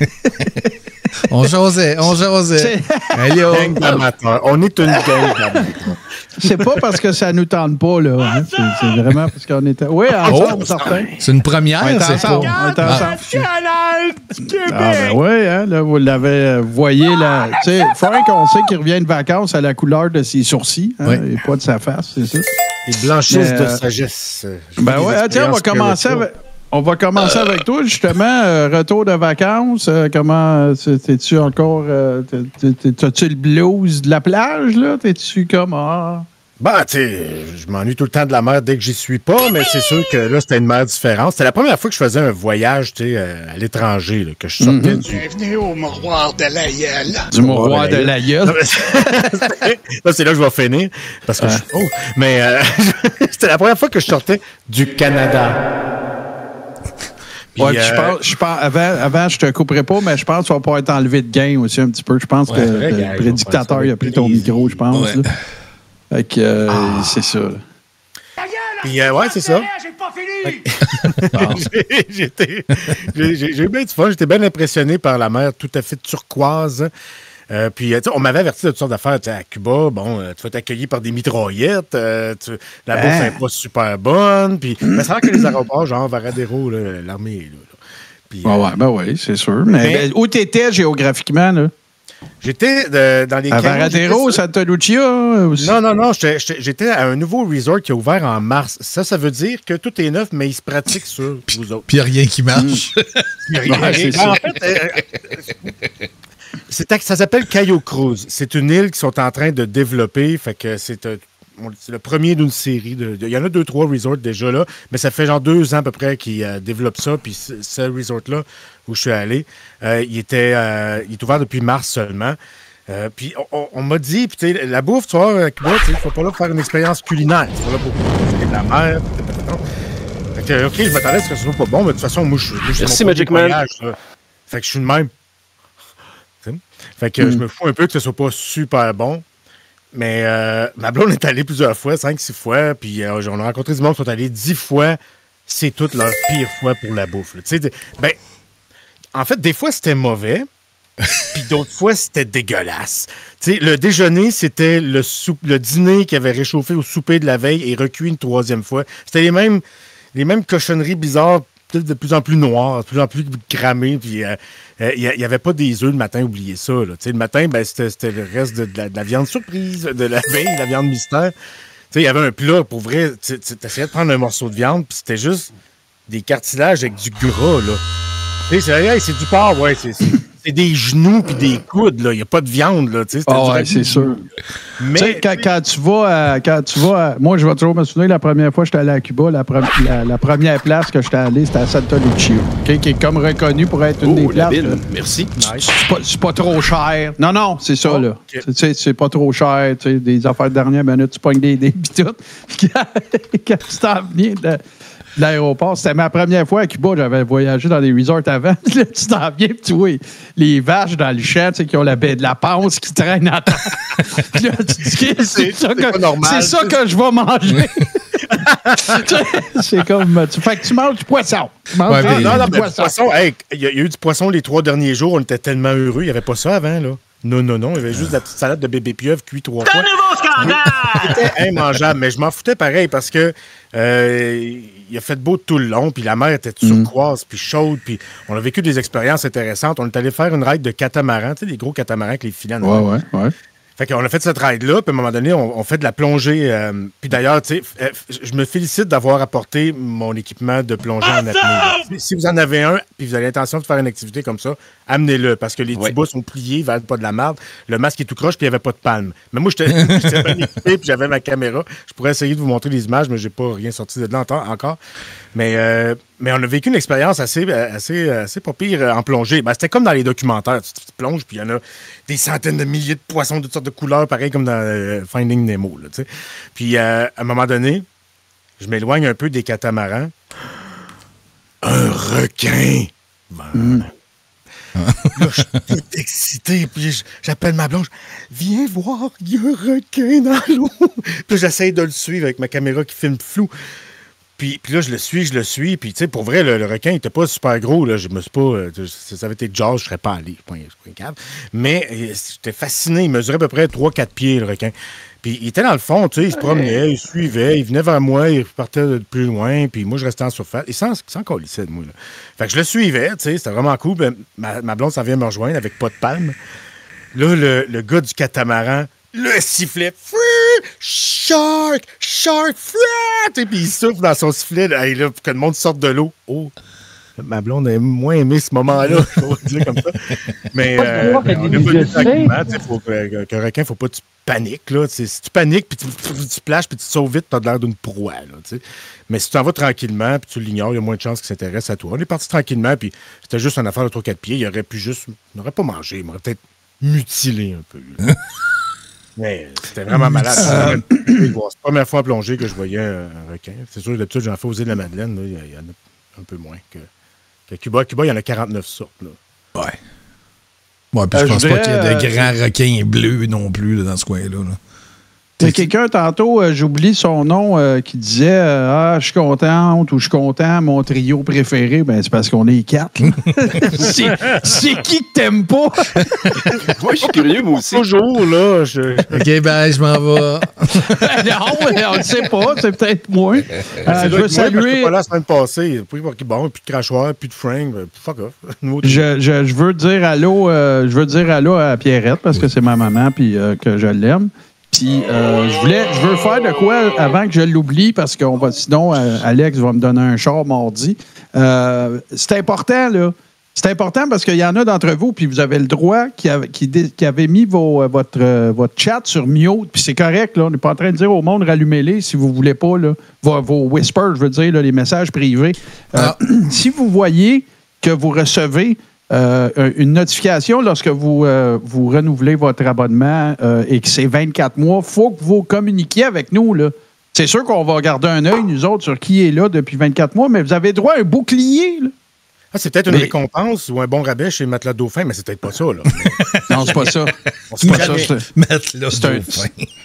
on jasait, on jasait. Allez, on... d'amateurs. On est une gang d'amateurs. C'est pas parce que ça nous tente pas, là. Hein. C'est vraiment parce qu'on était. Oui, ensemble, oh, certain. C'est une première, c'est ensemble. On est ensemble. Ah, ben oui, hein, là, vous l'avez. Vous voyez, là. Tu sais, Frank, on sait qu'il revient de vacances à la couleur de ses sourcils, hein, et pas de sa face, c'est ça. Il blanchisse de euh, sagesse. Ben ouais, tiens, on va commencer avec. On va commencer avec toi, justement. Euh, retour de vacances. Euh, comment. T'es-tu encore. T'as-tu le blues de la plage, là? T'es-tu comme. Ah? Bah, tu sais, je m'ennuie tout le temps de la mer dès que j'y suis pas, mais c'est sûr que là, c'était une mer différente. C'était la première fois que je faisais un voyage, tu sais, à l'étranger, que je sortais mm-hmm. du... Bienvenue au mouroir de l'aïeul. Du mouroir de l'aïeul. là, c'est là que je vais finir, parce que je suis... Oh, mais c'était la première fois que je sortais du Canada. Ouais, je euh, pense, je pense, avant, avant, je te couperai pas, mais je pense que ça va pas être enlevé de gain aussi un petit peu. Je pense que le prédictateur il a pris ton micro, je pense. Fait que euh, ah. c'est ça. Puis, euh, ouais, c'est ça. J'ai eu bien du fun. J'étais bien impressionné par la mer tout à fait turquoise. Euh, puis, on m'avait averti de toutes sortes d'affaires. À Cuba, bon, tu vas t'accueillir par des mitraillettes. la bouffe n'est pas super bonne. Puis, mais c'est vrai que les aéroports, genre Varadero, l'armée. Puis, ouais, ben oui, c'est sûr. Mais, mais où t'étais géographiquement, là? J'étais dans les. À Varadero, Santa Lucia? Non, non, non. J'étais à un nouveau resort qui a ouvert en mars. Ça, ça veut dire que tout est neuf, mais il se pratique sur vous autres. Puis rien qui marche. rien. en fait, euh, ça s'appelle Cayo Cruz. C'est une île qu'ils sont en train de développer. Fait que c'est euh, le premier d'une série. De, il y en a deux, trois resorts déjà là, mais ça fait genre deux ans à peu près qu'ils euh, développent ça. Puis ce, resort-là où je suis allé, euh, il, était, euh, il est ouvert depuis mars seulement. puis on, m'a dit, puis la bouffe, tu vois, il ne faut pas là faire une expérience culinaire. Tu là pour de la mer. Fait que, OK, je m'attendais à ce que ce soit pas bon, mais de toute façon, moi, je suis. Merci, Magic Man. fait que je suis le même. Fait que je hmm. me fous un peu que ce soit pas super bon. Mais euh, ma blonde est allée plusieurs fois, cinq, six fois, puis euh, on a rencontré du monde qui sont allés dix fois. C'est toute leur pire fois pour la bouffe. Ben, en fait, des fois, c'était mauvais, puis d'autres fois, c'était dégueulasse. le déjeuner, c'était le, le dîner qui avait réchauffé au souper de la veille et recuit une troisième fois. C'était les mêmes, les mêmes cochonneries bizarres de plus en plus noir, de plus en plus cramé. Puis il euh, n'y euh, avait pas des œufs le matin, oubliez ça. Le matin, ben, c'était le reste de, la, viande surprise, de la veille, la viande mystère. Il y avait un plat, pour vrai, tu essayais de prendre un morceau de viande, puis c'était juste des cartilages avec du gras. là. C'est du porc, ouais, c'est c'est des genoux puis des coudes, là. Il n'y a pas de viande, là. Ah ouais, c'est sûr. Mais quand, quand, tu vas quand tu vas moi, je vais toujours me souvenir la première fois que j'étais allé à Cuba, la, la, première place que j'étais allé, c'était à Santa Lucia, qui est comme reconnu pour être une des oh, places. Merci. C'est pas, trop cher. Non, non, c'est ça, là. C'est pas trop cher. Des affaires de dernière minute, tu pognes des, des tout. quand tu t'en viens de l'aéroport. C'était ma première fois à Cuba. J'avais voyagé dans des resorts avant. tu t'en viens, tu vois les vaches dans le champ, tu sais, qui ont la baie de la panse qui traîne à terre. c'est ça, que, ça que je vais manger. c'est comme. Tu, fait que tu manges du poisson. non, non, du poisson. il y, a eu du poisson les trois derniers jours. On était tellement heureux. Il n'y avait pas ça avant, là. Non, non, non. Il y avait juste de la petite salade de bébé pieuvre cuit trois fois. C'était immangeable, mais je m'en foutais pareil parce que euh, il a fait beau tout le long, puis la mer était mm. turquoise, puis chaude, puis on a vécu des expériences intéressantes. On est allé faire une ride de catamaran, tu sais, des gros catamarans avec les filets. Ouais, ouais, ouais. Fait qu'on a fait cette ride-là, puis à un moment donné, on, fait de la plongée. Euh, puis d'ailleurs, tu sais, euh, je me félicite d'avoir apporté mon équipement de plongée en apnée. Si vous en avez un, puis vous avez l'intention de faire une activité comme ça, amenez-le, parce que les ouais. sont pliés, ils valent pas de la merde. Le masque est tout croche, puis il n'y avait pas de palme. Mais moi, j'étais bien équipé, puis j'avais ma caméra. Je pourrais essayer de vous montrer les images, mais j'ai pas rien sorti de là encore. Mais, euh, mais on a vécu une expérience assez, assez, assez pas pire en plongée. Ben, C'était comme dans les documentaires. Tu, plonges, puis il y en a des centaines de milliers de poissons de toutes sortes de couleurs, pareil comme dans euh, Finding Nemo. Là, puis euh, à un moment donné, je m'éloigne un peu des catamarans. Un requin! Ben, mm. là, je suis tout excité, puis j'appelle ma blanche. Viens voir, il y a un requin dans l'eau. puis j'essaye de le suivre avec ma caméra qui filme flou. Puis, puis là, je le suis, je le suis. Puis, tu sais, pour vrai, le, requin, il était pas super gros. Là. Je me suis pas. euh, ça avait été Jaws, je serais pas allé. Un cave. Mais euh, j'étais fasciné. Il mesurait à peu près 3-4 pieds, le requin. Puis, il était dans le fond, tu sais, il se promenait, il suivait, il venait vers moi, il repartait de plus loin. Puis, moi, je restais en surface. Il s'en s'en colissait de moi, là. Fait que je le suivais, tu sais, c'était vraiment cool. Ben, ma, ma blonde s'en vient me rejoindre avec pas de palme. Là, le, le gars du catamaran, le sifflet, shark, shark, free! Et puis il souffle dans son sifflet là, là, pour que le monde sorte de l'eau. Oh, ma blonde a moins aimé ce moment-là, je vais dire comme ça. Mais euh, on faut que- qu'un requin, faut pas que tu paniques. Là, si tu paniques, puis tu, tu plages, puis tu te sauves vite, tu as l'air d'une proie. Là. Mais si tu t'en vas tranquillement, puis tu l'ignores, il y a moins de chances qu'il s'intéresse à toi. On est parti tranquillement, puis c'était juste une affaire de 3-4 pieds. Il aurait pu juste. Il n'aurait pas mangé, il m'aurait peut-être mutilé un peu. Mais euh, c'était vraiment malade. Euh, C'est la première fois en plongée que je voyais un requin. C'est sûr, d'habitude, j'en fais aux îles de la Madeleine. là, Il y, a- en a un peu moins que, Cuba. Cuba, il y en a 49 sortes. Là. Ouais. Ouais, puis Euh, je pense je pas qu'il y ait dirais, de grands requins bleus non plus là, dans ce coin-là. là. A quelqu'un tantôt, euh, j'oublie son nom, euh, qui disait euh, Ah, je suis contente ou je suis content, mon trio préféré. Ben, c'est parce qu'on est quatre. c'est c'est qui que t'aimes pas? Moi, je suis curieux, moi aussi. Toujours, là. Je... OK, ben, je m'en vais. non, mais on ne sait pas, c'est peut-être moi. Euh, C'est je veux moi, saluer. j'étais pas là la semaine passée. Puis, bon, plus de crachoir, plus de Frank. ben, Fuck off. Je, je- je veux dire allô, euh, je veux dire allô à Pierrette parce que c'est ma maman puis euh, que je l'aime. Puis euh, je voulais, je veux faire de quoi avant que je l'oublie parce qu'on va, sinon euh, Alex va me donner un char mardi. Euh, c'est important là. C'est important parce qu'il y en a d'entre vous, puis vous avez le droit qui, avait- qui, qui avait mis vos, votre, votre chat sur mute, puis c'est correct, là. On n'est pas en train de dire au monde rallumez-les si vous voulez pas, là. Vos, vos whispers, je veux dire, là, les messages privés. Ah. si vous voyez que vous recevez euh, un- une notification lorsque vous, euh, vous renouvelez votre abonnement euh, et que c'est 24 mois, il faut que vous communiquiez avec nous. là. C'est sûr qu'on va garder un œil, nous autres, sur qui est là depuis 24 mois, mais vous avez droit à un bouclier. là. Ah, c'est peut-être une Mais- récompense ou un bon rabais chez Matelas Dauphin, mais c'est peut-être pas ça. Là. Non, c'est pas ça. C'est pas ça. c'est- un, dauphin.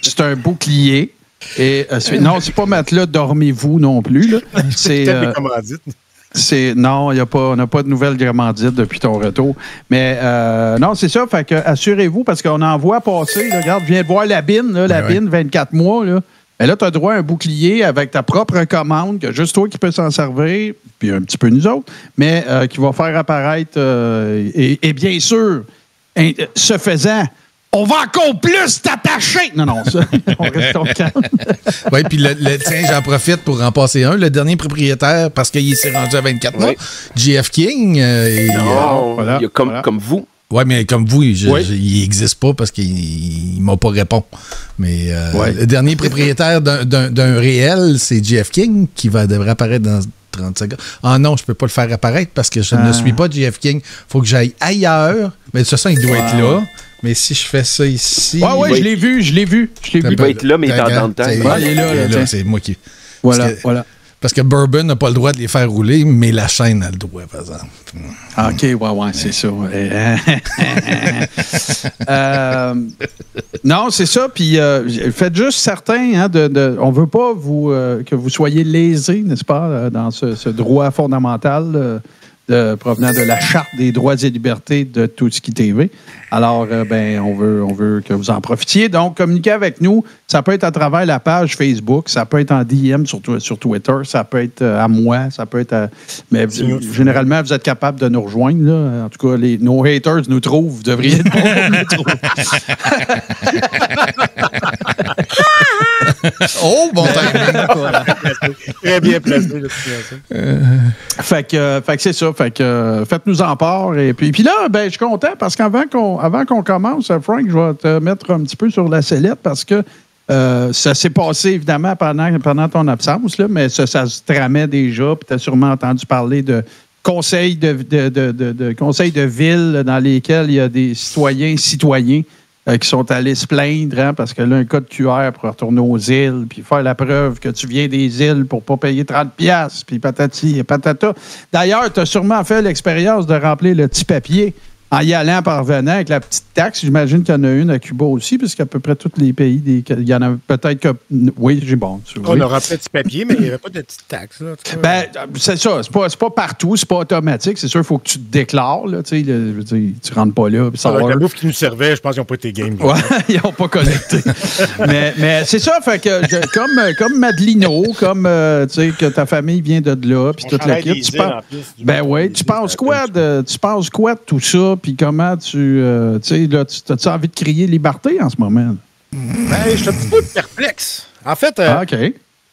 c'est un bouclier. Et, euh, c'est- non, c'est pas matelas dormez-vous non plus. là. C'est, Peut-être euh. C'est non, y a pas, on n'a pas de nouvelles grammandites depuis ton retour. Mais euh, non, c'est ça. Fait que assurez-vous parce qu'on en voit passer. là, regarde, viens de voir la bine, là, la Ouais, ouais. bine, 24 mois. Là. Mais là, tu as droit à un bouclier avec ta propre commande, que juste toi qui peux s'en servir, puis un petit peu nous autres, mais euh, qui va faire apparaître. euh, et, et bien sûr, ce faisant, on va encore plus t'attacher. Non, non, ça, on reste au calme. Oui, puis le, le- tiens, j'en profite pour en passer un. Le dernier propriétaire, parce qu'il s'est rendu à 24 mois, Oui. GF King. euh, et, euh, Non, voilà, il y a comme, voilà. comme vous. ouais, mais comme vous, je- Oui. je- il n'existe pas parce qu'il ne m'a pas répondu. Mais euh, Ouais. le dernier propriétaire d'un- réel, c'est GF King, qui va, devrait apparaître dans 30 secondes. Ah non, je peux pas le faire apparaître parce que je ne Ah. suis pas GF King. faut que j'aille ailleurs. Mais de toute façon, il doit être là. Mais si je fais ça ici... Ouais, ouais, je être- l'ai vu, je l'ai vu. Je l'ai vu. Il va être là, mais il est en Regarde, downtime. t'sais, Ouais, il est là, là. C'est moi qui... Voilà, voilà. Parce que Bourbon n'a pas le droit de les faire rouler, mais la chaîne a le droit, par exemple. Ah, OK, ouais, ouais, c'est ça. Euh, non, c'est ça. Puis euh, faites juste certain, hein, de, de- on veut pas vous euh, que vous soyez lésés, n'est-ce pas, dans ce, ce droit fondamental euh, de, provenant de la Charte des droits et libertés de Tutski TV. Alors, euh, ben, on veut, on veut que vous en profitiez. Donc, communiquez avec nous. Ça peut être à travers la page Facebook, ça peut être en DM sur, Twi- sur Twitter, ça peut être euh, à moi, ça peut être à... Mais vous- généralement, vous êtes capable de nous rejoindre. Là. En tout cas, les, nos haters nous trouvent. Vous devriez nous trouver. Oh, bon timing! Très bien placé, de toute façon. Fait que, euh, fait que c'est ça. Fait que euh, faites-nous en part. Et puis, puis là, ben, je suis content parce qu'avant qu'on avant qu'on commence, euh, Frank, je vais te mettre un petit peu sur la sellette parce que euh, ça s'est passé évidemment pendant, pendant ton absence, là, mais ça, ça se tramait déjà. Puis tu as sûrement entendu parler de conseils de, de, de, de- de- conseils de ville dans lesquels il y a des citoyens, citoyens euh, qui sont allés se plaindre hein, parce que là, un code QR pour retourner aux îles, puis faire la preuve que tu viens des îles pour pas payer 30 pièces puis patati et patata. D'ailleurs, tu as sûrement fait l'expérience de remplir le petit papier en y allant, en parvenant, avec la petite taxe, j'imagine qu'il y en a une à Cuba aussi, puisqu'à peu près tous les pays, des- il y en a peut-être que. Oui, j'ai bon. On aura peut-être du papier, mais il n'y avait pas de petite taxe. Là. Ben, c'est ça. C'est pas, pas partout, c'est pas automatique. C'est sûr, il faut que tu te déclares. Là, tu tu rentres pas là. ça la bouffe qui nous servait, je pense qu'ils n'ont pas été game. Ouais, ils n'ont pas connecté. mais mais c'est ça, fait que je- comme, comme Madelino, comme euh, tu sais, que ta famille vient de là, puis toute la kit. ben oui, tu penses quoi de tu penses quoi de tout ça, puis comment tu euh, tu sais là, tu as envie de crier liberté en ce moment? Ben, je suis un petit peu perplexe. En fait, euh, Ah, OK.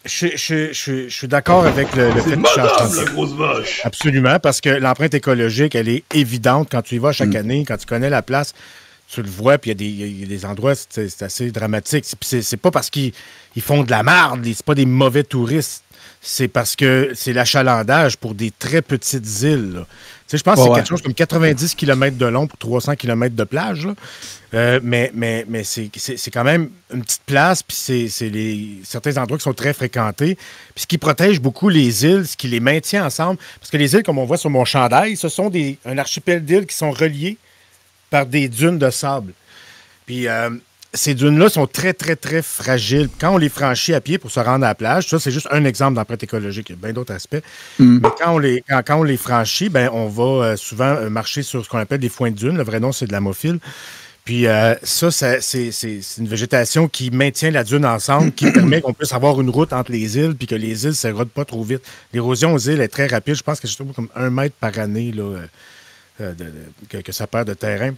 je, je- je- je suis d'accord avec le, le fait que tu changes ton- Absolument, parce que l'empreinte écologique, elle est évidente quand tu y vas chaque année, quand tu connais la place, tu le vois, puis il y a des- il y, a des endroits, c'est c'est assez dramatique. C'est- puis C'est c'est pas parce qu'ils ils font de la marde, c'est pas des mauvais touristes. C'est parce que c'est l'achalandage pour des très petites îles. Tu sais, je pense que c'est ouais. quelque chose comme 90 km de long pour 300 km de plage. là. Euh, mais mais, mais c'est quand même une petite place, puis c'est certains endroits qui sont très fréquentés. Puis ce qui protège beaucoup les îles, ce qui les maintient ensemble, parce que les îles, comme on voit sur mon chandail, ce sont des, un archipel d'îles qui sont reliées par des dunes de sable. Puis euh, ces dunes-là sont très, très, très fragiles. Quand on les franchit à pied pour se rendre à la plage, ça, c'est juste un exemple d'empreinte écologique. Il y a bien d'autres aspects. Mais quand on les, quand, quand on les franchit, ben, on va euh, souvent euh, marcher sur ce qu'on appelle des foins de dunes. Le vrai nom, c'est de l'amophile. Puis euh, ça, ça, c'est une végétation qui maintient la dune ensemble, qui permet qu'on puisse avoir une route entre les îles, puis que les îles ne s'érodent pas trop vite. L'érosion aux îles est très rapide. Je pense que c'est comme un mètre par année là, euh, de- de- que, que ça perd de terrain.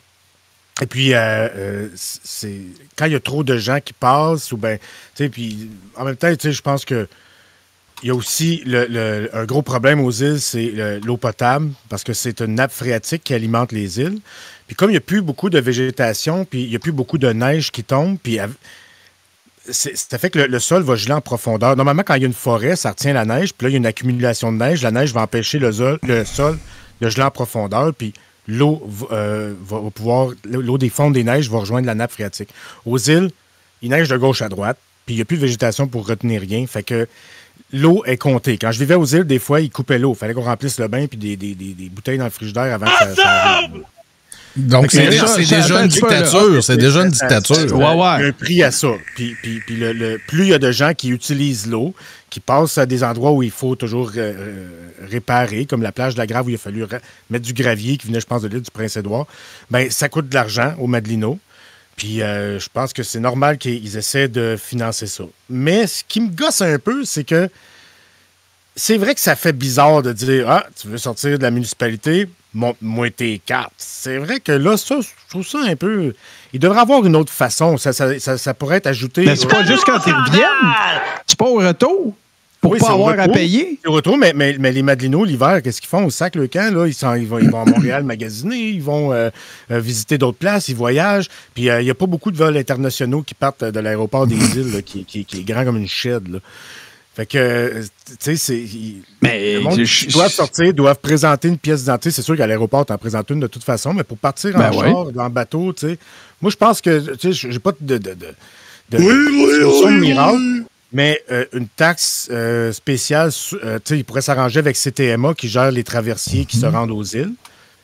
Et puis, euh, euh, c'est quand il y a trop de gens qui passent, ou ben, tu sais, puis en même temps, tu sais, je pense que il y a aussi le- le- un gros problème aux îles, c'est le- l'eau potable, parce que c'est une nappe phréatique qui alimente les îles. Puis comme il n'y a plus beaucoup de végétation, puis il n'y a plus beaucoup de neige qui tombe, puis ça fait que le, le sol va geler en profondeur. Normalement, quand il y a une forêt, ça retient la neige, puis là, il y a une accumulation de neige. La neige va empêcher le, sol- le sol de geler en profondeur, puis l'eau va, euh, va- pouvoir, l'eau des fonds des neiges va rejoindre la nappe phréatique. Aux îles, il neige de gauche à droite, puis il n'y a plus de végétation pour retenir rien. Fait que l'eau est comptée. Quand je vivais aux îles, des fois, ils coupaient l'eau. Il fallait qu'on remplisse le bain puis des, des- des- des bouteilles dans le frigidaire avant que ça. Donc, c'est déjà une dictature. C'est déjà une dictature. Ouais, ouais. Il y a un prix à ça. Puis, puis- puis le, le- plus il y a de gens qui utilisent l'eau, qui passent à des endroits où il faut toujours euh, euh, réparer, comme la plage de la Grave où il a fallu mettre du gravier qui venait, je pense, de l'île du Prince-Édouard, ben ça coûte de l'argent au Madelino. Puis euh, je pense que c'est normal qu'ils essaient de financer ça. Mais ce qui me gosse un peu, c'est que c'est vrai que ça fait bizarre de dire Ah, tu veux sortir de la municipalité, monte-moi tes cartes. C'est vrai que là, ça, je trouve ça un peu. Il devrait avoir une autre façon. Ça, ça, ça- ça pourrait être ajouté. Mais c'est pas juste quand ils reviennent. C'est pas au retour. Pour Oui, pas c'est avoir à payer. Au retour, mais, mais, mais les Madelinos, l'hiver, qu'est-ce qu'ils font? Au sac le camp? Là? Ils, sont- ils, vont, ils vont à Montréal magasiner, ils vont euh, euh, visiter d'autres places, ils voyagent. Puis euh, il n'y a pas beaucoup de vols internationaux qui partent de l'aéroport des îles, là, qui, qui- qui est grand comme une shed. Fait que, euh, tu sais, c'est. ils- Mais le monde je- qui doivent sortir, doivent présenter une pièce d'identité. C'est sûr qu'à l'aéroport, tu en présentes une de toute façon, mais pour partir en Ben ouais. en bateau, tu sais. Moi, je pense que, tu sais, j'ai pas de. de, de, de solution miracle, mais euh, une taxe euh, spéciale, euh, tu sais, il pourrait s'arranger avec CTMA qui gère les traversiers qui se rendent aux îles.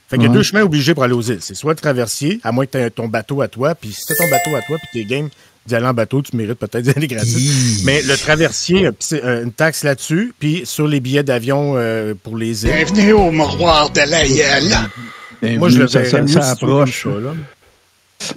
Fait qu'il y a Ouais. deux chemins obligés pour aller aux îles. C'est soit le traversier, à moins que tu aies ton bateau à toi, puis si tu ton bateau à toi, puis tu es game d'y aller en bateau, tu mérites peut-être d'y aller gratuit. Mais le traversier, euh, une taxe là-dessus, puis sur les billets d'avion euh, pour les îles. Bienvenue au mouroir de la gueule. Moi, je le ça, ça, ça approche. ça, là.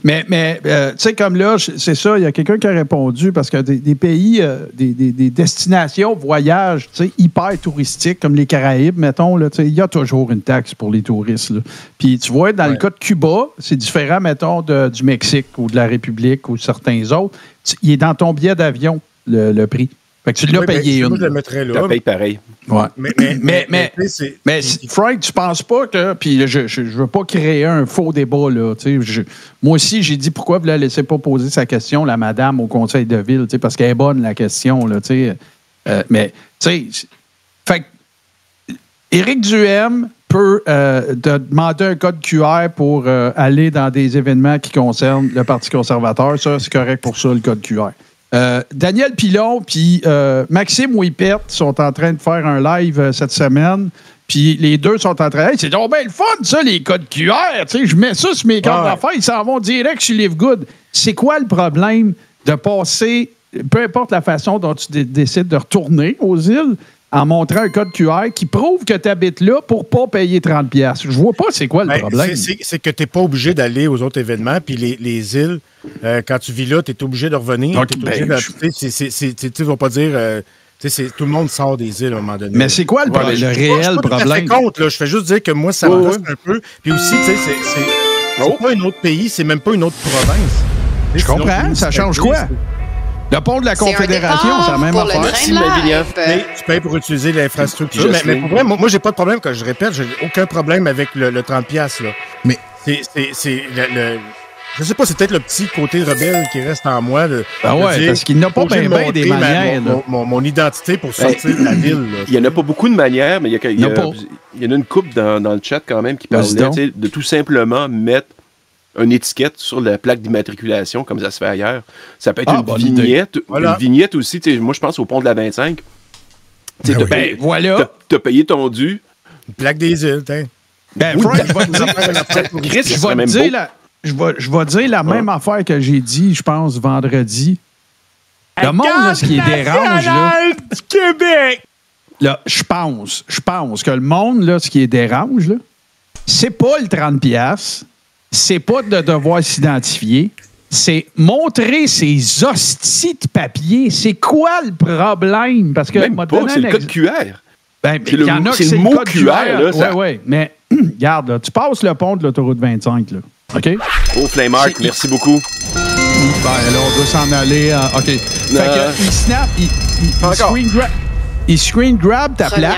Mais, mais euh, tu sais, comme là, c'est ça, il y a quelqu'un qui a répondu parce que des, des pays, euh, des, des- des destinations, voyages, tu sais, hyper touristiques, comme les Caraïbes, mettons, là, il y a toujours une taxe pour les touristes. là. Puis tu vois, dans le cas de Cuba, c'est différent, mettons, de- du Mexique ou de la République ou certains autres. Il est dans ton billet d'avion, le, le prix. Fait que tu l'as Oui, ben, payé Moi, une. je le mettrais Tu là. la payes pareil. Ouais. Mais, mais, Mais- mais- tu Mais Frank, tu penses pas que. Puis je, je, je veux pas créer un faux débat, là. tu je- moi aussi, j'ai dit pourquoi vous la laissez pas poser sa question, la madame, au conseil de ville, tu sais, parce qu'elle est bonne, la question, là, tu sais. Euh, mais, tu sais. Fait que Éric Duhem peut euh, te demander un code QR pour euh, aller dans des événements qui concernent le Parti conservateur. Ça, c'est correct pour ça, le code QR. Euh, Daniel Pilon puis euh, Maxime Whippet sont en train de faire un live euh, cette semaine. puis les deux sont en train. C'est donc bien le fun, ça, les codes QR. Tu sais, je mets ça sur mes cartes Ouais. d'affaires, ils s'en vont direct sur Livegood. C'est quoi le problème de passer, peu importe la façon dont tu dé- décides de retourner aux îles, en montrant un code QR qui prouve que tu habites là pour pas payer 30$. piastres? Je vois pas c'est quoi le Ben, problème. c'est- c'est c'est que tu n'es pas obligé d'aller aux autres événements. Puis les, les îles, euh, quand tu vis là, tu es obligé de revenir. Donc, ben, je- tu tu vas pas dire. euh, tout le monde sort des îles à un moment donné. Mais c'est quoi le, Ouais, je- je pas- je réel pas fait problème? contre, là. Je fais juste dire que moi, ça me gosse ouais. un peu. Puis aussi, tu sais, c'est- c'est c'est Oh. pas un autre pays, c'est même pas une autre province. Je comprends, ça change quoi? Le pont de la Confédération, c'est la même pour le affaire. Merci. Mais tu payes pour utiliser l'infrastructure. Mais, sais. mais pour vrai, moi, moi j'ai pas de problème, quand je répète, j'ai aucun problème avec le, le 30$. Là. Mais- C'est. c'est- c'est le, le- je sais pas, c'est peut-être le petit côté rebelle qui reste en moi. De, Ben de ouais, dire, parce qu'il n'a pas bien ben des ma- manières. Mon, là. mon- mon identité pour Ben, sortir de la ville. là. Il n'y en a pas beaucoup de manières, mais il y, a, il y, Il y en a a, pas. il y en a une couple dans, dans le chat quand même qui parlait de tout simplement mettre une étiquette sur la plaque d'immatriculation, comme ça se fait ailleurs. Ça peut être Ah, une bonne vignette. Voilà. Une vignette aussi. Moi, je pense au pont de la 25. Tu sais, Ben t'as oui. payé- Ben voilà. t'as- payé ton dû. Une plaque des îles, tiens. Ben, Frank, je vais te dire, Chris, je vais te dire la, je vais, je vais dire la même affaire que j'ai dit, je pense, vendredi. Le monde, là, ce qui dérange, là, du Québec! là, je pense, je pense que le monde, là, ce qui les dérange, là, c'est pas le 30$, piastres, c'est pas de devoir s'identifier, c'est montrer ses hosties de papier. C'est quoi le problème? Parce que, Même pas, c'est un le code QR. Ben, C'est il le mot- le mot code QR, là, ça- Ouais, ouais. Mais, regarde, là, tu passes le pont de l'autoroute 25, là. OK? Oh, Flamark, C'est- merci beaucoup. Ben, là, on doit s'en aller. en- OK. Fait que, il snap, il, il- screen, grab, il screen grab ta plaque,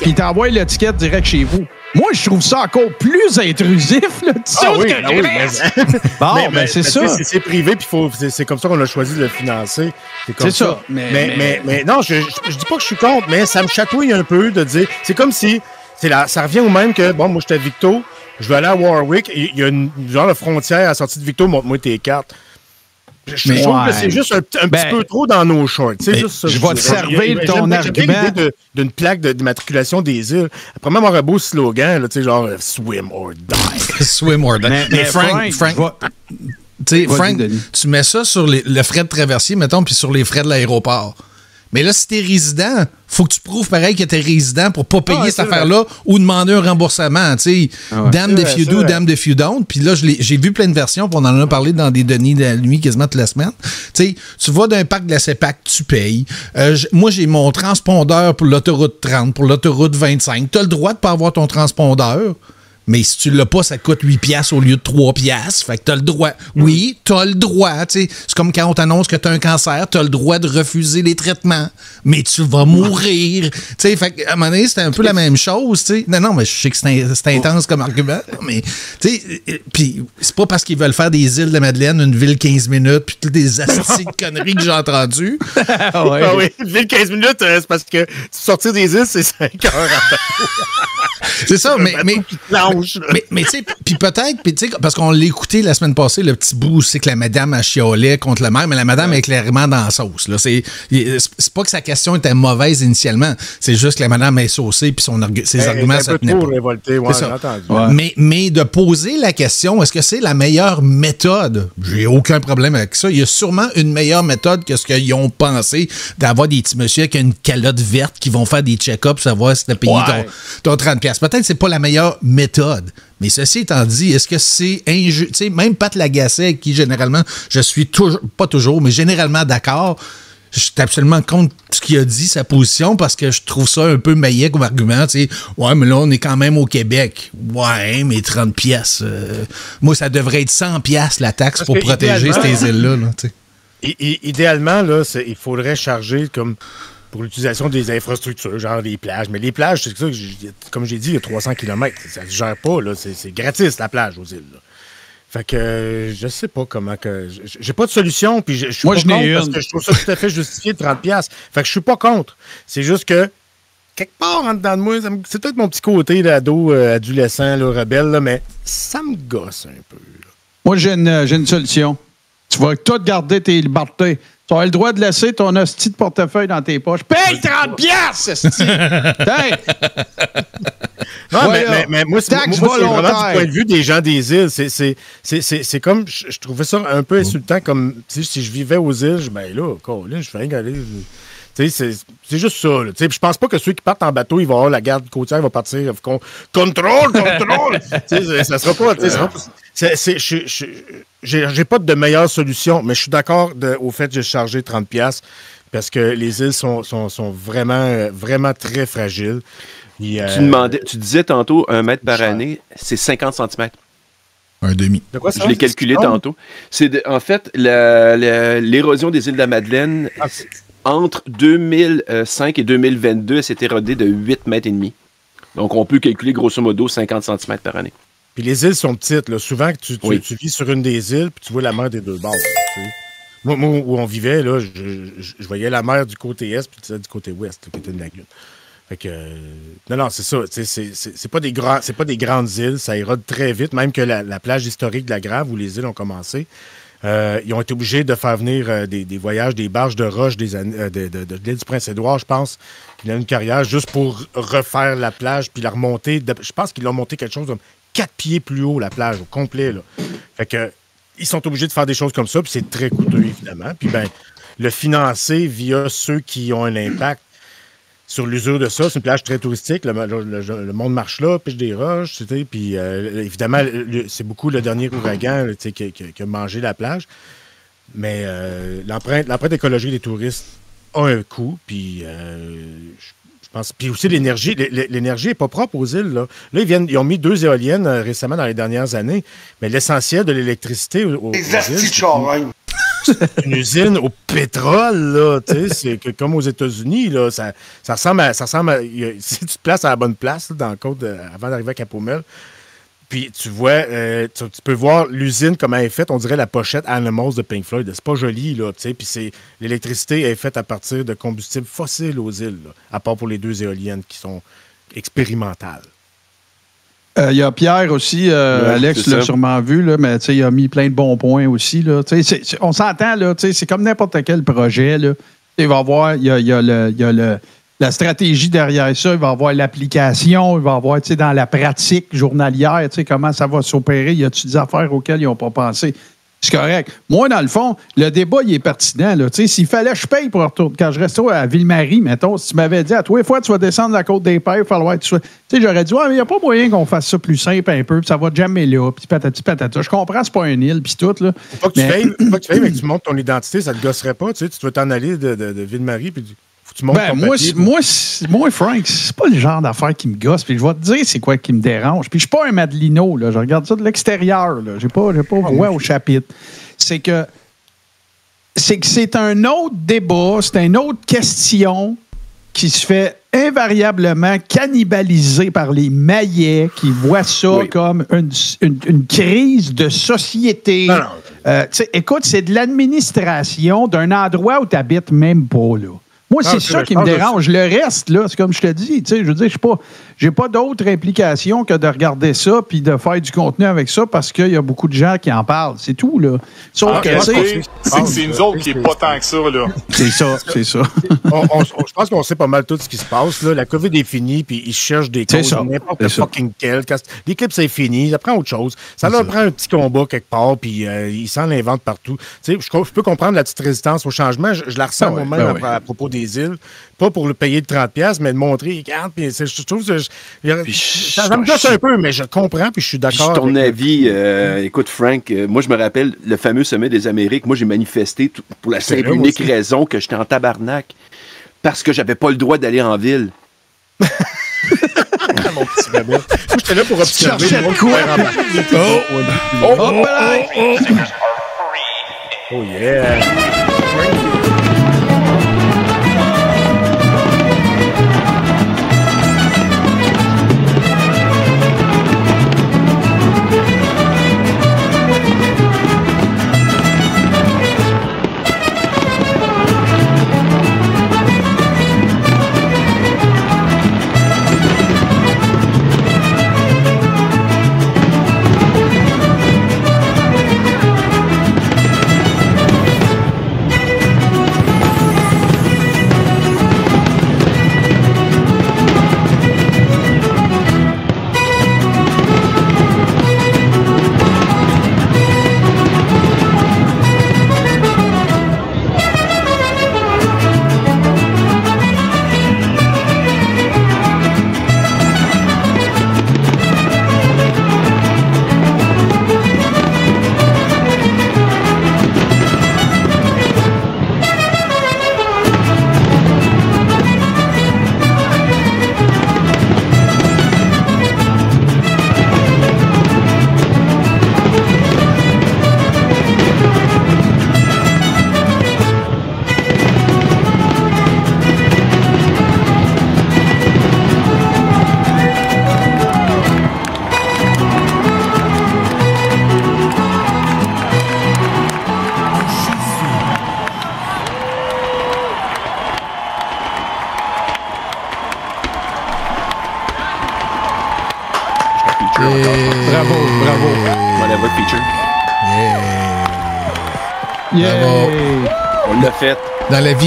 puis il t'envoie l'étiquette direct chez vous. Moi, je trouve ça encore plus intrusif, là. Tu Ah oui, que je oui, mais- Bon, Mais- ben, mais- c'est ça. C'est privé, puis faut- c'est comme ça qu'on a choisi de le financer. comme C'est ça, mais- Mais, mais- non, je, je, je dis pas que je suis contre, mais ça me chatouille un peu de dire. C'est comme si. la- ça revient au même que, bon, moi, j'étais à Victo, je vais aller à Warwick, il y a une genre de frontière à la sortie de Victo, montre-moi tes cartes. Je, je Mais trouve ouais. que c'est juste un, un Ben, petit peu trop dans nos shorts. C'est ben, juste ça. je vais te servir a- ton argument. l'idée de- d'une plaque de- d'immatriculation des îles. Après même avoir un beau slogan, là, tu sais, genre euh, Swim or die. Swim or die. Mais- Mais, mais Frank, Frank, Frank, va- Frank, tu mets ça sur les- le frais de traversier, mettons, puis sur les frais de l'aéroport. Mais là, si t'es résident, faut que tu prouves pareil que t'es résident pour pas payer Ah, cette affaire-là ou demander un remboursement. Tu sais, damn if you do, damn if you don't. Puis là, j'ai vu plein de versions, puis on en a parlé dans des Denis de la nuit quasiment toute la semaine. Tu sais, tu vas d'un parc de la CEPAC, tu payes. Euh, moi, j'ai mon transpondeur pour l'autoroute 30, pour l'autoroute 25. Tu as le droit de pas avoir ton transpondeur. Mais si tu l'as pas, ça coûte 8 piastres au lieu de 3 piastres. Fait que t'as le droit. Oui, t'as le droit. tu sais. C'est comme quand on t'annonce que t'as un cancer, t'as le droit de refuser les traitements. Mais tu vas mourir. Tu sais, fait que, à un moment donné, c'était un peu la même chose. tu sais. Non, non, mais je sais que c'est in- c'est intense comme argument. Mais, tu sais, euh, puis c'est pas parce qu'ils veulent faire des îles de Madeleine, une ville 15 minutes, puis toutes des astis de conneries que j'ai entendues. Ah. Ah oui, une ville 15 minutes, euh, c'est parce que sortir des îles, c'est 5 heures. C'est ça, mais. Mais, mais tu sais, puis peut-être, puis tu sais, parce qu'on l'a écouté la semaine passée, le petit bout, c'est que la madame a chiolé contre le maire, mais la madame est clairement dans la sauce. Là. C'est, c'est pas que sa question était mauvaise initialement, c'est juste que la madame est saucée, puis son argu- ses arguments, ça tenait pas. révolté, ouais, C'est ça. j'ai entendu. Ouais. Mais, mais de poser la question, est-ce que c'est la meilleure méthode? J'ai aucun problème avec ça. Il y a sûrement une meilleure méthode que ce qu'ils ont pensé d'avoir des petits messieurs avec une calotte verte qui vont faire des check-ups, savoir si t'as payé ton, ton 30$. Peut-être que c'est pas la meilleure méthode. Mais ceci étant dit, est-ce que c'est injuste? Tu sais, même Pat Lagacé, avec qui généralement, je suis toujours, pas toujours, mais généralement d'accord. Je suis absolument contre ce qu'il a dit, sa position, parce que je trouve ça un peu maillet comme argument. Tu sais, ouais, mais là, on est quand même au Québec. Ouais, mais 30 pièces. moi, ça devrait être 100 pièces la taxe Parce pour protéger ces îles-là. là, tu sais. I- i- idéalement, là, il faudrait charger comme pour l'utilisation des infrastructures, genre les plages. Mais les plages, c'est ça comme j'ai dit, il y a 300 km. Ça se gère pas, là. C'est c'est gratis, la plage aux îles. là. Fait que euh, je sais pas comment que. J'ai pas de solution, puis je je suis Moi, pas je contre parce que je trouve ça tout à fait justifié de 30$. piastres. Fait que je suis pas contre. C'est juste que quelque part en dedans de moi, c'est peut-être mon petit côté d'ado, euh, adolescent, là, rebelle, là, mais ça me gosse un peu. là. Moi, j'ai une, j'ai une solution. Tu vas tout garder tes libertés. Tu as le droit de laisser ton hostie de portefeuille dans tes poches. Paye 30 piastres! Non, mais, Voilà. mais, mais moi, c'est moi, Taxe c'est vraiment du point de vue des gens des îles. C'est- C'est c'est- c'est- c'est comme, je, je trouvais ça un peu insultant, comme tu sais, si je vivais aux îles, je- ben là, Colin, je fais rien c'est c'est juste ça. je pense pas que ceux qui partent en bateau, ils vont avoir la garde côtière, va partir. Con, contrôle, contrôle! Tu sais, c'est- ça sera pas. J'ai j'ai pas de meilleure solution, mais je suis d'accord au fait que j'ai chargé 30$ piastres parce que les îles sont, sont, sont vraiment, euh, vraiment très fragiles. Euh, Tu, demandais, tu disais tantôt un mètre par année, c'est 50 cm. Un demi. de quoi ça? Je l'ai calculé Ah, tantôt. C'est en fait l'érosion des îles de la Madeleine ah, entre 2005 et 2022, elle s'est érodée de 8 mètres et demi. Donc on peut calculer grosso modo 50 cm par année. Puis les îles sont petites. Là. Souvent, que tu, tu, Oui. tu vis sur une des îles, puis tu vois la mer des deux bords. tu sais. Moi, moi, où on vivait, là, je, je- je voyais la mer du côté est, puis du côté ouest, là, qui était une lagune. Fait que, euh, non, non, c'est ça. C'est pas, des grands- pas des grandes îles. Ça érode très vite, même que la, la plage historique de la Grave, où les îles ont commencé, euh, ils ont été obligés de faire venir euh, des, voyages, des barges de roche des euh, de, de- de l'île du Prince-Édouard, je pense, qu'il a une carrière juste pour refaire la plage puis la remonter. de- je pense qu'ils l'ont monté quelque chose comme quatre pieds plus haut, la plage, au complet. Fait ils sont obligés de faire des choses comme ça, puis c'est très coûteux, évidemment. Puis ben, le financer via ceux qui ont un impact sur l'usure de ça, c'est une plage très touristique. Le, le- le- le monde marche là, pêche des roches, tu sais, puis euh, évidemment, c'est beaucoup le dernier ouragan tu sais, qui, qui- qui a mangé la plage. Mais euh, l'empreinte l'empreinte écologique des touristes a un coût, puis euh, je pense. Puis aussi l'énergie, l'é- l'é- l'énergie n'est pas propre aux îles. Là, Là, ils, viennent, ils ont mis deux éoliennes récemment dans les dernières années, mais l'essentiel de l'électricité aux, aux- îles, une usine au pétrole, là, c'est comme aux États-Unis, là, ça, ça ressemble à, ça si tu te places à la bonne place, avant d'arriver à Capomel, puis tu vois, euh, tu, peux voir l'usine, comment elle est faite, on dirait la pochette Animals de Pink Floyd, c'est pas joli, là, tu sais, puis l'électricité est faite à partir de combustibles fossiles aux îles, à part pour les deux éoliennes qui sont expérimentales. Euh, Il y a Pierre aussi, euh, Ouais, Alex l'a sûrement vu, là, mais il a mis plein de bons points aussi. Là, on s'entend, c'est comme n'importe quel projet. Là. Il va y avoir il y a, il y a le, il y a le- la stratégie derrière ça, il va y avoir l'application, il va y avoir dans la pratique journalière, comment ça va s'opérer. Y a-tu des affaires auxquelles ils n'ont pas pensé? C'est correct. Moi, dans le fond, le débat, il est pertinent. là. Tu sais, S'il fallait que je paye pour retourner, quand je restais à Ville-Marie, mettons, si tu m'avais dit à toi, fois, tu vas descendre la côte des Pères, il va falloir que tu sois. Tu sais, j'aurais dit, ouais, mais il n'y a pas moyen qu'on fasse ça plus simple un peu, puis ça va jamais là, puis patati patata. Je comprends, c'est pas une île, puis tout, là. Faut pas que tu Mais- payes, faut pas que tu payes, mais que tu montes ton identité, ça te gosserait pas, tu sais, tu dois t'en aller de, de, de Ville-Marie, puis tu- montes Ben, ton moi, papier, moi, moi, Frank, c'est pas le genre d'affaire qui me gosse. Puis je vais te dire c'est quoi qui me dérange. Puis je suis pas un Madelino, là. Je regarde ça de l'extérieur, là. J'ai pas, j'ai pas voix au chapitre. C'est que c'est que c'est un autre débat, c'est une autre question qui se fait invariablement cannibaliser par les maillets qui voient ça Oui. comme une, une- une crise de société. Non, non. Euh, écoute, c'est de l'administration d'un endroit où tu n'habites même pas, là. Moi, Ah, c'est ça qui me dérange. Le reste, là, c'est comme je te dis, tu sais, je veux dire, je n'ai pas, j'ai pas d'autre implication que de regarder ça puis de faire du contenu avec ça parce qu'il y a beaucoup de gens qui en parlent. C'est tout, là. Sauf Ah, que, ok, tu sais, ok. C'est que c'est nous autres qui est pas tant que ça, là. c'est ça, c'est ça. on- on- on- je pense qu'on sait pas mal tout ce qui se passe. Là. La COVID est finie, puis ils cherchent des C'est causes, n'importe C'est fucking quel. Quand L'éclipse est fini, ça prend autre chose. Ça leur prend un petit combat quelque part, puis euh, ils s'en inventent partout. Tu sais, je, peux comprendre la petite résistance au changement. Je, je la ressens Ben moi-même ben à propos des îles. Pas pour le payer de 30$, mais de montrer, regarde, puis je trouve que je- je- ça, me gosse un peu, mais je comprends, puis je suis d'accord. ton avec- avis, euh, écoute Frank, euh, moi je me rappelle le fameux sommet des Amériques. Moi j'ai manifesté tout- pour la simple unique aussi. raison que j'étais en tabarnak. Parce que j'avais pas le droit d'aller en ville. mon petit. Moi, j'étais là pour observer. le quoi? Oh, Oh, voilà. Oh yeah!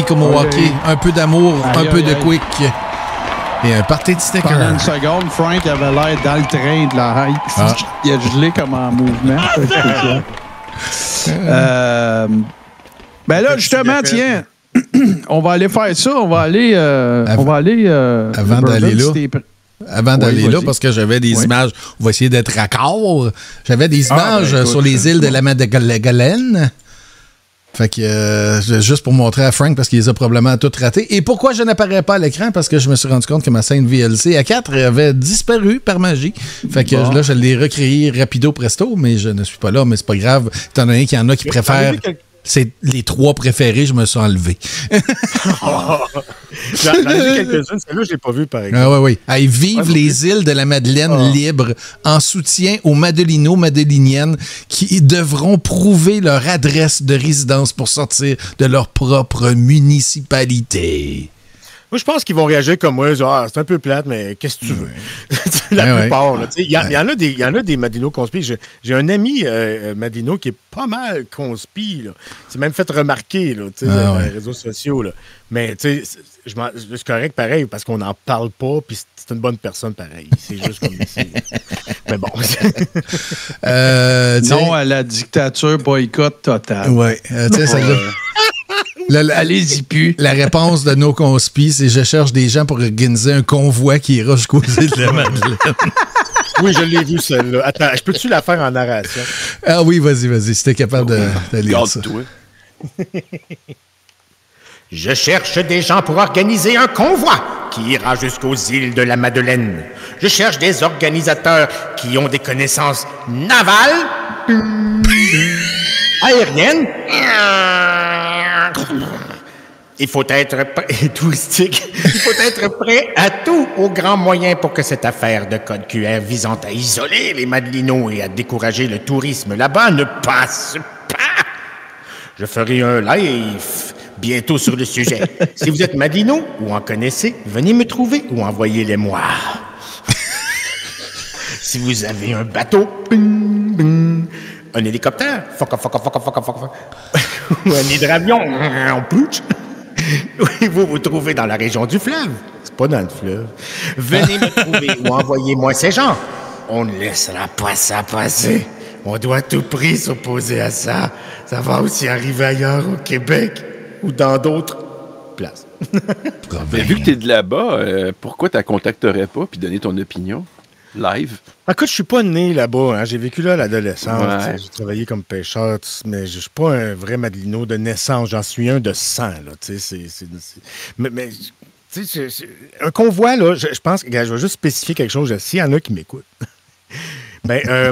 Comme au hockey, un peu d'amour, un peu aïe, de quick. Et un party de sticker. Pendant une seconde, Frank avait l'air dans le train de la hype. Ah. Il a gelé comme en mouvement. Spécial. Euh, ben là, justement, tiens, on va aller faire ça. On va aller. euh, Av- on va aller. euh, Avant d'aller là. si. Avant d'aller là, parce que j'avais des Oui. images, on va essayer d'être raccord. J'avais des Ah, images ben, écoute, sur les îles de la Madeleine. Fait que, euh, juste pour montrer à Frank, parce qu'il les a probablement toutes ratées. Et pourquoi je n'apparais pas à l'écran? Parce que je me suis rendu compte que ma scène VLC à 4 avait disparu par magie. Fait que Bon. là, je l'ai recréé rapido presto, mais je ne suis pas là, mais c'est pas grave. Étant donné qu'il y en a qui préfèrent. C'est les trois préférés, je me suis enlevé. J'en j'en ai vu quelques-unes. Celle-là, je l'ai pas vue, par exemple. Ah ouais, oui. Hey, vive Ouais, les îles de la Madeleine Ah. libres en soutien aux Madelino, Madeliniennes qui devront prouver leur adresse de résidence pour sortir de leur propre municipalité. Moi, je pense qu'ils vont réagir comme moi. Genre, ah, c'est un peu plate, mais qu'est-ce que tu veux? La Ouais, plupart. sais, Il y, en a des, il y en a des Madino conspi. J'ai j'ai un ami euh, euh, Madino qui est pas mal conspi. là. C'est même fait remarquer là, Ah, dans ouais. les réseaux sociaux. Là. Mais tu sais, c'est- correct pareil parce qu'on n'en parle pas. Puis c'est- une bonne personne pareil. C'est juste comme c'est- Mais bon. Euh, Non à la dictature boycott totale. Ouais, euh, Allez-y plus. la réponse de nos conspis, c'est je cherche des gens pour organiser un convoi qui ira jusqu'aux îles de la Madeleine. oui, je l'ai vu celle-là. Attends, je peux-tu la faire en narration? ah oui, vas-y, vas-y, si t'es capable de, de lire ça. Garde-toi. Je cherche des gens pour organiser un convoi qui ira jusqu'aux îles de la Madeleine. Je cherche des organisateurs qui ont des connaissances navales, aériennes. Il faut être prêt, touristique. Il faut être prêt à tout aux grands moyens pour que cette affaire de code QR visant à isoler les Madelinos et à décourager le tourisme là-bas ne passe pas. Je ferai un live bientôt sur le sujet. si vous êtes Madino ou en connaissez, venez me trouver ou envoyez-les-moi. si vous avez un bateau, bing, un hélicoptère, foca, foca, foca, foca, foca, ou un hydravion, en oui, vous vous trouvez dans la région du fleuve. C'est pas dans le fleuve. Venez me trouver ou envoyez-moi ces gens. On ne laissera pas ça passer. On doit à tout prix s'opposer à ça. Ça va aussi arriver ailleurs au Québec ou dans d'autres places. Mais vu que t'es de là-bas, euh, pourquoi tu contacterais pas puis donner ton opinion? Live? Écoute, je suis pas né là-bas. hein. J'ai vécu là à l'adolescence. Ouais. J'ai travaillé comme pêcheur, mais je suis pas un vrai Madelino de naissance. J'en suis un de sang. Là, Mais, un convoi, là, je, je pense que je vais juste spécifier quelque chose. S'il y en a qui m'écoutent. Ben, euh,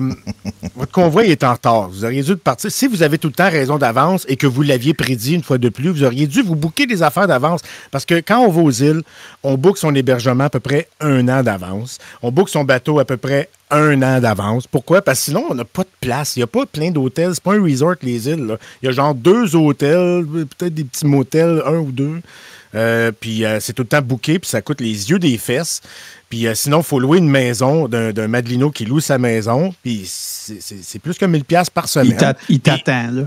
votre convoi est en retard. Vous auriez dû partir. Si vous avez tout le temps raison d'avance et que vous l'aviez prédit une fois de plus, vous auriez dû vous booker des affaires d'avance. Parce que quand on va aux îles, on book son hébergement à peu près un an d'avance. On book son bateau à peu près un an d'avance. Pourquoi? Parce que sinon, on n'a pas de place. Il n'y a pas plein d'hôtels. C'est pas un resort, les îles. Il y a genre deux hôtels, peut-être des petits motels, un ou deux. Euh, puis euh, c'est tout le temps booké, puis ça coûte les yeux des fesses. Puis euh, sinon, il faut louer une maison d'un d'un Madelino qui loue sa maison. Puis c'est- c'est c'est plus que 1000$ piastres par semaine. Il t'a- il Puis- t'attend, là.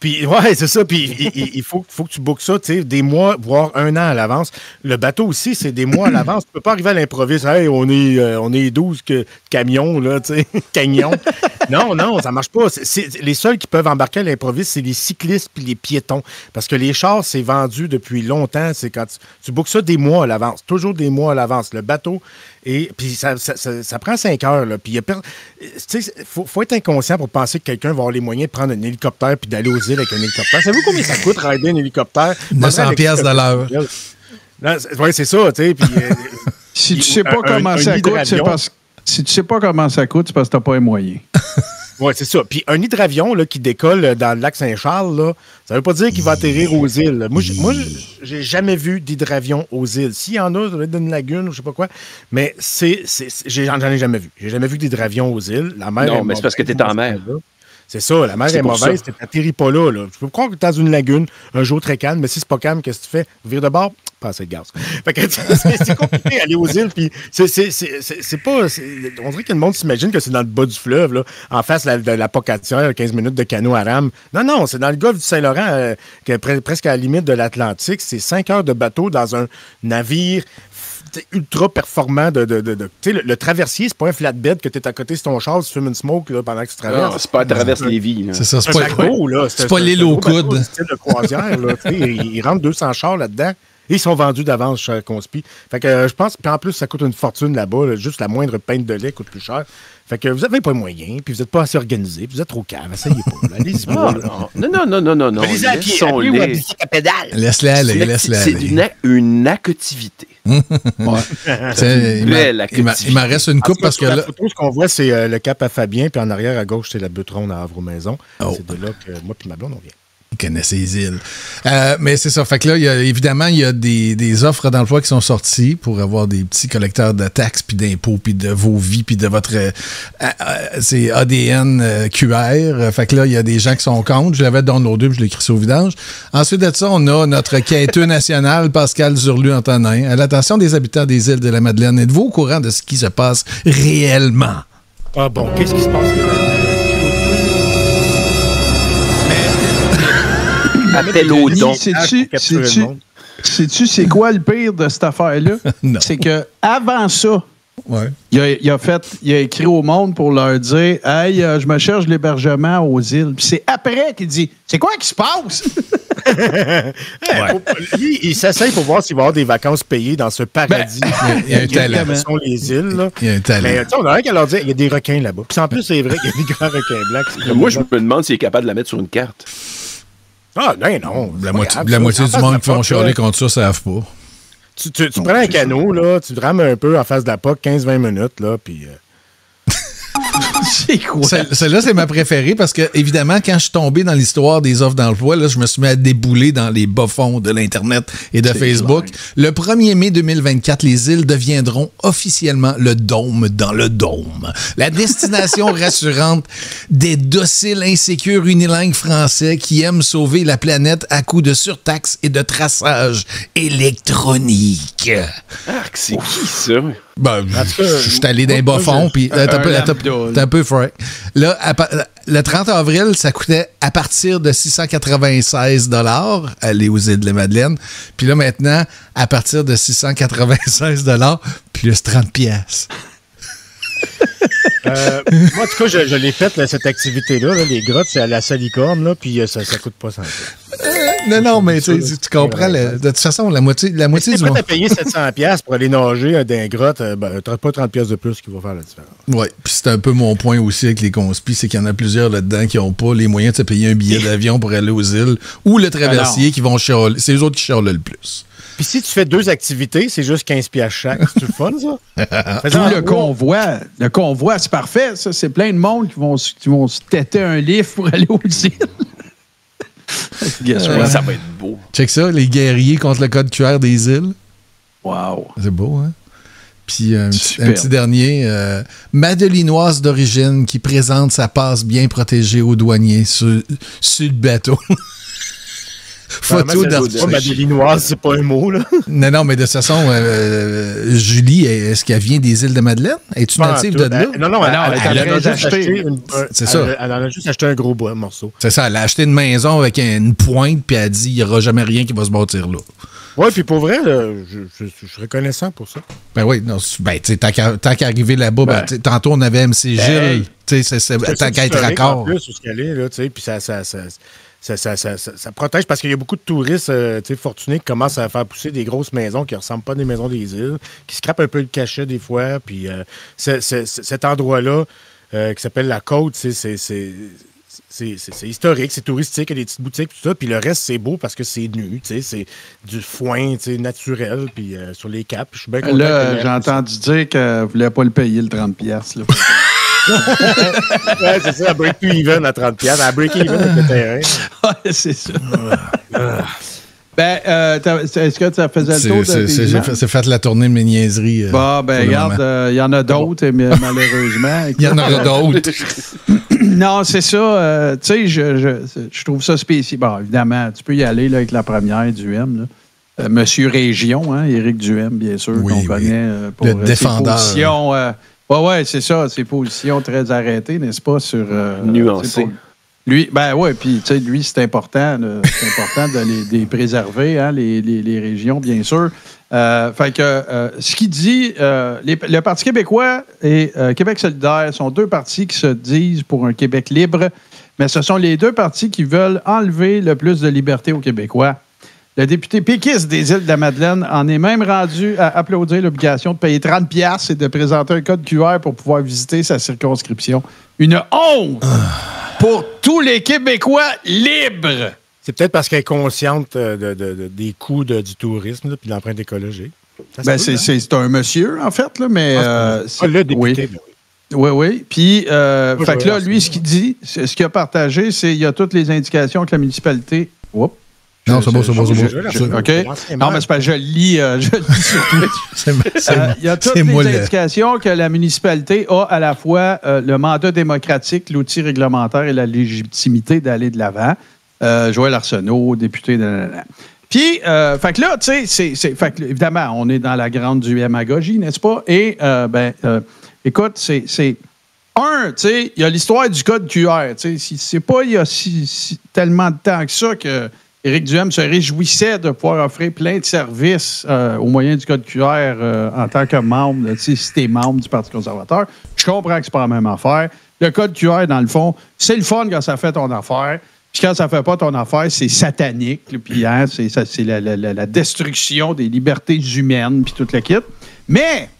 Puis, ouais, c'est ça. Puis, il, faut, faut que tu bookes ça, tu sais, des mois, voire un an à l'avance. Le bateau aussi, c'est des mois à l'avance. Tu peux pas arriver à l'improviste. Hey, on est, euh, on est 12 que, camions, là, tu sais, camions. non, non, ça marche pas. Les seuls qui peuvent embarquer à l'improviste, c'est les cyclistes puis les piétons. Parce que les chars, c'est vendu depuis longtemps. C'est quand tu, tu bookes ça des mois à l'avance. Toujours des mois à l'avance. Le bateau, et puis ça, ça, ça- ça prend cinq heures, là. Puis il y a per- tu sais, faut, faut être inconscient pour penser que quelqu'un va avoir les moyens de prendre un hélicoptère puis d'aller aux îles avec un hélicoptère. Savez-vous combien ça coûte rider un hélicoptère? 900 piastres de l'heure. Oui, c'est ça, tu sais. Puis, euh, Si tu sais pas un- comment un ça coûte, c'est parce si tu sais pas comment ça coûte, c'est parce que t'as pas les moyens. Oui, c'est ça. Puis un hydravion là, qui décolle euh, dans le lac Saint-Charles, là, ça veut pas dire qu'il va atterrir aux îles. Moi, j'ai- moi, j'ai- jamais vu d'hydravion aux îles. S'il y en a, ça doit être d'une lagune ou je sais pas quoi. Mais c'est, c'est- c'est- j'ai- j'en ai jamais vu. J'ai jamais vu d'hydravion aux îles. La mer Non, est mais c'est parce que mauvaise t'es en dans mer. C'est ça, la mer est pour mauvaise, t'atterris pas là, là. Tu peux croire que t'es dans une lagune, un jour très calme, mais si c'est pas calme, qu'est-ce que tu fais? Vire de bord? Pas assez de gaz. C'est compliqué d'aller aux îles, puis c'est- pas. On dirait que le monde s'imagine que c'est dans le bas du fleuve, là, en face de la, de la Pocatière, 15 minutes de canot à rame. Non, non, c'est dans le golfe du Saint-Laurent, euh, est presque à la limite de l'Atlantique. C'est 5 heures de bateau dans un navire ultra performant de. de, de, de- tu sais, le, le traversier, c'est pas un flatbed que tu es à côté de ton char, tu fumes une smoke là, pendant que tu Non, traverses. c'est pas à travers les vies. C'est ça, c'est C'est pas, c'est pas l'île c'est un aux gros bateau coudes. de style de croisière, là. ils, ils rentrent 200 chars là-dedans. Ils sont vendus d'avance chez Conspi. Fait que euh, je pense, puis en plus, ça coûte une fortune là-bas. là. Juste la moindre pinte de lait coûte plus cher. Fait que vous avez pas les moyens, puis vous êtes pas assez organisé, puis vous êtes trop cave. Essayez pas. Allez-y Ah, pas. là. non, non, non, non, non, non. Allez-y à pied, Laissons-les. bicycle à pédale. Laisse-la aller, C'est aller. une, une activité. Il m'en reste une coupe parce que là. photo, ce qu'on voit, c'est euh, le cap à Fabien, puis en arrière à gauche, c'est la butte ronde à Havre Maison. Oh. C'est de là que moi puis ma blonde, on vient. Il connaît ces îles. Euh, mais c'est ça. Fait que là, il y a, évidemment, il y a des, des offres d'emploi qui sont sorties pour avoir des petits collecteurs de taxes, puis d'impôts, puis de vos vies, puis de votre... euh, euh, ADN euh, QR. Fait que là, il y a des gens qui sont contre. Je l'avais downloadé, puis je l'ai écrit sur le vidange. Ensuite de ça, on a notre quêteux national, Pascal Zurlu-Antonin. À l'attention des habitants des îles de la Madeleine, êtes-vous au courant de ce qui se passe réellement? Ah bon, qu'est-ce qui se passe? Appel au don. Sais-tu, c'est quoi le pire de cette affaire-là? Non. c'est que avant ça, Ouais. il a, il a fait, il a écrit au monde pour leur dire Hey, euh, je me cherche l'hébergement aux îles. Puis c'est après qu'il dit C'est quoi qui se passe? Lui, il s'essaye pour voir s'il va avoir des vacances payées dans ce paradis. il y a un talent. Sont les îles. Là? Il y a un talent. Mais tu sais, on a rien qu'à leur dire il y a des requins là-bas. Puis en plus, c'est vrai qu'il y a des grands requins blancs. Moi, je me demande s'il est capable de la mettre sur une carte. Ah, non, non. La moitié, grave, la ça. moitié En du monde qui font chialer contre ça, savent pas. Tu, tu, tu prends un canot, là, tu te rames un peu en face de la POC, 15-20 minutes, là, puis... euh, c'est quoi? Celle- Celle-là, c'est ma préférée parce que, évidemment, quand je suis tombé dans l'histoire des offres d'emploi, là, je me suis mis à débouler dans les bas-fonds de l'Internet et de Facebook. Le 1er mai 2024, les îles deviendront officiellement le dôme dans le dôme. La destination rassurante des dociles insécures unilingues français qui aiment sauver la planète à coups de surtaxes et de traçage électronique. Arc, c'est qui ça? Ben, je suis allé moi, bas-fonds, je- puis euh, t'as un peu- un peu frais. Là, à le 30 avril, ça coûtait à partir de 696 dollars aller aux îles de la Madeleine. Puis là, maintenant, à partir de 696 dollars plus 30 pièces. euh, moi, en tout cas, je, je l'ai faite, cette activité-là, là, les grottes, c'est à la salicorne, là, puis euh, ça, ça coûte pas 100 Non, non, mais tu, tu comprends. de toute façon, la moitié, la Si moitié t'es du monde. à payer 700 pièces pour aller nager euh, dans une grotte, euh, ben, pas 30 pièces de plus qui va faire la différence. Oui, puis c'est un peu mon point aussi avec les conspis, c'est qu'il y en a plusieurs là-dedans qui n'ont pas les moyens de se payer un billet d'avion pour aller aux îles ou le traversier qui vont chialer. C'est autres qui chialent le plus. Puis si tu fais deux activités, c'est juste 15 pièces chaque. C'est le fun, ça? Le convoi, le convoi, c'est parfait. Ça, c'est plein de monde qui vont, se- qui vont se têter un livre pour aller aux îles. Guess what? Ça va être beau. Check ça, les guerriers contre le code QR des îles. Wow. C'est beau, hein? Puis un, petit- Super. un petit dernier, euh, Madelinoise d'origine qui présente sa passe bien protégée aux douaniers sur, sur le bateau. Photo d'artiste. pas madélinoise, c'est pas un mot, là. Non, non, mais de toute façon, euh, Julie, est-ce qu'elle vient des îles de Madeleine? Es-tu native de là? Elle- Non, non, elle, Ah elle- elle en a juste acheté une- un- C'est elle- ça. Elle en a juste acheté un gros bois, morceau. C'est ça, elle a acheté une maison avec une pointe, puis elle a dit il n'y aura jamais rien qui va se bâtir là. Ouais, puis pour vrai, là, je, je- je suis reconnaissant pour ça. Ben oui, non, ben, tu sais, tant qu'à arriver là-bas, ben, Ben. tantôt on avait MC Gilles, tu sais, c'est- c'est- C'est tant qu'à être raccord. En plus, où ce qu'elle est, là, tu sais, puis ça, ça, ça, ça, ça, ça- ça- ça protège parce qu'il y a beaucoup de touristes euh, fortunés qui commencent à faire pousser des grosses maisons qui ne ressemblent pas à des maisons des îles, qui scrapent un peu le cachet des fois. Puis euh, cet endroit-là, euh, qui s'appelle la côte, c'est. historique, c'est touristique, il y a des petites boutiques, tout ça. Puis le reste, c'est beau parce que c'est nu, c'est du foin, naturel, puis euh, sur les caps. Je suis bien content. Là, j'ai entendu dire qu'elle ne voulait pas le payer, le 30$. piastres, Là. Ouais, c'est ça, elle break even à 30$. Elle a break even avec le terrain. Ouais, c'est ça. ben, euh, est-ce que ça faisait le C'est- tour de c'est- tes c'est- J'ai images? fait, c'est fait la tournée de mes niaiseries. euh, Bon, ben, regarde, euh, il y en a d'autres, mais malheureusement. Il y en aura d'autres. non, c'est ça. euh, tu sais, je, je, je trouve ça spécial. Bon, évidemment, tu peux y aller là, avec la première du M. Là. Euh, Monsieur Région, hein, Éric Duhem, bien sûr, Oui, qu'on oui. connaît euh, pour Le euh, défendeur. ses positions. Euh, ouais, c'est ça, ses positions très arrêtées, n'est-ce pas, sur... euh, Nuancées. Lui, ben ouais, puis tu sais, lui, c'est important, c'est important de les, de les préserver, hein, les, les- les régions, bien sûr. Euh, fait que euh, ce qu'il dit, euh, les- le Parti québécois et Québec solidaire sont deux partis qui se disent pour un Québec libre, mais ce sont les deux partis qui veulent enlever le plus de liberté aux Québécois. Le député péquiste des îles de la Madeleine en est même rendu à applaudir l'obligation de payer 30 pièces et de présenter un code QR pour pouvoir visiter sa circonscription. Une honte pour tous les Québécois libres. C'est peut-être parce qu'elle est consciente euh, de- de- de- des coûts du tourisme puis de l'empreinte écologique. Ben, c'est, hein? c'est- un monsieur, en fait, là, mais... Ah, euh, c'est- ah, le député. oui. Oui, oui. Puis, euh, fait que là, lui, ce qu'il dit, ce qu'il a partagé, c'est il y a toutes les indications que la municipalité. Oups. Non, c'est bon, c'est bon, c'est bon. OK. Non, mais c'est pas je le lis, euh, je le lis sur Twitch. Euh, Il y a toutes les indications que la municipalité a à la fois euh, le mandat démocratique, l'outil réglementaire et la légitimité d'aller de l'avant. Euh, Joël Arsenault, député de... Puis, euh, fait que là, tu sais, c'est- c'est- fait que, évidemment, on est dans la grande duémagogie, n'est-ce pas? Et, euh, ben, euh, écoute, c'est... c'est- Un, tu sais, il y a l'histoire du code QR. Tu sais, si- c'est pas il y a si- si- tellement de temps que ça que Éric Duhem se réjouissait de pouvoir offrir plein de services euh, au moyen du code QR euh, en tant que membre, là, tu si t'es membre du Parti conservateur. Je comprends que c'est pas la même affaire. Le code QR, dans le fond, c'est le fun quand ça fait ton affaire. Puis quand ça fait pas ton affaire, c'est satanique. Puis hein, c'est la, la- la- la destruction des libertés humaines, puis tout le kit. Mais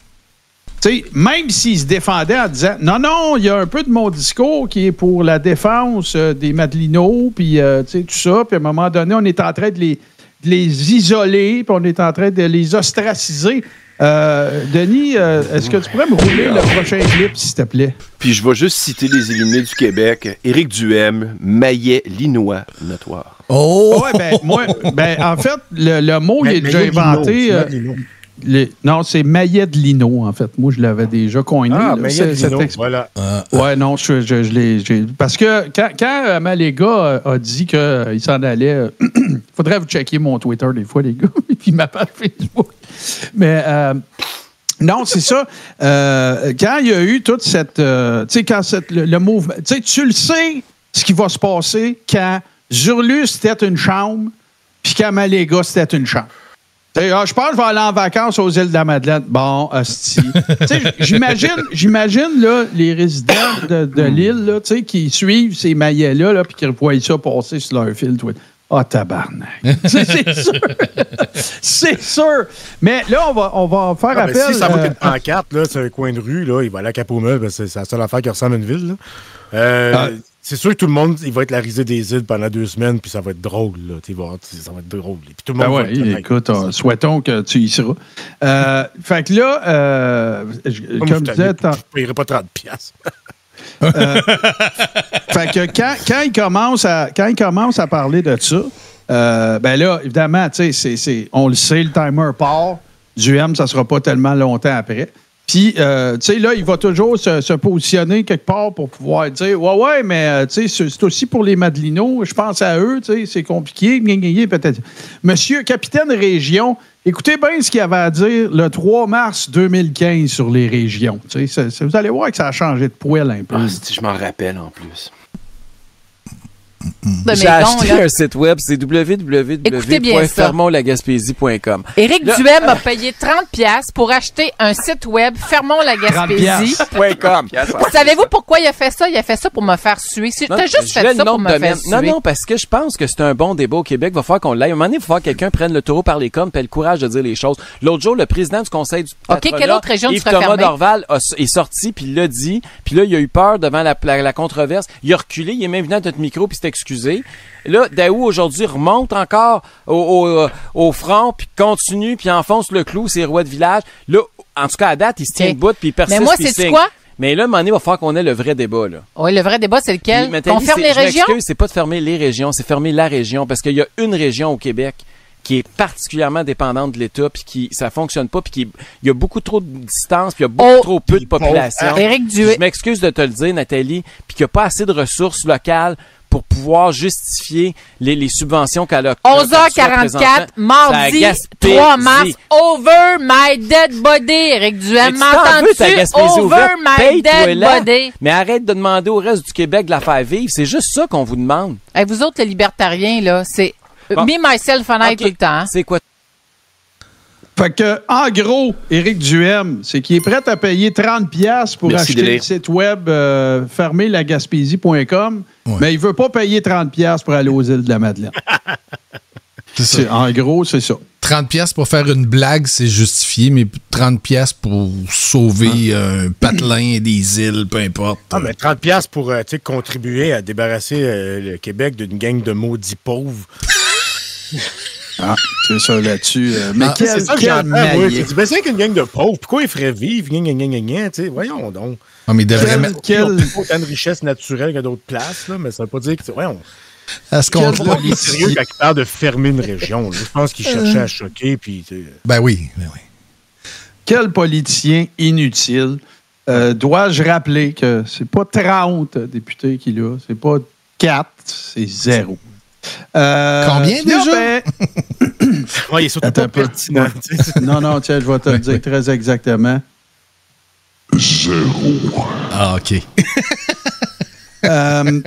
tu sais, même s'il se défendait en disant non, non, il y a un peu de mon discours qui est pour la défense euh, des Madelinos, puis euh, tu sais, tout ça, puis à un moment donné, on est en train de les, de les isoler, puis on est en train de les ostraciser. Euh, Denis, euh, est-ce que tu pourrais me rouler le prochain clip, s'il te plaît? Puis je vais juste citer les éliminés du Québec. Éric Duhem, Maillet, Linois, notoire. Oh! Ouais, ben, moi, ben, en fait, le, le mot, il est déjà inventé. Euh, Lino. Les- non, c'est Maillet de Lino, en fait. Moi, je l'avais déjà coiné. Ah, là, a cette Lino, exp- voilà. Ouais, non, je, je, je l'ai. Parce que quand, quand euh, Maléga euh, a dit qu'il s'en allait, il faudrait vous checker mon Twitter des fois, les gars, puis ma page Facebook. Mais euh, non, c'est ça. Euh, quand il y a eu toute cette. euh, tu sais, quand cette- le, le mouvement. Tu sais, tu le sais ce qui va se passer quand Zurlus, c'était une chambre, puis quand Maléga, c'était une chambre. Ah, je pense que je vais aller en vacances aux îles de la Madeleine. Bon, hostie. Tu sais, j'imagine, j'imagine là, les résidents de, de l'île là, tu sais, qui suivent ces maillets-là là, puis qui voient ça passer sur leur fil. Twitter. Ah, tabarnak. c'est sûr. c'est sûr. Mais là, on va, on va faire Ah, appel. si ça va euh, qu'une pancarte, là, c'est un coin de rue, là, il va aller à ben, c'est la seule affaire qui ressemble à une ville. là. Euh, Ah. C'est sûr que tout le monde, il va être la risée des îles pendant deux semaines, puis ça va être drôle. Là, voir, ça va être drôle. Puis tout le Ben monde va ouais, être écoute, euh, souhaitons que tu y seras. Euh, fait que là, euh, je- Moi, comme je je disais, tant- ne pas 30 piastres. Fait que quand, quand, il commence à, quand il commence à parler de ça, euh, ben là, évidemment, tu sais, on le sait, le timer part. Du M, ça sera pas tellement longtemps après. Puis, euh, tu sais, là, il va toujours se, positionner quelque part pour pouvoir dire Ouais, ouais, mais euh, tu sais, c'est aussi pour les Madelinos, je pense à eux, tu sais, c'est compliqué, peut-être. Monsieur, capitaine région, écoutez bien ce qu'il avait à dire le 3 mars 2015 sur les régions. Tu sais, vous allez voir que ça a changé de poil un peu. Ah, je m'en rappelle en plus. De J'ai acheté là. un site web, c'est www.fermonlagaspésie.com. Éric Duhem a payé 30 pièces pour acheter un site web Fermons la Gaspésie. .com. Savez-vous pourquoi il a fait ça? Il a fait ça pour me faire suer. Tu Non, as juste fait ça pour me faire suer. Non, non, parce que je pense que c'est un bon débat au Québec. Il va falloir qu'on l'aille. À un moment donné, il va falloir que quelqu'un prenne le taureau par les cornes et ait le courage de dire les choses. L'autre jour, le président du conseil du OK, quelle patronat, autre région Yves Thomas? Dorval a- est sorti, puis il l'a dit. Puis là, il a eu peur devant la, la- la controverse. Il a reculé, il est même venu à notre micro, puis s'est excusé. Là, Daou, aujourd'hui, remonte encore au, au, euh, au front, puis continue, puis enfonce le clou, c'est roi de village. Là, en tout cas, à date, il se tient OK. debout, puis il persiste, Mais moi, signe. quoi? Mais là, à un moment donné, il va falloir qu'on ait le vrai débat, là. Oui, le vrai débat, c'est lequel? Qu'on ferme c'est- les je régions? m'excuse, c'est pas de fermer les régions, c'est fermer la région parce qu'il y a une région au Québec qui est particulièrement dépendante de l'État, puis qui ça fonctionne pas, puis qui il y a beaucoup trop de distance, puis il y a beaucoup Oh, trop peu de population. Je m'excuse de te le dire, Nathalie, puis qu'il n'y a pas assez de ressources locales pour pouvoir justifier les, les subventions qu'elle a. qu'elle reçoit 11h44, présentement. mardi, Ça Gaspésie. 3 mars. Over my dead body, Éric Duhem. M'entends-tu? Over ouverte? my dead body. Mais arrête de demander au reste du Québec de la faire vivre. C'est juste ça qu'on vous demande. Hey, vous autres, les libertariens, là, c'est Bon. me, myself and I tout le temps. hein. C'est quoi? Fait que, en gros, Éric Duhem, c'est qu'il est prêt à payer 30$ piastres pour Merci acheter le site web euh, fermerlagaspésie.com, Ouais. mais il veut pas payer 30$ piastres pour aller aux îles de la Madeleine. C'est ça. C'est- en gros, c'est ça. 30 pièces pour faire une blague, c'est justifié, mais 30 pièces pour sauver un patelin et des îles, peu importe. Ah, mais 30$ piastres pour euh, tu sais, contribuer à débarrasser euh, le Québec d'une gang de maudits pauvres. Ah, c'est ça là-dessus. euh, mais Ah, quel, c'est ça que quel. C'est ben, c'est qu'une gang de pauvres. Pourquoi ils feraient vivre? Gna, gna, gna, Voyons donc. Ah, mais il devrait Quel- mettre Ils ont quel- pas autant de richesses naturelles que d'autres places, là, mais ça veut pas dire que. Voyons. à ce compte-là. Il est sérieux quand il parle de fermer une région. là? Je pense qu'il cherchait à choquer. Puis, Ben oui, ben oui. Quel politicien inutile. Euh, Dois-je rappeler que c'est pas 30 députés qu'il a, c'est pas 4, c'est zéro. Euh, Combien déjà? ben, ouais, il est surtout Attends pas un peu. pertinent. tu sais. non, non, tiens, je vais te le dire très exactement. Ah, OK. Euh,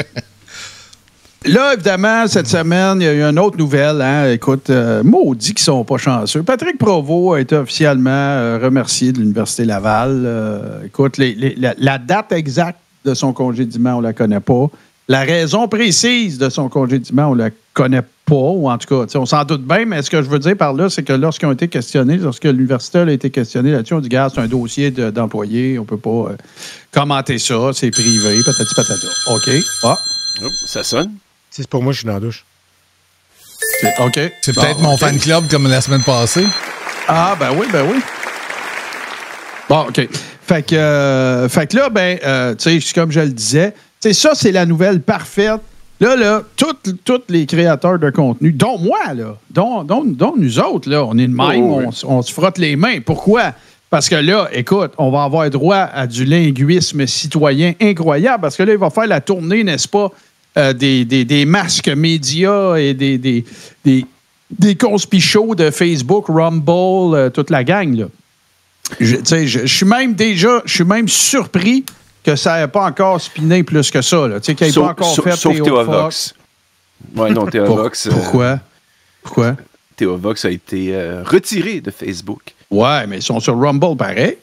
là, évidemment, cette semaine, il y a eu une autre nouvelle. Hein? Écoute, euh, maudits qui sont pas chanceux. Patrick Provost a été officiellement euh, remercié de l'Université Laval. Euh, écoute, les- les- la, la date exacte de son congédiement, on la connaît pas. La raison précise de son congédiement, on la connaît pas, ou en tout cas, on s'en doute bien, mais ce que je veux dire par là, c'est que lorsqu'ils ont été questionnés, lorsque l'université a été questionnée là-dessus, on dit, gars, c'est un dossier de- d'employé, on peut pas euh, commenter ça, c'est privé, patati patata. OK. Ah, Oh, ça sonne. C'est pour moi, je suis dans la douche. c'est- OK. C'est Bon, peut-être mon fan club comme la semaine passée. Ah, ben oui, ben oui. Bon, OK. Fait que, euh, fait que là, ben, euh, tu sais, comme je le disais, tu sais, ça, c'est la nouvelle parfaite. Là, là, tous les créateurs de contenu, dont moi, là, dont, dont- dont nous autres, là, on est de même, Oh, oui. on, se frotte les mains. Pourquoi? Parce que là, écoute, on va avoir droit à du linguisme citoyen incroyable, parce que là, il va faire la tournée, n'est-ce pas, euh, des, des- des masques médias et des, des, des, des conspichaux de Facebook, Rumble, euh, toute la gang, là. Je, je suis même déjà, je suis même surpris que ça n'ait pas encore spiné plus que ça, là. Tu sais, qu'il n'ait pas Sauf, encore sauf- fait sauf Théo Théovox. Ouais, non, Pour- Théovox. euh, Pourquoi? Pourquoi? Théovox a été euh, retiré de Facebook. Ouais, mais ils sont sur Rumble pareil.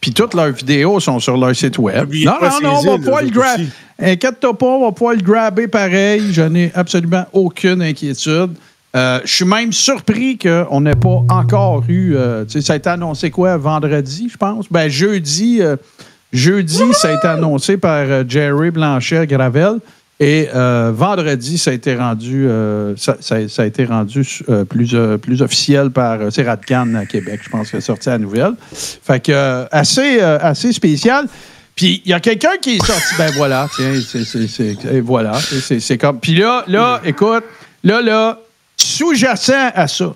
Puis toutes leurs vidéos sont sur leur site web. Non, non, non, on va pouvoir le grabber. Inquiète-toi pas, on va pouvoir le grabber pareil. Je n'ai absolument aucune inquiétude. Euh, je suis même surpris qu'on n'ait pas encore eu. euh, tu sais, ça a été annoncé quoi vendredi, je pense? Ben, jeudi. euh, jeudi, ça a été annoncé par euh, Jerry Blanchet Gravel. Et euh, vendredi, ça a été rendu, euh, ça, a été rendu plus, plus officiel par c'est Radcan à Québec, je pense, qui a sorti la nouvelle. Fait que assez, assez spécial. Puis il y a quelqu'un qui est sorti, ben voilà, tiens, c'est, voilà, c'est comme. Puis là, là, écoute, là, là, sous-jacent à ça,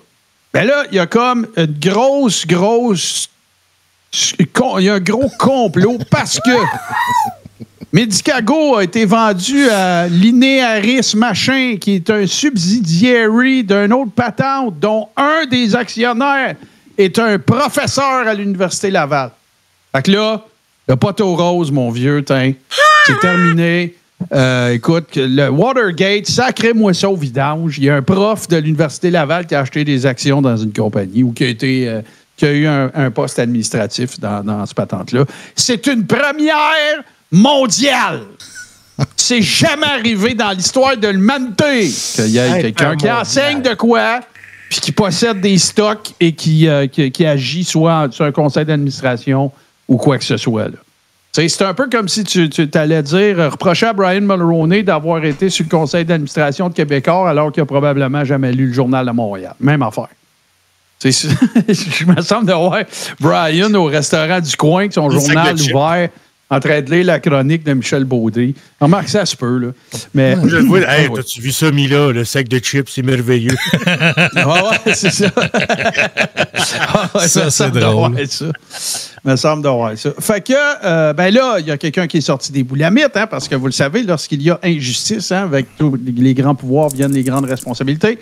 ben là, il y a comme une grosse, grosse. Il y a un gros complot parce que Medicago a été vendu à Linearis Machin, qui est un subsidiary d'un autre patente, dont un des actionnaires est un professeur à l'Université Laval. Fait que là, le poteau rose, mon vieux, c'est terminé. Euh, écoute, le Watergate, sacré-moi ça au vidange. Il y a un prof de l'Université Laval qui a acheté des actions dans une compagnie ou qui a été. euh, qui a eu un, un poste administratif dans, dans ce patente-là. C'est une première mondiale. C'est jamais arrivé dans l'histoire de l'humanité qu'il y ait quelqu'un qui enseigne de quoi, puis qui possède des stocks et qui, euh, qui, qui agit soit sur un conseil d'administration ou quoi que ce soit. C'est un peu comme si tu, tu allais dire, euh, reprocher à Brian Mulroney d'avoir été sur le conseil d'administration de Québécois alors qu'il a probablement jamais lu le journal de Montréal. Même affaire. Je me semble de voir Brian au restaurant du coin, avec son journal ouvert. en train de lire la chronique de Michel Baudry. Remarque, ça se peut, là. Mais. Je vois, hey, t'as-tu vu ça, Mila? Le sac de chips, c'est merveilleux. ouais, ouais, c'est ça. Ah ouais, Ça, me c'est drôle. ça. Me semble d'avoir ça. Fait que, euh, ben là, il y a quelqu'un qui est sorti des boulamites, hein, parce que vous le savez, lorsqu'il y a injustice, hein, avec tous les grands pouvoirs viennent les grandes responsabilités.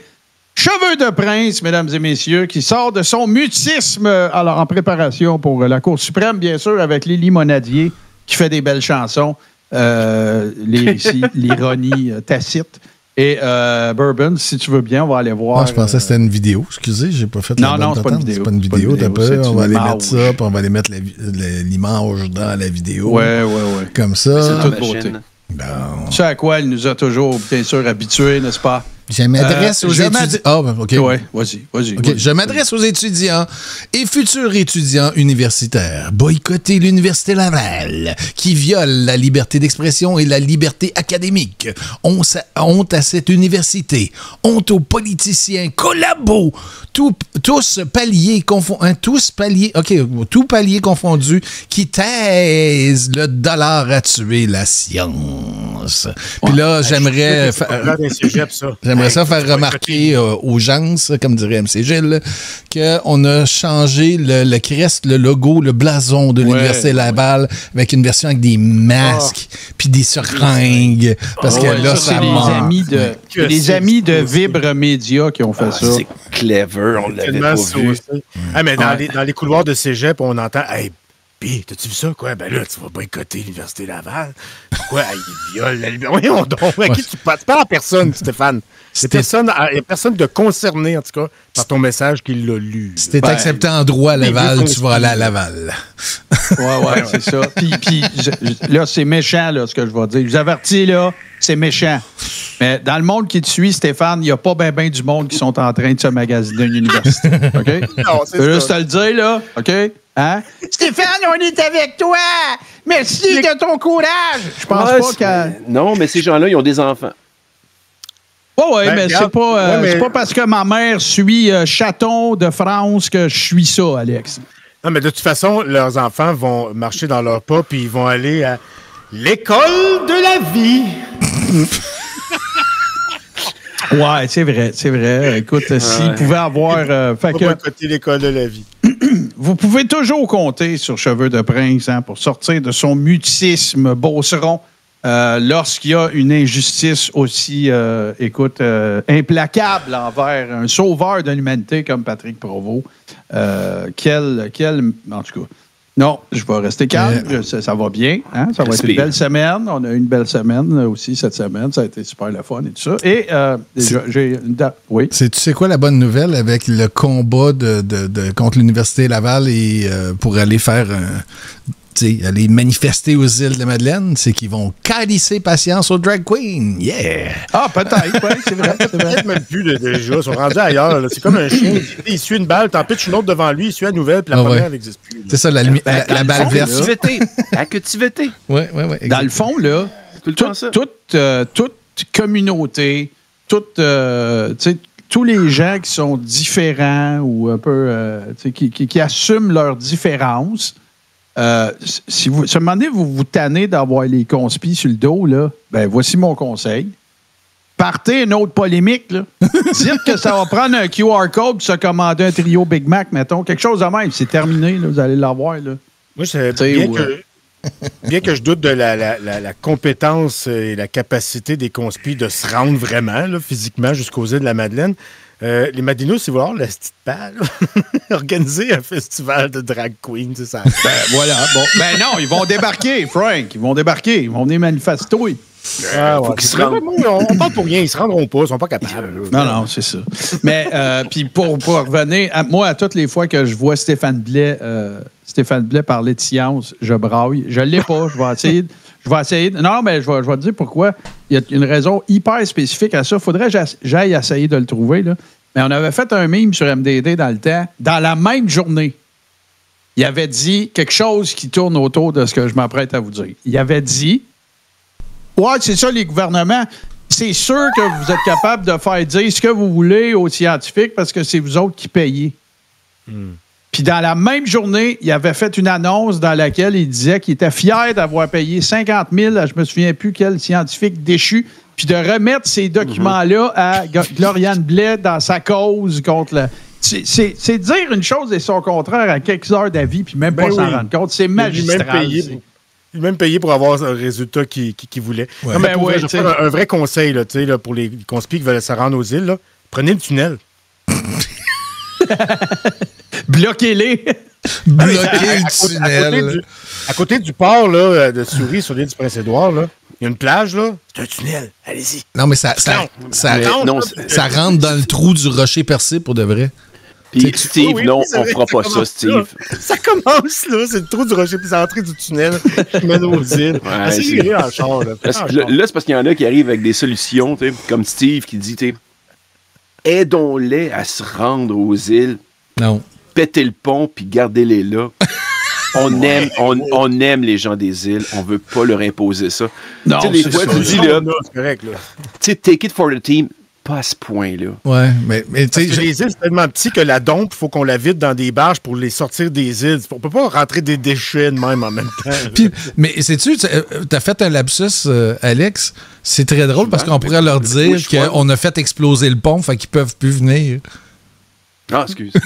Cheveux de prince, mesdames et messieurs, qui sort de son mutisme, euh, alors en préparation pour euh, la Cour suprême, bien sûr, avec Lily Monadier, qui fait des belles chansons, euh, l'ironie euh, tacite. Et euh, Bourbon, si tu veux bien, on va aller voir. Ah, je pensais que c'était une vidéo. Excusez, j'ai pas fait Non, la non, c'est pas une vidéo. C'est pas une C'est pas une vidéo. c'est. On va aller mettre ça, puis on va aller mettre l'image dans la vidéo. Ouais, ouais, ouais. Comme C'est ça. toute beauté. Bon. Ce à quoi il nous a toujours, bien sûr, habitués, n'est-ce pas? Je m'adresse Euh, aux étudiants. Ah, ben, OK. Ouais, vas-y, vas-y. Je m'adresse aux étudiants et futurs étudiants universitaires. Boycotter l'Université Laval, qui viole la liberté d'expression et la liberté académique. Honte à cette université. Honte aux politiciens, collabos, tout- tous paliers confondus, tous paliers, OK, tout palier confondu, qui taisent le dollar à tuer la science. Puis là, j'aimerais... C'est fa- pas. J'aimerais ça faire remarquer euh, aux gens, comme dirait MC Gilles, qu'on a changé le, le crest, le logo, le blason de l'Université Laval avec une version avec des masques puis des seringues. Parce que Ouais, là, ça, ça, c'est les amis de, Que les amis de. Vibre Média qui ont fait ça. C'est clever, on l'avait pas vu. Ah, mais dans, les, dans les couloirs de cégep, on entend Hey, P, t'as-tu vu ça, quoi? Ben là, tu vas boycotter l'Université Laval. Pourquoi? Il viole la liberté. Voyons donc. À qui tu parles? Tu parles à personne, Stéphane. Il C'était- n'y a personne de concerné, en tout cas, par ton message qui l'a lu. Si t'es Ben, accepté en droit à Laval, tu vas aller à Laval. Ouais, ouais, c'est ça. Puis, puis je- je- là, c'est méchant, là, ce que je vais dire. Je vous avertis, là, c'est méchant. Mais dans le monde qui te suit, Stéphane, il n'y a pas bien ben du monde qui sont en train de se magasiner une université. OK? Non, c'est Je veux juste ça. te le dire, là. OK? Hein? Stéphane, on est avec toi! Merci de ton courage! Je pense Ouais, pas qu'à. Non, mais ces gens-là, ils ont des enfants. Ouais, ouais, Ben, mais c'est pas, euh, Ouais, mais- pas parce que ma mère suit euh, Chaton de France que je suis ça, Alex. Non, mais de toute façon, leurs enfants vont marcher dans leurs pas, puis ils vont aller à l'école de la vie. Ouais, c'est vrai, c'est vrai. Écoute, s'ils pouvaient avoir. euh, fait que- l'école de la vie. Vous pouvez toujours compter sur Cheveux de Prince hein, pour sortir de son mutisme beauceron euh, lorsqu'il y a une injustice aussi, euh, écoute, euh, implacable envers un sauveur de l'humanité comme Patrick Provost. Euh, quel, quel, en tout cas. Non, je vais rester calme. Je- ça, ça va bien. hein, Ça va être une belle semaine. On a eu une belle semaine aussi cette semaine. Ça a été super le fun et tout ça. Et euh, j'ai une date. Oui. C'est, tu sais quoi la bonne nouvelle avec le combat de, de- de- contre l'Université Laval et euh, pour aller faire un. Aller manifester aux îles de Madeleine, c'est qu'ils vont calisser patience aux drag queens. Yeah! Ah, peut-être. oui, c'est vrai. C'est vrai. Peut-être même plus de, déjà. Ils sont rendus ailleurs. là. C'est comme un chien. Il suit une balle, t'en pitches une autre devant lui, il suit la nouvelle, puis la Ah première, ouais. n'existe plus. C'est ça, la, lumi- Ben, la, la dans balle verte. là. Activité. Activité. Ouais, ouais, ouais, Dans le fond, là, Tout le tout- temps ça. toute, euh, toute communauté, toute, euh, tous les gens qui sont différents ou un peu, euh, qui, qui- qui assument leurs différences, euh, si vous, moment donné, vous vous tannez d'avoir les conspis sur le dos, là, ben voici mon conseil. Partez une autre polémique. Là. Dites que ça va prendre un QR code pour se commander un trio Big Mac, mettons. Quelque chose de même. C'est terminé. là, vous allez l'avoir. là. Moi, c'est bien, que, bien que je doute de la, la- la- la compétence et la capacité des conspires de se rendre vraiment là, physiquement jusqu'aux îles de la Madeleine. Euh, les Madinos, si vous voulez avoir la petite balle, organiser un festival de drag queen, c'est ça. Ben voilà. Bon. Ben non, ils vont débarquer, Frank. Ils vont débarquer. Ils vont venir manifester. Ah, ouais. Faut qu'ils se rendent. on parle pour rien, ils se rendront pas, ils sont pas capables. Non, non, c'est ça. Mais euh, puis pour, pour revenir, à, moi, à toutes les fois que je vois Stéphane Blais, euh, Stéphane Blais parler de science, je braille. Je l'ai pas. Je vais essayer. de- Je vais essayer. de- non, mais je vais, je vais te dire pourquoi. Il y a une raison hyper spécifique à ça. Faudrait que j'aille essayer de le trouver. Là. Mais on avait fait un meme sur MDD dans le temps, dans la même journée. Il avait dit quelque chose qui tourne autour de ce que je m'apprête à vous dire. Il avait dit Ouais, c'est ça, les gouvernements. C'est sûr que vous êtes capable de faire dire ce que vous voulez aux scientifiques parce que c'est vous autres qui payez. Puis dans la même journée, il avait fait une annonce dans laquelle il disait qu'il était fier d'avoir payé 50 000, je me souviens plus quel scientifique déchu, puis de remettre ces documents-là à Gloriane Blais dans sa cause contre le. C'est dire une chose et son contraire à quelques heures d'avis, puis même pas Ben s'en oui. rendre compte. C'est magistral. même payé, c'est- il a même payé pour avoir un résultat qu'il qu'il voulait. Ouais. Non, mais Ben ouais, vrai, un, un vrai conseil là, tu sais, là, pour les conspires qui veulent se rendre aux îles. là. Prenez le tunnel. Bloquez-les. À le côté- à côté tunnel. du- À côté du port là, de Souris sur l'île du Prince-Édouard, là, il y a une plage, là? C'est un tunnel. Allez-y. Non, mais ça, ça, Non. ça, Mais non, rentre dans le trou du rocher percé pour de vrai. Puis Steve, Oui, non, on fera pas ça, Steve. là. Ça commence, là. C'est le trou du rocher, puis c'est l'entrée du tunnel qui mène aux îles. Ouais, Essayez c'est- en char, là. C'est parce qu'il y en a qui arrivent avec des solutions, tu sais, comme Steve qui dit, aidons-les à se rendre aux îles, Non. pétez le pont puis gardez-les là. On aime, on, on aime les gens des îles, on veut pas leur imposer ça. Non, tu sais, des c'est fois, ça. tu dis, là, correct, là. tu sais, take it for the team, pas à ce point-là. Ouais, mais, mais tu sais, les îles, c'est tellement petit que la dompe, il faut qu'on la vide dans des barges pour les sortir des îles. On peut pas rentrer des déchets de même en même temps. Puis, mais sais-tu, tu as fait un lapsus, euh, Alex? C'est très drôle parce qu'on pourrait leur dire qu'on a fait exploser le pont, fait qu'ils peuvent plus venir. Ah, excuse.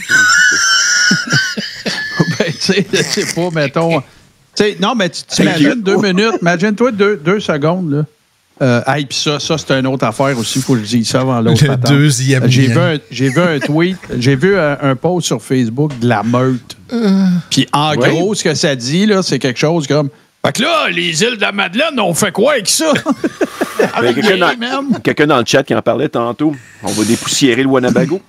tu sais, je sais pas, mettons. Non, mais tu t'imagines deux minutes. Imagine-toi deux, deux secondes, là. Euh, hey, puis ça, ça c'est une autre affaire aussi. Il faut que je dise ça avant l'autre. Le patente. deuxième J'ai vu, un, j'ai vu un tweet, j'ai vu un, un post sur Facebook de la meute. Puis en Ouais. gros, ce que ça dit, là, c'est quelque chose comme. Fait que là, les îles de la Madeleine, on fait quoi avec ça? Avec quelqu'un, dans, quelqu'un dans le chat qui en parlait tantôt. On va dépoussiérer le Wanabago.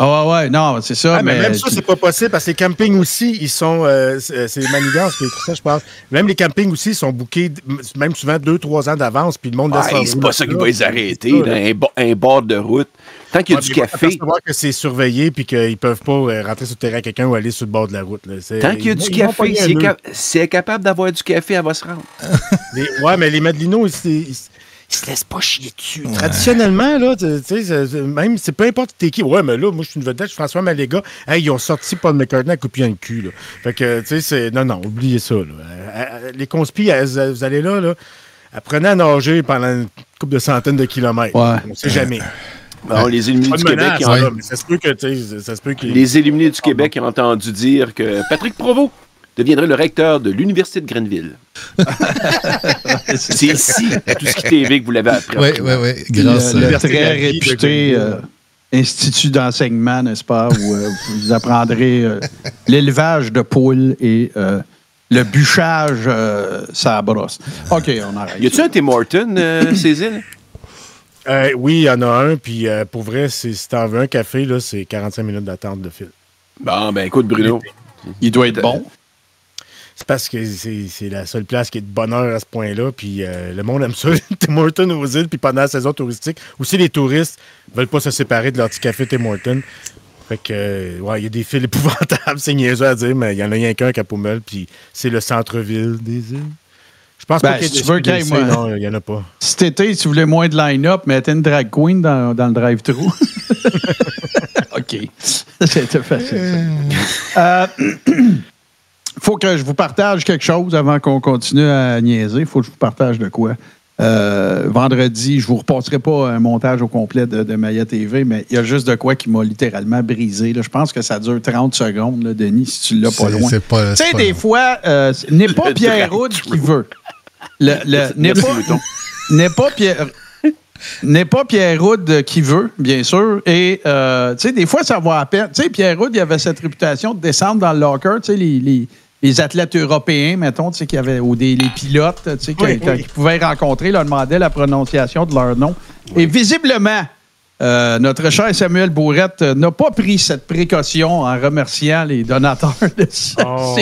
Ah ouais, ouais, non, c'est ça. Ah, mais mais même ça, c'est pas possible parce que les campings aussi, ils sont. euh, c'est c'est Manigance qui a écrit ça, je pense. Même les campings aussi, ils sont bookés, même souvent deux, trois ans d'avance, puis le monde Ah, laisse leur c'est pas ça qui va les arrêter, ça, là, un, un bord de route. Tant qu'il y a Ouais, du mais ils vont café, s'apercevoir que c'est surveillé puis qu'ils peuvent pas euh, rentrer sur le terrain à quelqu'un ou aller sur le bord de la route. là. Tant qu'il y a du café, si elle est capable d'avoir du café, elle va se rendre. Les- ouais, mais les Madelinos, ils, ils se- laissent pas chier dessus. Traditionnellement, là, tu sais, même, c'est peu importe t'es qui. Ouais, mais là, moi, je suis une vedette, je suis François Maléga. Hey, ils ont sorti Paul McCartney à couper un cul, là. Fait que, tu sais, c'est. Non, non, oubliez ça, là. Euh, euh, Les conspires, elles- vous allez là, là. Apprenez à nager pendant une couple de centaines de kilomètres. Ouais. On sait jamais. Bon, les éliminés Pas du Québec, ont- ça se peut que, tu sais, ça se peut qu'ils. les éliminés du Québec ont entendu dire que Patrick Provost deviendrait le recteur de l'Université de Grenville. c'est ici, à tout ce qui TV, que vous l'avez appris. Oui, oui, oui. Grâce le, le à. très réputé Grenville. euh, institut d'enseignement, n'est-ce pas, où euh, vous apprendrez euh, l'élevage de poules et euh, le bûchage, euh, ça brosse. OK, on arrête. Y a-tu un Tim Horton, euh, Cécile? Euh, oui, il y en a un, puis euh, pour vrai, si t'en veux un café, là, c'est 45 minutes d'attente de fil. Bon, ben écoute, Bruno. Il doit être bon. C'est parce que c'est la seule place qui est de bonheur à ce point-là. Puis euh, le monde aime ça, Tim Hortons aux îles. Puis pendant la saison touristique, aussi les touristes veulent pas se séparer de leur petit café Tim Hortons. Fait que, euh, ouais, il y a des fils épouvantables, c'est niaiseux à dire, mais il y en a rien qu'un à Capomel, puis c'est le centre-ville des îles. Je pense Ben, pas si tu veux qu'il y Non, il y en a pas. Cet été, vous voulez moins de line-up, mettez une drag queen dans, dans le drive-thru. OK. C'était facile. Euh, faut que je vous partage quelque chose avant qu'on continue à niaiser. faut que je vous partage de quoi. Euh, vendredi, je vous repasserai pas un montage au complet de, de Maya TV, mais il y a juste de quoi qui m'a littéralement brisé. là. Je pense que ça dure 30 secondes, là, Denis, si tu l'as pas loin. c'est pas- Tu sais, des long. fois, euh, n'est pas Pierre. Houd qui veut. Le, le- n'est pas, n'est pas Pierre. N'est pas Pierre Houd qui veut, bien sûr. Et, euh, tu sais, des fois, ça va à peine. Tu sais, Pierre Houd, il avait cette réputation de descendre dans le locker, tu sais, les, les, les athlètes européens, mettons, tu sais, qui avaient, ou des, les pilotes, tu sais, qui- Oui, qui, oui. qui pouvaient rencontrer, leur demandaient la prononciation de leur nom. Et visiblement, euh, notre cher Samuel Bourrette n'a pas pris cette précaution en remerciant les donateurs de ce- Oh.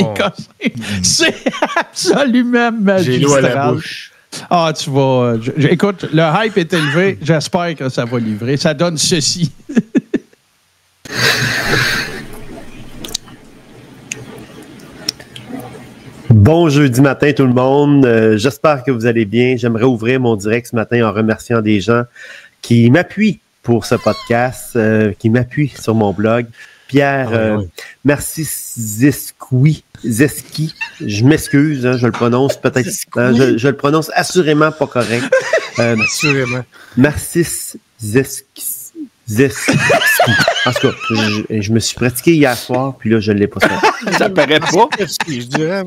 C'est absolument J'ai l'eau à la magistral. bouche. Ah, tu vas. écoute, le hype est élevé. J'espère que ça va livrer. Ça donne ceci. Bon jeudi matin tout le monde. Euh, J'espère que vous allez bien. J'aimerais ouvrir mon direct ce matin en remerciant des gens qui m'appuient pour ce podcast, euh, qui m'appuient sur mon blog. Pierre, Ah, euh, oui. merci Zeski. Zeski. Je m'excuse, hein, je le prononce peut-être. hein, je, je le prononce assurément pas correct. Euh, Assurément. Narcisse Zeski. En tout cas, je, je me suis pratiqué hier soir, puis là, je ne l'ai pas fait. Ça paraît pas. Je dirais.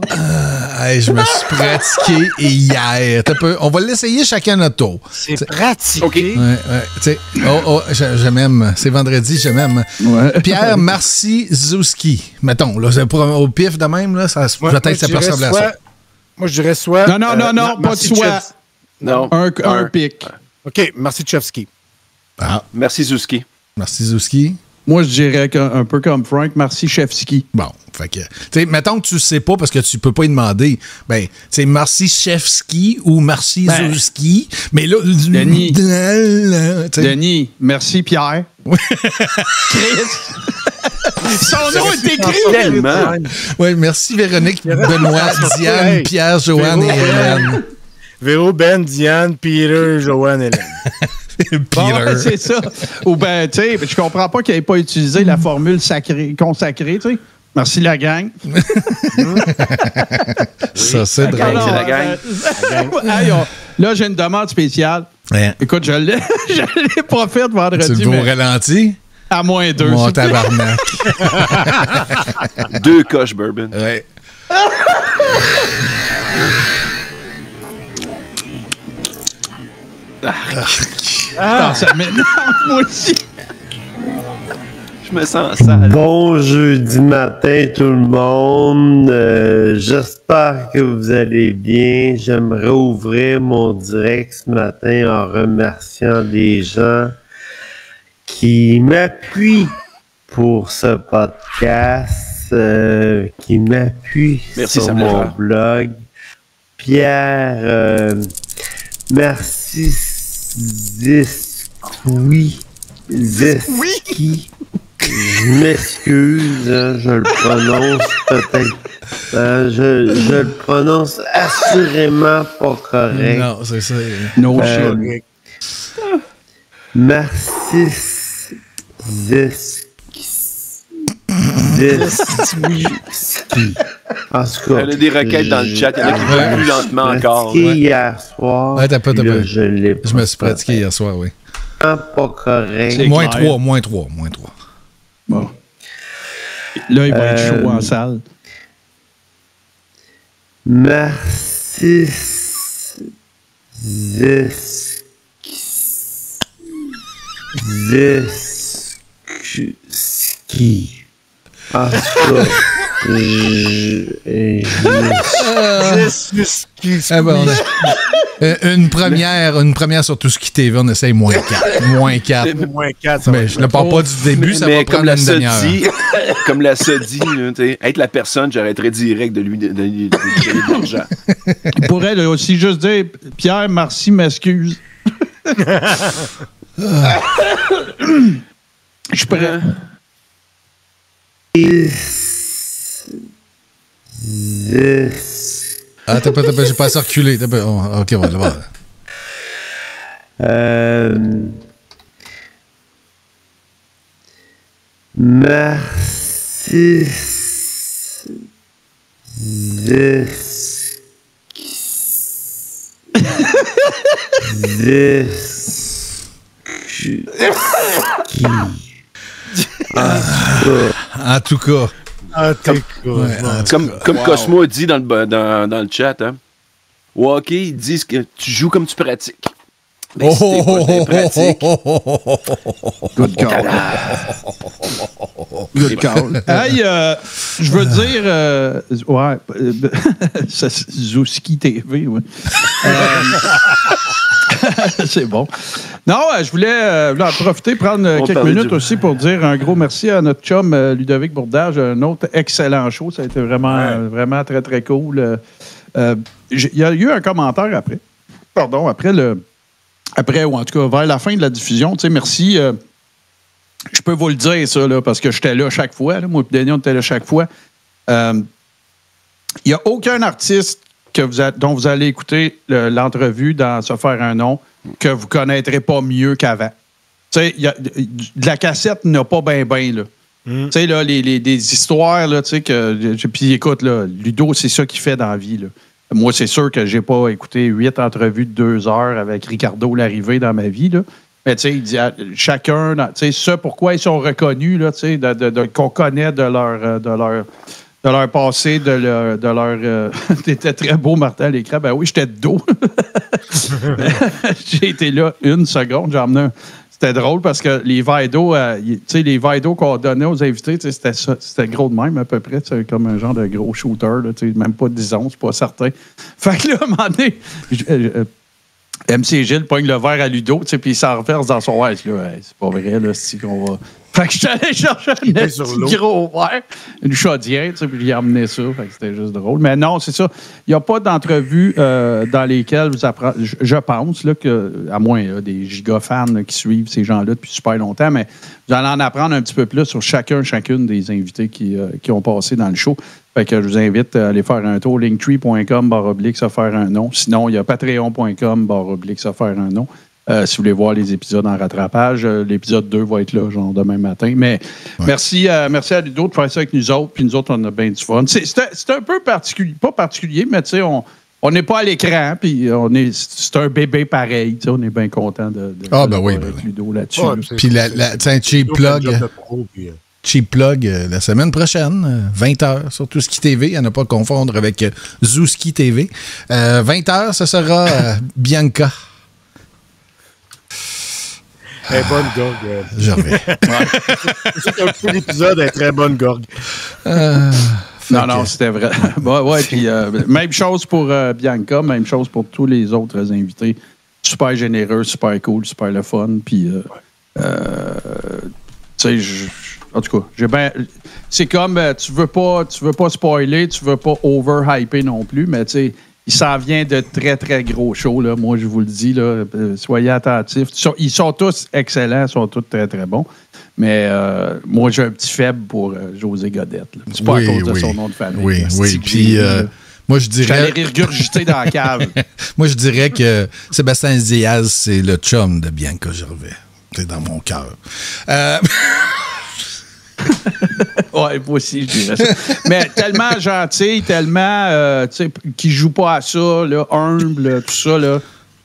Hey, je me suis pratiqué hier. Peu- On va l'essayer chacun à notre tour. C'est pratique. OK. Ouais, ouais. Tu sais, oh, oh, je, je m'aime. C'est vendredi, je m'aime. Ouais. Pierre Marcy Zouski. Mettons, là, c'est pour- au pif de même, là, ça, peut-être ça peut ressembler à ça. Moi, je dirais soit. Non, non, non, euh, non, pas de Marcy soit. Non. Un, un pic. OK, merci Chevsky. Ah, Merci, Zuski. Merci Zouski. Moi, je dirais qu'un un peu comme Frank, merci Chefski. Bon, fait que, tu sais, mettons que tu sais pas parce que tu peux pas y demander. Ben, tu sais, Marcy Chefski ou Marcy Ben, Zouski. Mais là, Denis. Denis, merci Pierre. Chris. Son nom est écrit. Tellement. ouais, merci Véronique, Benoît, Diane, Hey, Pierre, Joanne et Hélène. Véro, Ben, Diane, Peter, Joanne, Hélène. Bon, Peter. c'est ça. Ou ben, tu sais, je comprends pas qu'il n'ait pas utilisé la formule sacrée, consacrée, tu sais. Merci la gang. Ça, c'est drôle. c'est la Alors, gang. hey, on- là, j'ai une demande spéciale. Ouais. Écoute, je l'ai, je l'ai pas faite Tu vendredi, le veux au mais ralenti? à moins deux. Mon s'il te plaît. tabarnak. Deux coches bourbon. Ouais. Ah, ça moi aussi. Je me sens sale. Bon jeudi matin tout le monde. Euh, J'espère que vous allez bien. J'aimerais ouvrir mon direct ce matin en remerciant les gens qui m'appuient pour ce podcast, euh, qui m'appuient sur mon blog. Pierre, euh, merci Zisqui. Zisqui. Je m'excuse, hein, je le prononce peut-être. euh, je, je le prononce assurément pas correct. Non, c'est ça. No Euh, shit. Merci. Zis- Zis- En tout cas, Elle a des requêtes dans le chat. Il y en a qui vont plus lentement encore. pratiqué ouais. hier soir. Ouais, t'as pas- t'as pas- Je l'ai Je me suis pratiqué hier soir, oui. pas correct. C'est Moins clair. 3, moins 3, moins 3. Bon. Là, il va être Euh, chaud en salle. Merci. Zis- Zis- En tout cas, je- je- Ah on a- Euh, une première, une première sur tout ce qui TV, on essaye moins 4. Moins 4. Moins 4, ça va Mais je ne parle pas du début, ça mais va comme prendre la une demi-heure. dit, comme la sais, être la personne, j'arrêterais direct de lui de, de- de lui donner de l'argent. Il pourrait là, aussi juste dire Pierre, merci, m'excuse. Je suis prêt. Zis- Ah, t'as pas, t'as pas, j'ai pas assez reculé. T'as pas- oh, ok, voilà. voilà. Euh, merci. Zis- En tout cas, Ah, t'es cool. ouais, Comme, comme Cosmo a dit dans le, dans, dans le chat, hein. Au hockey, ils disent que tu joues comme tu pratiques. Mais Oh, si t'es pas oh, pratique. Good call. Good call. Hey, euh, je veux dire, euh, ouais, Zouski TV, ouais. Euh, c'est bon. Non, euh, je voulais euh, en profiter, prendre euh, quelques minutes aussi pour dire un gros merci à notre chum Ludovic Bourdage, un autre excellent show. Ça a été vraiment, Ouais. vraiment très, très cool. Euh, Il y a eu un commentaire après. Pardon, après le. Après, ou en tout cas, vers la fin de la diffusion, tu sais, merci. euh, je peux vous le dire, ça, là, parce que j'étais là chaque fois. là. moi et Denis, on était là chaque fois. Il n'y a aucun artiste que vous a- dont vous allez écouter le- l'entrevue dans Se faire un nom que vous connaîtrez pas mieux qu'avant. Tu sais, de la cassette n'a pas bien, bien, là. Tu sais, là, les, les- des histoires, là, tu sais, que. Puis écoute, là, Ludo, c'est ça qu'il fait dans la vie, là. Moi, c'est sûr que j'ai pas écouté huit entrevues de deux heures avec Ricardo Larrivée dans ma vie, là. Mais tu sais, chacun, tu sais, ce pourquoi ils sont reconnus, là, tu sais, qu'on connaît de leur, euh, de leur, de leur passé, de leur. De leur euh, T'étais très beau, Martin, l'écran. Ben oui, j'étais de dos. J'ai été là une seconde. J'ai emmené un- C'était drôle parce que les verres d'eau, euh, tu sais, les verres d'eau qu'on donnait aux invités, c'était c'était gros de même à peu près. comme un genre de gros shooter, là, même pas 10 onces, pas certain. Fait que là, à un moment donné, euh, euh, MC Gilles pogne le verre à Ludo, tu sais, puis il s'en reverse dans son verre. Hey, c'est pas vrai, là, c'est qu'on va. Fait que je suis allé chercher un petit gros verre, une chaudière, tu sais, puis j'ai amené ça. Fait que c'était juste drôle. Mais non, c'est ça. Il n'y a pas d'entrevues euh, dans lesquelles vous apprenez. Je, je pense, là, que, à moins là, des gigafans là, qui suivent ces gens-là depuis super longtemps, mais vous allez en apprendre un petit peu plus sur chacun, chacune des invités qui, euh, qui ont passé dans le show. Fait que je vous invite à aller faire un tour, linktree.com, barre oblique, ça faire un nom. Sinon, il y a patreon.com, barre oblique, ça faire un nom. Euh, si vous voulez voir les épisodes en rattrapage, euh, l'épisode 2 va être là, genre demain matin. Mais merci, euh, merci à Ludo de faire ça avec nous autres. Puis nous autres, on a bien du fun. C'est- C'est un- c'est un peu particulier, pas particulier, mais tu sais, on on n'est pas à l'écran, puis on est, c'est un bébé pareil. tu sais, On est bien content de, de, Ah, de ben oui, ben oui. Ludo là-dessus. Ouais, Puis la, la, tiens, cheap plug. pro, puis, euh, Cheap plug euh, la semaine prochaine, 20h sur Tout Ski TV, à ne pas confondre avec euh, Zouski TV. 20h, ce sera euh, Bianca. Elle est bonne gorgue. euh. Je reviens. C'est peu l'épisode est très bonne gorgue. Euh, Non, non, c'était vrai. ouais, ouais, puis euh, même chose pour euh, Bianca, même chose pour tous les autres invités. Super généreux, super cool, super le fun. Puis, euh, euh, tu sais, je- en tout cas, j'ai. C'est comme, euh, tu veux pas, tu veux pas spoiler, tu veux pas over-hyper non plus, mais tu sais, il s'en vient de très, très gros shows, là. Moi, je vous le dis, là. euh, soyez attentifs. Ils sont, ils sont tous excellents, ils sont tous très, très bons. Mais euh, moi, j'ai un petit faible pour José Godette. C'est pas Oui, à cause de son nom de famille. Oui, là. oui. Puis, moi, je J'allais dirais. dans la cave. Moi, je dirais que Sébastien Diaz, c'est le chum de Bianca Gervais. C'est dans mon cœur. Euh, Ouais, moi aussi, je dirais ça. Mais tellement gentil, tellement, euh, tu sais, qui joue pas à ça, là, humble, tout ça, là.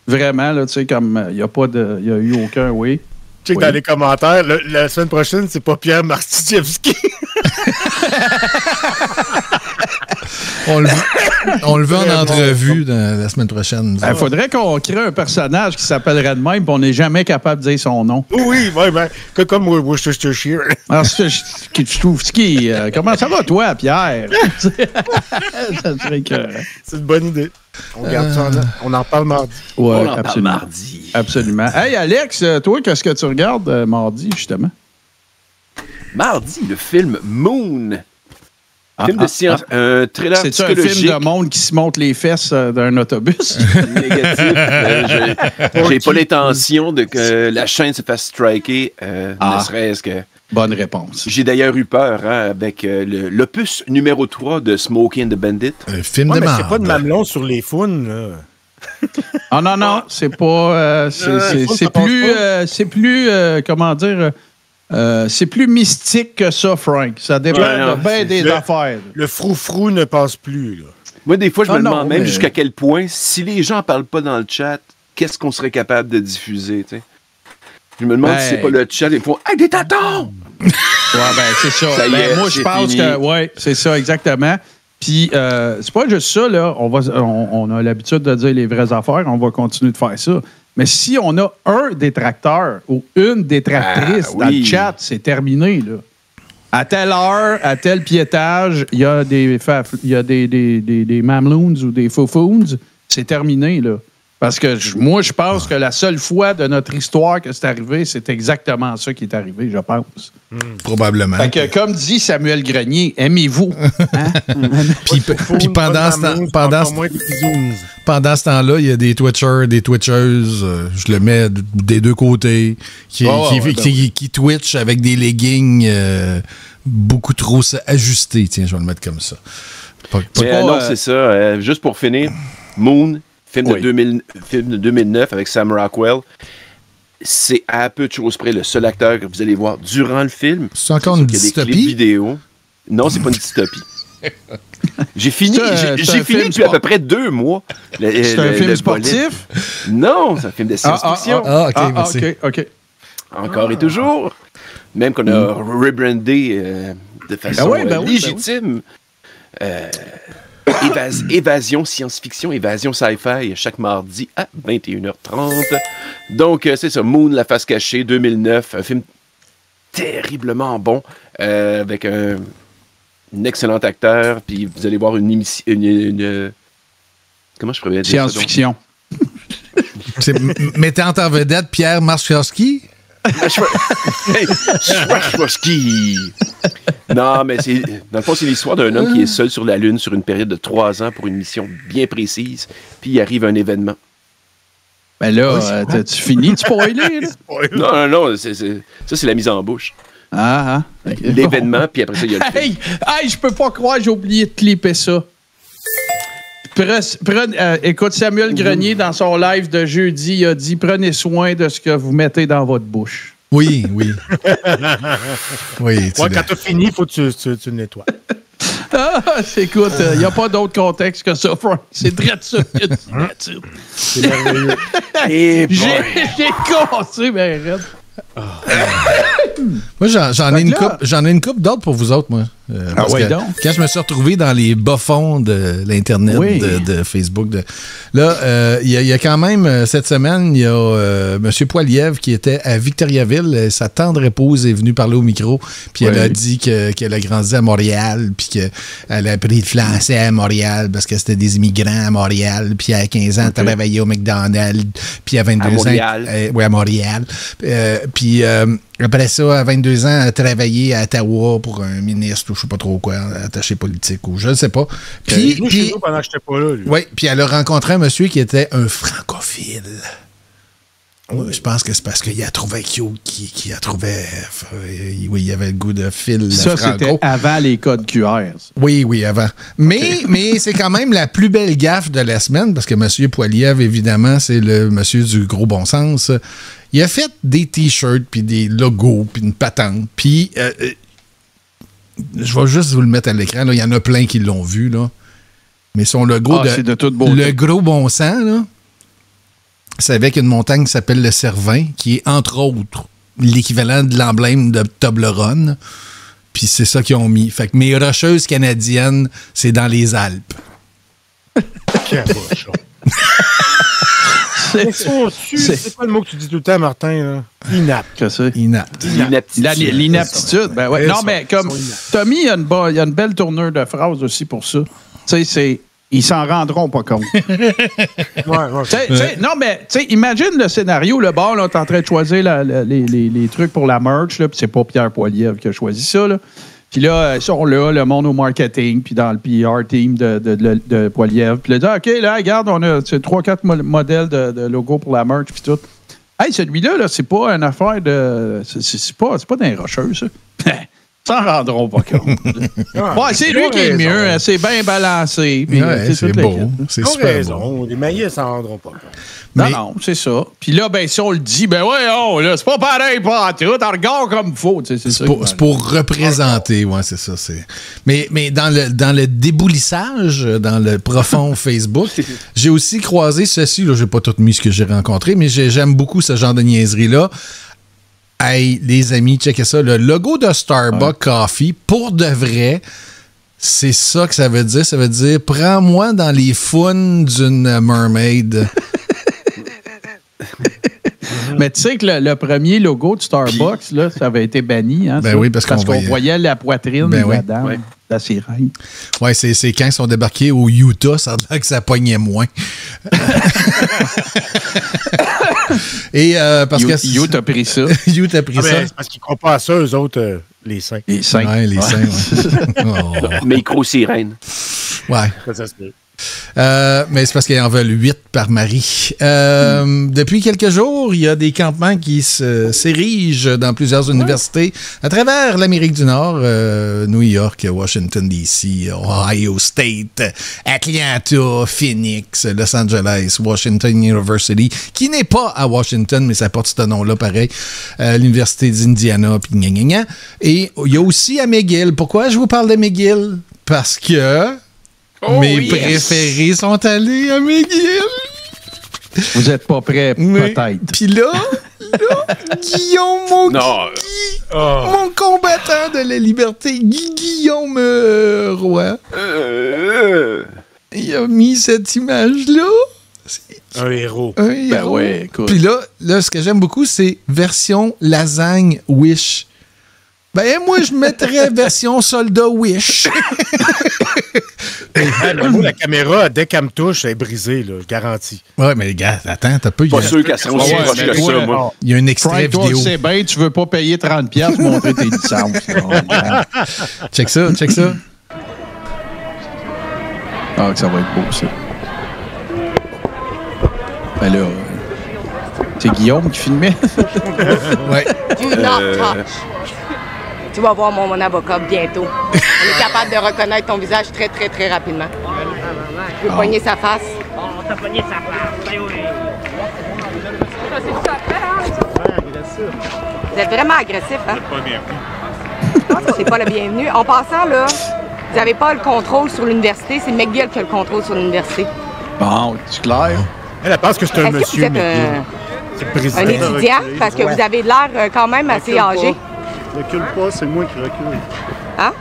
Vraiment, là, tu sais, comme, il n'y a pas de, il a eu aucun, oui. Check Oui. dans les commentaires. le- la semaine prochaine, c'est pas Pierre Martichevski. on le veut, on le veut en entrevue dans- la semaine prochaine. Il faudrait qu'on crée un personnage qui s'appellerait de même, puis on n'est jamais capable de dire son nom. oui, oui, ben, que- comme Worcestershire. Alors, je, je, je trouve ce qui. euh, comment ça va, toi, Pierre? ça serait que. C'est une bonne idée. On garde ça en, on en parle mardi. Ouais, On en parle absolument. mardi. Absolument. Hey, Alex, euh, toi, qu'est-ce que tu regardes euh, mardi, justement? Mardi, le film Moon. Ah, film ah, de science, un thriller C'est-tu un film de monde qui se monte les fesses euh, d'un autobus? négatif. Euh, j'ai- J'ai pas l'intention de que la chaîne se fasse striker, euh, Ah. ne serait-ce que. Bonne réponse. J'ai d'ailleurs eu peur hein, avec euh, le- l'opus numéro 3 de Smokey and the Bandit. Un film Ouais, de mais c'est pas de mamelon sur les founes, là. Ah non, non, c'est pas. euh, c'est- Euh, c'est- c'est plus. pas. euh, c'est plus. euh, comment dire? Euh, c'est plus mystique que ça, Frank. Ça dépend Ouais, non, de bien des le- affaires. Le frou-frou ne passe plus, là. Moi, des fois, je Ah me non, demande même mais- jusqu'à quel point, si les gens parlent pas dans le chat, qu'est-ce qu'on serait capable de diffuser, tu sais? Je me demande Ben- si c'est pas le chat, ils font Hey, des tatons! Ouais, ben, c'est ça. Ça Ben, est, moi, je pense fini. que. Ouais, c'est ça, exactement. Puis, euh, c'est pas juste ça, là. On, va, on, on a l'habitude de dire les vraies affaires. On va continuer de faire ça. Mais si on a un détracteur ou une détractrice Ah, dans oui. le chat, c'est terminé, là. À telle heure, à tel piétage, il y a des, il y a des, des, des, des mameloons ou des foufouns. C'est terminé, là. Parce que je- moi, je pense que la seule fois de notre histoire que c'est arrivé, c'est exactement ça qui est arrivé, je pense. Probablement. Fait que, comme dit Samuel Grenier, aimez-vous. Hein? Puis, puis pendant, ce temps- pendant, pendant ce temps-là, il y a des Twitchers, des Twitcheuses, euh, je le mets des deux côtés, qui, Ah, qui, ouais, ben qui- qui Twitch avec des leggings euh, beaucoup trop ajustés. Tiens, je vais le mettre comme ça. Pas- pas- Mais, pas, euh, non, euh, c'est ça. euh, juste pour finir, Moon, film, Oui. de 2000 film de 2009 avec Sam Rockwell. c'est à peu de choses près le seul acteur que vous allez voir durant le film. C'est encore une a des clips dystopie? vidéo. Non, c'est pas une dystopie. J'ai fini, j'ai- c'est j'ai un fini depuis à peu près deux mois. Le- C'est le- un film le sportif? bolide. Non, c'est un film de Ah, ah, science-fiction. Ah, ok, Ah, ah, merci. OK, OK. Encore et toujours. Même qu'on a rebrandé euh, de façon Ben ben euh, oui, ben légitime. Euh, évas- évasion science-fiction, évasion sci-fi, chaque mardi à 21h30. Donc, euh, c'est ça, Moon, La face cachée, 2009, un film terriblement bon, euh, avec un, un excellent acteur, puis vous allez voir une émission... Une, une- comment je pourrais dire? Science-fiction. C'est mettant en vedette Pierre Marchowski. Schwarzkowski. Non, mais c'est. Dans le fond, c'est l'histoire d'un homme qui est seul sur la Lune sur une période de trois ans pour une mission bien précise. Puis il arrive un événement. Ben là, euh, t'as-tu fini de spoiler? là? Non, non, non, c'est- c'est- ça, c'est la mise en bouche. Ah, ah. L'événement, puis après ça, il y a le film. Hey, hey, je peux pas croire, j'ai oublié de clipper ça. Euh, écoute, Samuel Grenier, dans son live de jeudi, il a dit Prenez soin de ce que vous mettez dans votre bouche. Oui, oui. oui, tu Ouais, quand t'as fini, il faut que tu, tu, tu le nettoies. Ah, écoute, il n'y a pas d'autre contexte que ça, Frank. C'est très ça. là-dessus. C'est merveilleux. Eh J'ai cassé, ben, raide. Moi, j'en ai, ai une coupe d'autres pour vous autres, moi. Euh, ouais, donc? Quand je me suis retrouvé dans les bas-fonds de l'Internet, Oui. de, de Facebook, de, là, euh, il y, a- il y a quand même, euh, cette semaine, il y a euh, M. Poiliev qui était à Victoriaville. Sa tendre épouse est venue parler au micro, puis elle a dit que- qu'elle a grandi à Montréal, puis qu'elle a appris le français à Montréal parce que c'était des immigrants à Montréal, puis à 15 ans, elle travaillait au McDonald's, puis à 22 À ans... Oui, à Montréal. Puis après ça, à 22 ans, elle a travaillé à Ottawa pour un ministre ou je sais pas trop quoi, attaché politique ou je ne sais pas. Puis, venu puis- chez nous pendant que j'étais pas là. lui. oui, puis elle a rencontré un monsieur qui était un francophile. Oui, je pense que c'est parce qu'il a trouvé cute, qu'il qu'il a trouvé. euh, oui, il avait le goût de fil Ça, c'était avant les codes QR. Oui, oui, avant. Mais, mais c'est quand même la plus belle gaffe de la semaine parce que M. Poiliev, évidemment, c'est le monsieur du gros bon sens. Il a fait des t-shirts, puis des logos, puis une patente. Puis, euh, euh, je vais juste vous le mettre à l'écran. Il y en a plein qui l'ont vu. Là. Mais son logo, Ah, c'est de toute le gros bon sens, là, c'est avec une montagne qui s'appelle le Cervin, qui est entre autres l'équivalent de l'emblème de Toblerone. Puis c'est ça qu'ils ont mis. Fait que mes rocheuses canadiennes, c'est dans les Alpes. C'est- quoi le mot que tu dis tout le temps, Martin? Là? Inapte. que c'est? Inapte. L'inaptitude. L'inaptitude. Ben ouais. Non, mais comme. Tommy, il y, a une bo- il y a une belle tournure de phrase aussi pour ça. Tu sais, c'est. Ils s'en rendront pas compte. Ouais, ouais. non, mais imagine le scénario. Le bar, là, t'es en train de choisir la- la- les, les- les trucs pour la merch. là, Puis c'est pas Pierre Poilievre qui a choisi ça. Là. Puis là, ils sont là, le monde au marketing, puis dans le PR team de, de, de, de Poilievre. Puis là, OK, là, regarde, on a c'est trois, quatre mo- modèles de, de logos pour la merch, puis tout. Hey, celui-là, là, c'est pas une affaire de. C'est pas, pas d'un rocheux, ça. S'en rendront pas compte. ouais, c'est lui qui est le mieux. hein, C'est bien balancé. Ouais, sais, c'est beau. C'est super beau. raison. Les maillets s'en rendront pas. compte. Non, Mais- non, c'est ça. Puis là, ben, si on le dit, ben ouais, oh, là, c'est pas pareil, pas tout. On regarde comme il faut. tu sais, C'est ça. C'est pour, représenter, ouais, c'est ça. C'est. Mais, mais dans le dans le déboulissage, dans le profond Facebook, j'ai aussi croisé ceci. Là, j'ai pas tout mis ce que j'ai rencontré, mais j'ai- j'aime beaucoup ce genre de niaiserie là. Hey, les amis, checkez ça. Le logo de Starbucks Coffee, pour de vrai, c'est ça que ça veut dire. Ça veut dire prends-moi dans les founes d'une mermaid. Mais tu sais que le, le premier logo de Starbucks, là, ça avait été banni. Hein, Ben ça, oui, parce qu'on voyait- voyait la poitrine Ben de oui. la dame, la sirène. Ouais, c'est, c'est quand ils sont débarqués au Utah, ça a que ça pognait moins. Et euh, parce You, que. you t'as pris ça. You pris Ah, ça. ben, c'est parce qu'ils croient pas à ça, eux autres, euh, les saints. Les cinq. Ouais, les seins, ouais. Oh. Micro-sirène. Ouais. Ça, ça se peut. Euh, mais c'est parce qu'ils en veulent huit par mari. Euh, Depuis quelques jours, il y a des campements qui s'érigent dans plusieurs universités à travers l'Amérique du Nord, euh, New York, Washington, D.C., Ohio State, Atlanta, Phoenix, Los Angeles, Washington University, qui n'est pas à Washington, mais ça porte ce nom-là pareil, euh, l'Université d'Indiana, puis gna, gna, gna. Et il y a aussi à McGill. Pourquoi je vous parle de McGill? Parce que Oh, mes yes. préférés sont allés à McGill. Vous êtes pas prêts, peut-être. Puis là, là, Guillaume, mon, Non. Guy- Oh. mon combattant de la liberté, Guy Guillaume euh, Roy, Euh, il a mis cette image-là. Un héros. Un Ben héros. ouais, écoute. Puis là, là, ce que j'aime beaucoup, c'est version lasagne Wish. Ben, moi, je mettrais version soldat Wish. Ah, moi, la caméra, dès qu'elle me touche, elle est brisée, là, je garantis. ouais, mais gars, attends, t'as y Pas a- sûr qu'elle sera aussi proche que ça, moi. Il y a un extrait Frank, vidéo. c'est bien, tu veux pas payer 30$ piastres pour montrer tes licences. là. Check ça, check ça. Ah, que ça va être beau, ça. Ben là, euh, c'est Guillaume qui filmait. Ouais. Do not touch. Tu vas voir mon, mon avocat bientôt. On est capable de reconnaître ton visage très, très, très rapidement. Je veux pogner sa face. Vous êtes vraiment agressif, hein? Que c'est pas le bienvenu. En passant, là, vous n'avez pas le contrôle sur l'université. C'est McGill qui a le contrôle sur l'université. Bon, c'est clair? Elle, elle pense que c'est un Est-ce que vous monsieur, êtes mais un, c'est le un président. étudiant? Parce que vous avez l'air euh, quand même assez âgé. Recule pas, c'est moi qui recule. Hein?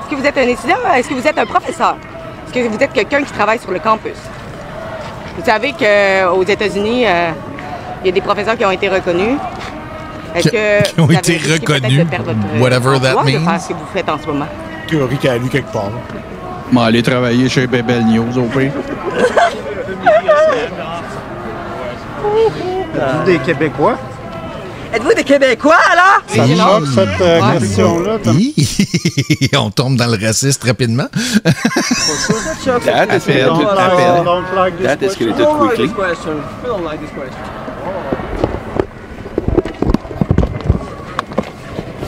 Est-ce que vous êtes un étudiant? Est-ce que vous êtes un professeur? Est-ce que vous êtes quelqu'un qui travaille sur le campus? Vous savez qu'aux États-Unis, euh, il y a des professeurs qui ont été reconnus. Est-ce Qui- que qui ont vous avez été reconnus, de votre, euh, whatever that de means? faire ce que vous faites en ce moment? Théorie qu'elle a lu quelque part. Je vais aller travailler chez Bebel News, au pire. Êtes-vous des Québécois? Êtes-vous des Québécois, alors? Ça me choque, cette euh, Ouais. question-là. On tombe dans le raciste rapidement est uh, don't like this Dad, est-ce qu'elle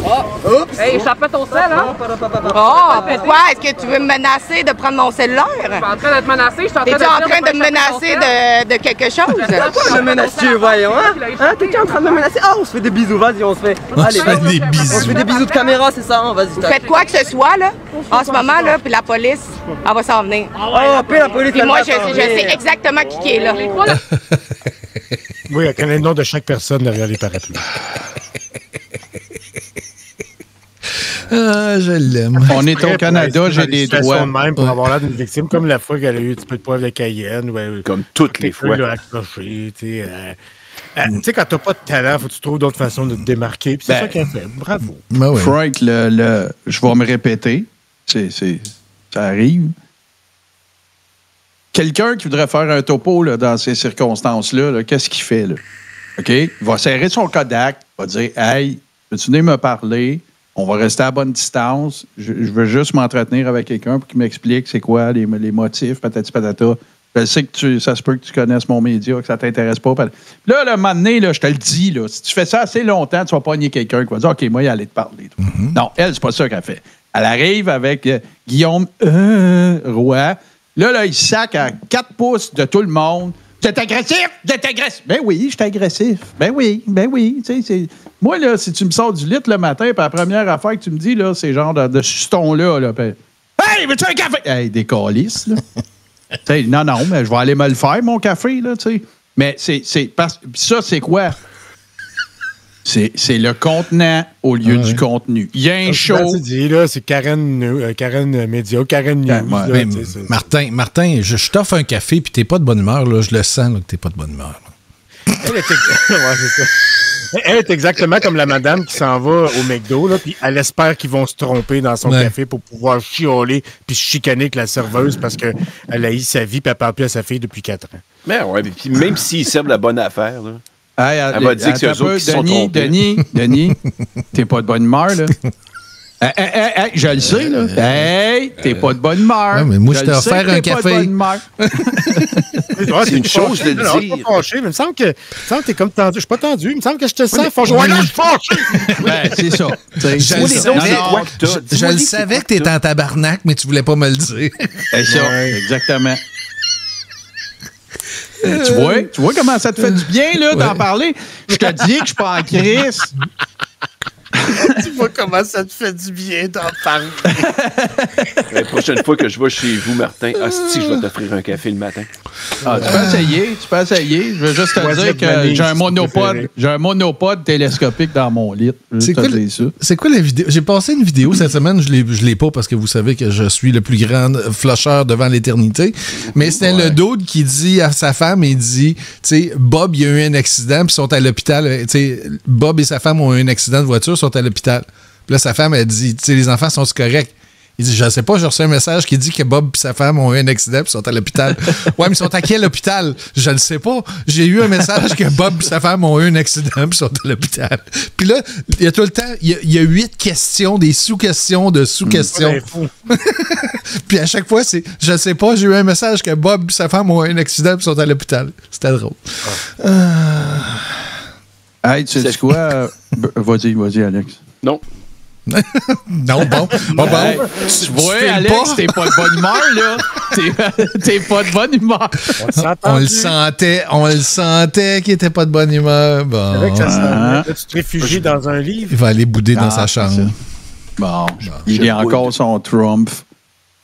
était quickly? Hey, échappé ton sel, hein? Oh, pourquoi? Est-ce que tu veux me menacer de prendre mon cellulaire? Je suis en train d'être menacé, je suis en train T'es-tu en train pas de me menacer de, de quelque chose? Me menacer, voyons, hein? Hein, t'es en train de me menacer? Ah, on se fait des bisous, vas-y, on se fait. Allez, se fait vas-y. des bisous. On se fait des bisous de caméra, c'est ça, hein? vas-y. Vous faites quoi que ce soit, là, en ce moment, là, puis la police, elle va s'en venir. Oh, puis la police, Puis elle moi, je, sais exactement qui, qui est là. Oui, elle connaît le nom de chaque personne derrière les parapluies. Ah, je l'aime. On est au Canada, j'ai des droits. de même pour Ouais. avoir l'air d'une victime, comme la fois qu'elle a eu un petit peu de poivre de Cayenne. Ouais, Comme toutes les fois. l'a accroché, tu sais. euh, euh, quand t'as pas de talent, faut que tu trouves d'autres façons de te démarquer. C'est Ben. ça qu'elle fait. Bravo. Ben ouais. Frank, le, le- je vais me répéter. Ça arrive. Quelqu'un qui voudrait faire un topo là, dans ces circonstances-là, là, qu'est-ce qu'il fait? Là? OK? Il va serrer son Kodak, il va dire Hey, peux-tu venir me parler? On va rester à bonne distance. Je, je veux juste m'entretenir avec quelqu'un pour qu'il m'explique c'est quoi les, les motifs, patati patata. Je sais que tu, ça se peut que tu connaisses mon média, que ça t'intéresse pas. Là, le moment donné, là, je te le dis, là, si tu fais ça assez longtemps, tu vas pogner quelqu'un qui va dire OK, moi, il allait te parler. toi. Non, elle, c'est pas ça qu'elle fait. Elle arrive avec euh, Guillaume euh, Roy. Là, là, il sac à 4 pouces de tout le monde. Êtes agressif? Êtes agressif? Ben oui, je suis agressif. Ben oui, ben oui. Tu sais, c'est- Moi, là, si tu me sors du lit le matin, puis la première affaire que tu me dis, là, c'est genre de, de ce ton-là. Là, hey, veux-tu un café? Hey, des calices, là. Non, non, mais je vais aller me le faire, mon café, là, tu sais. Mais c'est, c'est parce, ça, c'est quoi? C'est, c'est le contenant au lieu du contenu. Il y a un show. Dis, là, c'est Karen, euh, Karen Média, Karen News. Ouais, là, tu sais, c'est- Martin, Martin, je, je t'offre un café puis t'es pas de bonne humeur, là. Je le sens là, que t'es pas de bonne humeur. Elle est, ouais, c'est ça. Elle est exactement comme la madame qui s'en va au McDo, là, puis elle espère qu'ils vont se tromper dans son Ouais. café pour pouvoir chioler puis se chicaner avec la serveuse parce qu'elle a eu sa vie puis elle parle plus à sa fille depuis quatre ans. Mais ouais, mais puis même s'ils servent la bonne affaire, là. Hey, Elle va dire que c'est eux autres peu, qui se sont Denis. Denis, Denis, t'es pas de bonne humeur, là. Hey, hey, hey, hey, je le sais, là. Hey, t'es pas de bonne humeur. Ouais, mais moi, je t'ai offert un t'es pas de café. bonne humeur. C'est une chose de Non, je suis dire. pas fâché, mais il me semble que, il me semble que t'es comme tendu. Je suis pas tendu. Il me semble que je te sens fâché. Ouais, là, je suis fâché. Ben, c'est ça. Je le savais. Que t'étais en tabarnak, mais tu voulais pas me le dire. C'est ça, exactement. Euh, tu vois, tu vois comment ça te fait du bien là d'en parler. Je te dis que je suis pas en crise. tu vois comment ça te fait du bien d'en parler. La prochaine fois que je vais chez vous, Martin, hostie, je vais t'offrir un café le matin. Ah, tu peux essayer, tu peux essayer. Je veux juste te dire que j'ai un monopode, j'ai un monopode télescopique dans mon lit. C'est quoi, quoi la vidéo? J'ai passé une vidéo cette semaine, je l'ai, je l'ai pas parce que vous savez que je suis le plus grand flusheur devant l'éternité. Mais c'était le dude qui dit à sa femme, il dit, tu sais, Bob, il y a eu un accident, puis ils sont à l'hôpital. Tu sais, Bob et sa femme ont eu un accident de voiture, sont à l'hôpital. Puis là, sa femme, elle dit, tu sais, les enfants sont corrects? Il dit, je sais pas, j'ai reçu un message qui dit que Bob et sa femme ont eu un accident puis sont à l'hôpital. ouais, mais ils sont à quel hôpital? Je ne sais pas. J'ai eu un message que Bob et sa femme ont eu un accident puis sont à l'hôpital. Puis là, il y a tout le temps, il y a, il y a huit questions, des sous-questions de sous-questions. Puis à chaque fois, c'est, je sais pas, j'ai eu un message que Bob et sa femme ont eu un accident puis sont à l'hôpital. C'était drôle. Hey, tu sais quoi? euh, vas-y, vas-y, Alex. Non. Non, bon. Bon, bon. Hey, tu vois, Alex, pas? t'es pas de bonne humeur, là. T'es- T'es pas de bonne humeur. On le sentait, on le sentait qu'il était pas de bonne humeur. Bon. Ça Ah. Là, tu te réfugies dans un livre. Il va aller bouder dans Ah, sa chambre. Bon, il y a encore son Trump.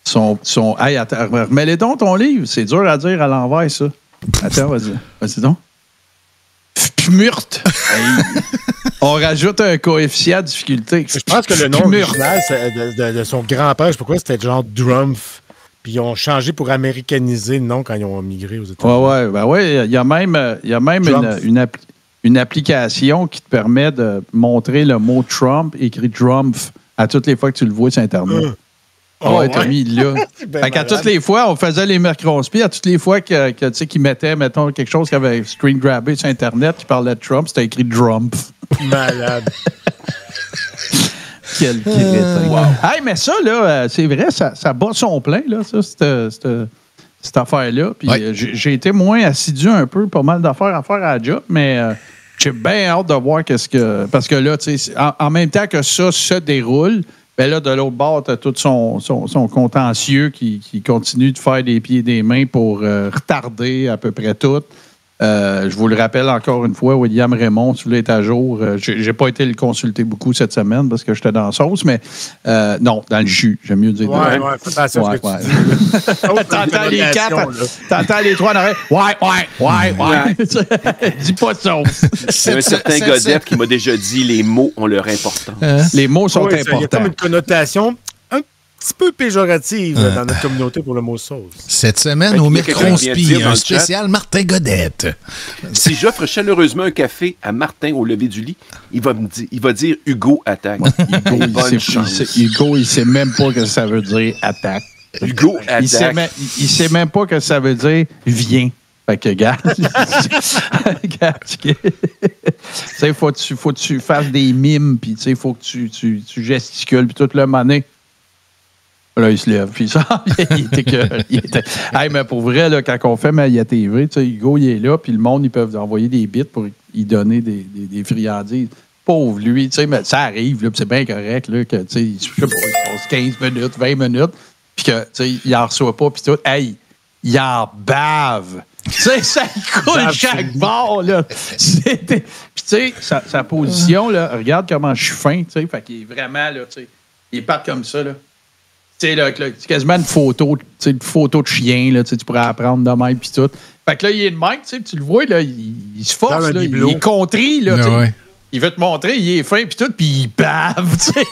Son, son, hey, attends, remets-les donc ton livre. C'est dur à dire à l'envers, ça. Attends, vas-y. Vas-y donc. Pmurt. Hey. On rajoute un coefficient de difficulté. Je pense que le nom original c'est de, de- de son grand-père, je sais pas pourquoi, c'était genre Drumpf. Puis ils ont changé pour américaniser le nom quand ils ont migré aux États-Unis. Ouais, ouais, ben ouais, il y a même, euh, il y a même une, Trump. une, appli- une application qui te permet de montrer le mot Trump écrit Trump à toutes les fois que tu le vois sur Internet. Oh, ouais, Tommy, il l'a. C'est bien Fait malade. toutes les fois, on faisait les mercronspi, à toutes les fois que, que, tu sais, qu'ils mettaient, mettons, quelque chose qui avait screen grabé sur Internet qui parlait de Trump, c'était écrit Trump. Malade. Quel crétin. Hey, mais ça, là, euh, c'est vrai, ça, ça bat son plein, là, ça, cette, cette- cette affaire-là. Puis Ouais. euh, j'ai j'ai été moins assidu un peu, pas mal d'affaires à faire à la job, mais euh, j'ai bien hâte de voir qu'est-ce que. Parce que là, tu sais, en, en même temps que ça se déroule, ben là, de l'autre bord, tu tout son, son, son contentieux qui, qui continue de faire des pieds et des mains pour euh, retarder à peu près tout. Euh, je vous le rappelle encore une fois, William Raymond, si vous voulez être à jour, euh, j'ai pas été le consulter beaucoup cette semaine parce que j'étais dans la sauce, mais euh, non, dans le jus, j'aime mieux dire. Ouais, ouais, fais attention Ouais, ouais. tu. T'entends les quatre, là. t'entends les trois en arrière. Ouais, ouais, ouais, ouais. Dis pas de sauce. Il y a un certain Godette qui m'a déjà dit les mots ont leur importance. Hein? Les mots sont Ouais, ça, Il y a importants. comme une connotation petit peu péjorative euh, dans notre communauté pour le mot sauce. Cette semaine, Fait au Micronspi, un spécial Martin Godette. Si j'offre chaleureusement un café à Martin au lever du lit, il va me dire, il va dire Hugo attaque. Hugo, il Bonne sait, il chance. sait- Hugo, il sait même pas que ça veut dire attaque. Hugo Il sait, attaque. même, il sait même pas que ça veut dire viens. Fait que, gars, regarde, tu sais, faut que tu, faut que tu fasses des mimes, puis tu sais, faut que tu, tu, tu gesticules, puis toute le monnaie. Là, il se lève, puis ça, il était que. Il était... Hey, mais pour vrai, là, quand on fait Maya TV, tu sais, Hugo, il est là, puis le monde, ils peuvent envoyer des bits pour y donner des, des, des friandises. Pauvre lui, tu sais, mais ça arrive, là, c'est bien correct, là, que, tu sais, je sais pas, il passe 15 minutes, 20 minutes, puis que, tu sais, il en reçoit pas, puis tout. Hey, il en bave. Tu sais, ça coule chaque bord, là. Puis, tu sais, sa, sa position, là, regarde comment je suis fin, tu sais, fait qu'il est vraiment, là, tu sais, il part comme ça, là. Tu sais, là, c'est quasiment une photo, tu sais, une photo de chien, là, tu sais, tu pourrais apprendre de même, puis tout. Fait que là, il est de même, tu sais, puis tu le vois, là, il, il se force, là, il est contrit, là, ouais. Il veut te montrer, il est fin, puis tout, puis il bave, tu sais,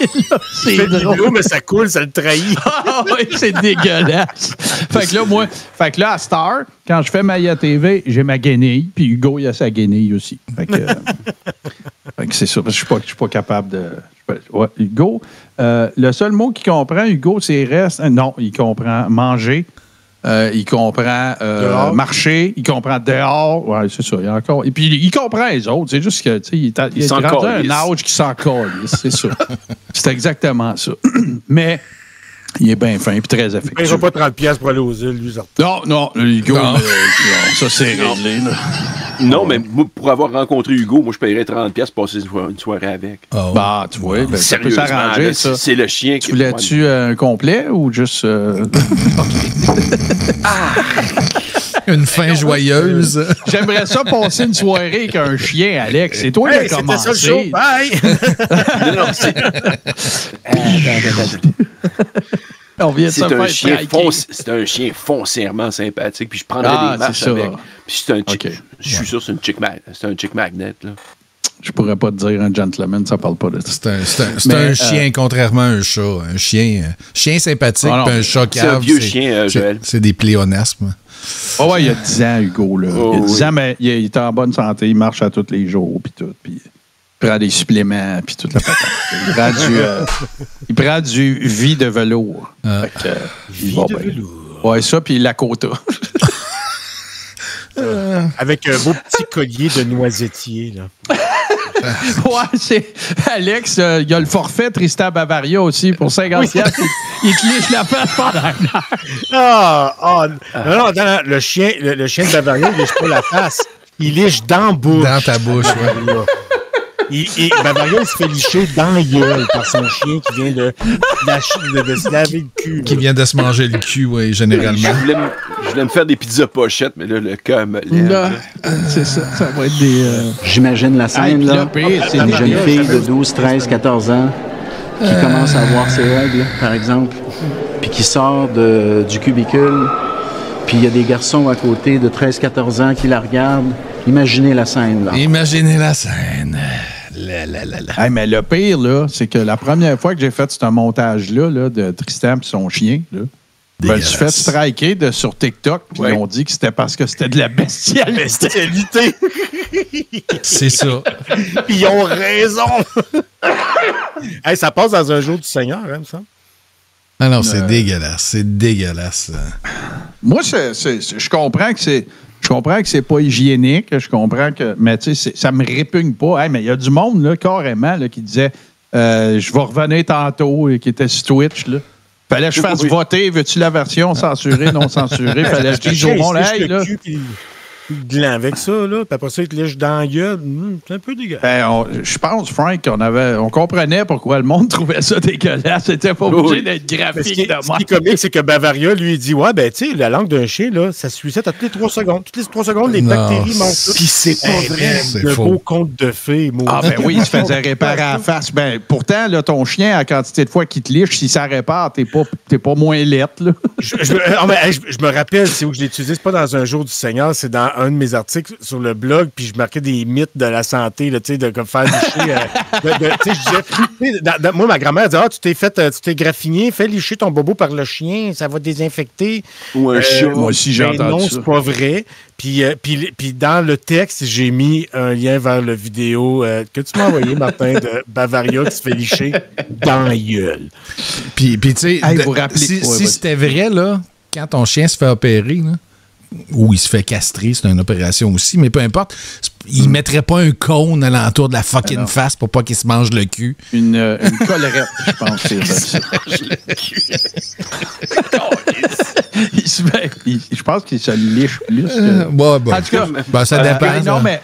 C'est fait du drôle. boulot, mais ça coule, ça le trahit. Ah oui, c'est dégueulasse. fait que là, moi, fait que là, à Star, quand je fais Maya TV, j'ai ma guenille, puis Hugo, il a sa guenille aussi. Fait que, euh, que c'est ça, parce que je suis pas, je suis pas capable de. ouais, Hugo, euh, le seul mot qu'il comprend, Hugo, c'est reste. euh, Non, il comprend manger. euh, il comprend euh, marcher, il comprend dehors. Ouais, c'est ça. Il y a encore. Et puis, il comprend les autres. C'est juste que, tu sais, il il Il est s'en rendu à calisse. un âge qui s'en calisse, C'est ça. c'est exactement ça. Mais, il est bien fin et très Il ne affectueux. pas 30$ piastres pour aller aux îles, lui. Non, non, Hugo, Non. euh, non, ça, c'est réglé. là. Non, mais moi, pour avoir rencontré Hugo, moi, je paierais 30$ piastres pour passer une soirée, une soirée avec. Oh. Bah, tu vois, ben, ça peut Sérieusement, s'arranger, ça. c'est- le chien Tu qui voulais-tu euh, un complet ou juste. euh, Une fin joyeuse. J'aimerais ça passer une soirée avec un chien, Alex. C'est toi Hey, qui as c'était ça le show. commencé. Bye! Non, non, c'est C'est un, chien c'est un chien foncièrement sympathique. Puis je prendrais Ah, des marches avec. Puis c'est un chick-. Je suis sûr que c'est une chick mag- c'est un chick magnet. Là. Je pourrais pas te dire un gentleman, ça parle pas de ça. C'est un, c'est un- c'est Mais, un euh, chien, contrairement à un chat. Un chien, euh, chien sympathique, Ah non, puis un chat c'est un cave. vieux chien, euh, c'est- Joël. C'est des pléonasmes. Oh ouais, il y a 10 ans, Hugo. Là. Oh, il y a 10 oui. ans, mais il, il est en bonne santé. Il marche à tous les jours, puis tout. Puis il prend des suppléments, puis toute la patente. Il prend du, euh, il prend du vie de velours. Ah. Fait que, euh, bien. Ouais, ça, puis la quota. Avec un beau petit collier de noisettier. Là. ouais, c'est. Alex, euh, il y a le forfait Tristan Bavaria aussi pour 50 piastres. Il, il te liche la face pendant un an. Ah, ah, non, non, non, non, le chien, le, le chien de Bavaria, il liche pas la face. Il liche dans la bouche. Dans ta bouche, ouais. Il, il- Bavaria, il se fait licher dans la gueule par son chien qui vient de, lâcher- de, de se laver le cul. Qui vient de se manger le cul, oui, Je généralement. voulais, me, je voulais me faire des pizzas pochettes, mais là, le cas me lève. Là, c'est ça, ça va être des. euh, J'imagine la scène, là. c'est Une des- jeune fille de 12, 13, 14 ans qui commence à avoir ses règles, par exemple, puis qui sort de- du cubicule, puis il y a des garçons à côté de 13, 14 ans qui la regardent. Imaginez la scène, là. Imaginez la scène. Hey, mais le pire, là, c'est que la première fois que j'ai fait ce montage-là là, de Tristan et son chien, là, je me suis fait striker de, sur TikTok, puis Ouais. ils ont dit que c'était parce que c'était de la bestialité. Bestialité. C'est ça. Ils ont raison. hey, ça passe dans un jour du Seigneur, hein, ça. Ah non, c'est dégueulasse. C'est dégueulasse. Moi, je comprends que c'est. Je comprends que c'est pas hygiénique, je comprends que. Mais tu sais, ça me répugne pas. Hey, mais il y a du monde, là, carrément, là, qui disait euh, Je vais revenir tantôt, et qui était sur Twitch, là. Fallait que je fasse Oui. voter. Veux-tu la version censurée, non censurée? Fallait que je dise au monde, hey, là. cul, puis il gland avec ça, là. Puis après ça, il te lèche dans la gueule. Hum, c'est un peu dégueulasse. Ben, je pense, Frank, qu'on avait, on comprenait pourquoi le monde trouvait ça dégueulasse. C'était pas obligé Oui. d'être graphique qui est, de ce qui est comique, c'est que Bavaria lui dit Ouais, ben, tu sais, la langue d'un chien, là, ça se suicide à toutes les trois secondes. Toutes les trois secondes, les Non, bactéries mangent ça. Puis c'est pas Hey, vrai. Le faux. beau conte de fées, moi. Ah, ben oui, il se faisait réparer à la face. Ben, pourtant, là, ton chien, à la quantité de fois qu'il te liche, si ça répare, t'es pas, t'es pas moins lettre, là. Je, je me- ah, mais, hey, je- je me rappelle, c'est où je l'ai utilisé. C'est pas dans un jour du Seigneur, c'est dans un de mes articles sur le blog. Puis je marquais des mythes de la santé, là, tu sais, de comme faire licher. euh, de- de- tu sais, je disais, tu sais, dans- dans- moi, ma grand-mère disait Ah, tu t'es fait, euh, tu t'es graffiné, fais licher ton bobo par le chien, ça va désinfecter. Ou un Euh, chat. Moi aussi, j'ai ben entendu non, c'est pas vrai. Puis, euh, puis, puis dans le texte, j'ai mis un lien vers la vidéo euh, que tu m'as envoyé, Martin, de Bavaria qui se fait licher dans la gueule. Puis, puis tu sais, Hey, si, Ouais, si c'était vrai, là, quand ton chien se fait opérer, là, ou il se fait castrer, c'est une opération aussi, mais peu importe, il Hmm. mettrait pas un cône alentour de la fucking face pour pas qu'il se mange le cul. Une, euh, une collerette, je pense. que c'est ça. Il se met- il- je pense qu'il se liche plus. que- Euh, ouais. En tout cas, Ben, ça euh, dépend. non, mais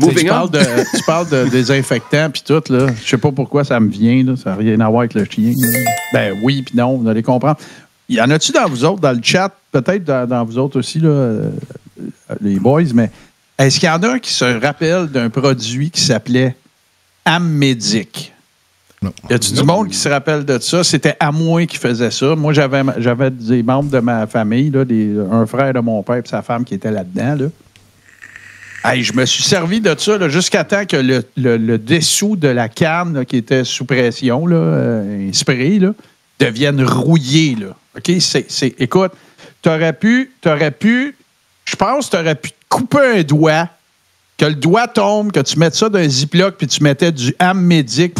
tu parles, de, tu parles de désinfectant puis tout, là. Je sais pas pourquoi ça me vient, là. Ça n'a rien à voir avec le chien. là. Ben oui, puis non, vous allez comprendre. Y en a-tu dans vous autres, dans le chat, peut-être dans, dans vous autres aussi, là, euh, les boys, mais est-ce qu'il y en a un qui se rappelle d'un produit qui s'appelait Ammédic? Y a-tu du monde qui se rappelle de ça? C'était à moi qui faisait ça. Moi, j'avais j'avais des membres de ma famille, là, des- un frère de mon père et sa femme qui étaient là-dedans. Là. Hey, je me suis servi de ça là, jusqu'à temps que le, le- le dessous de la canne là, qui était sous pression, là, euh, là, devienne rouillé. Là. OK? C'est, c'est- écoute, t'aurais pu, t'aurais pu, je pense t'aurais pu couper un doigt, que le doigt tombe, que tu mettes ça dans un ziploc, puis tu mettais du ham médic,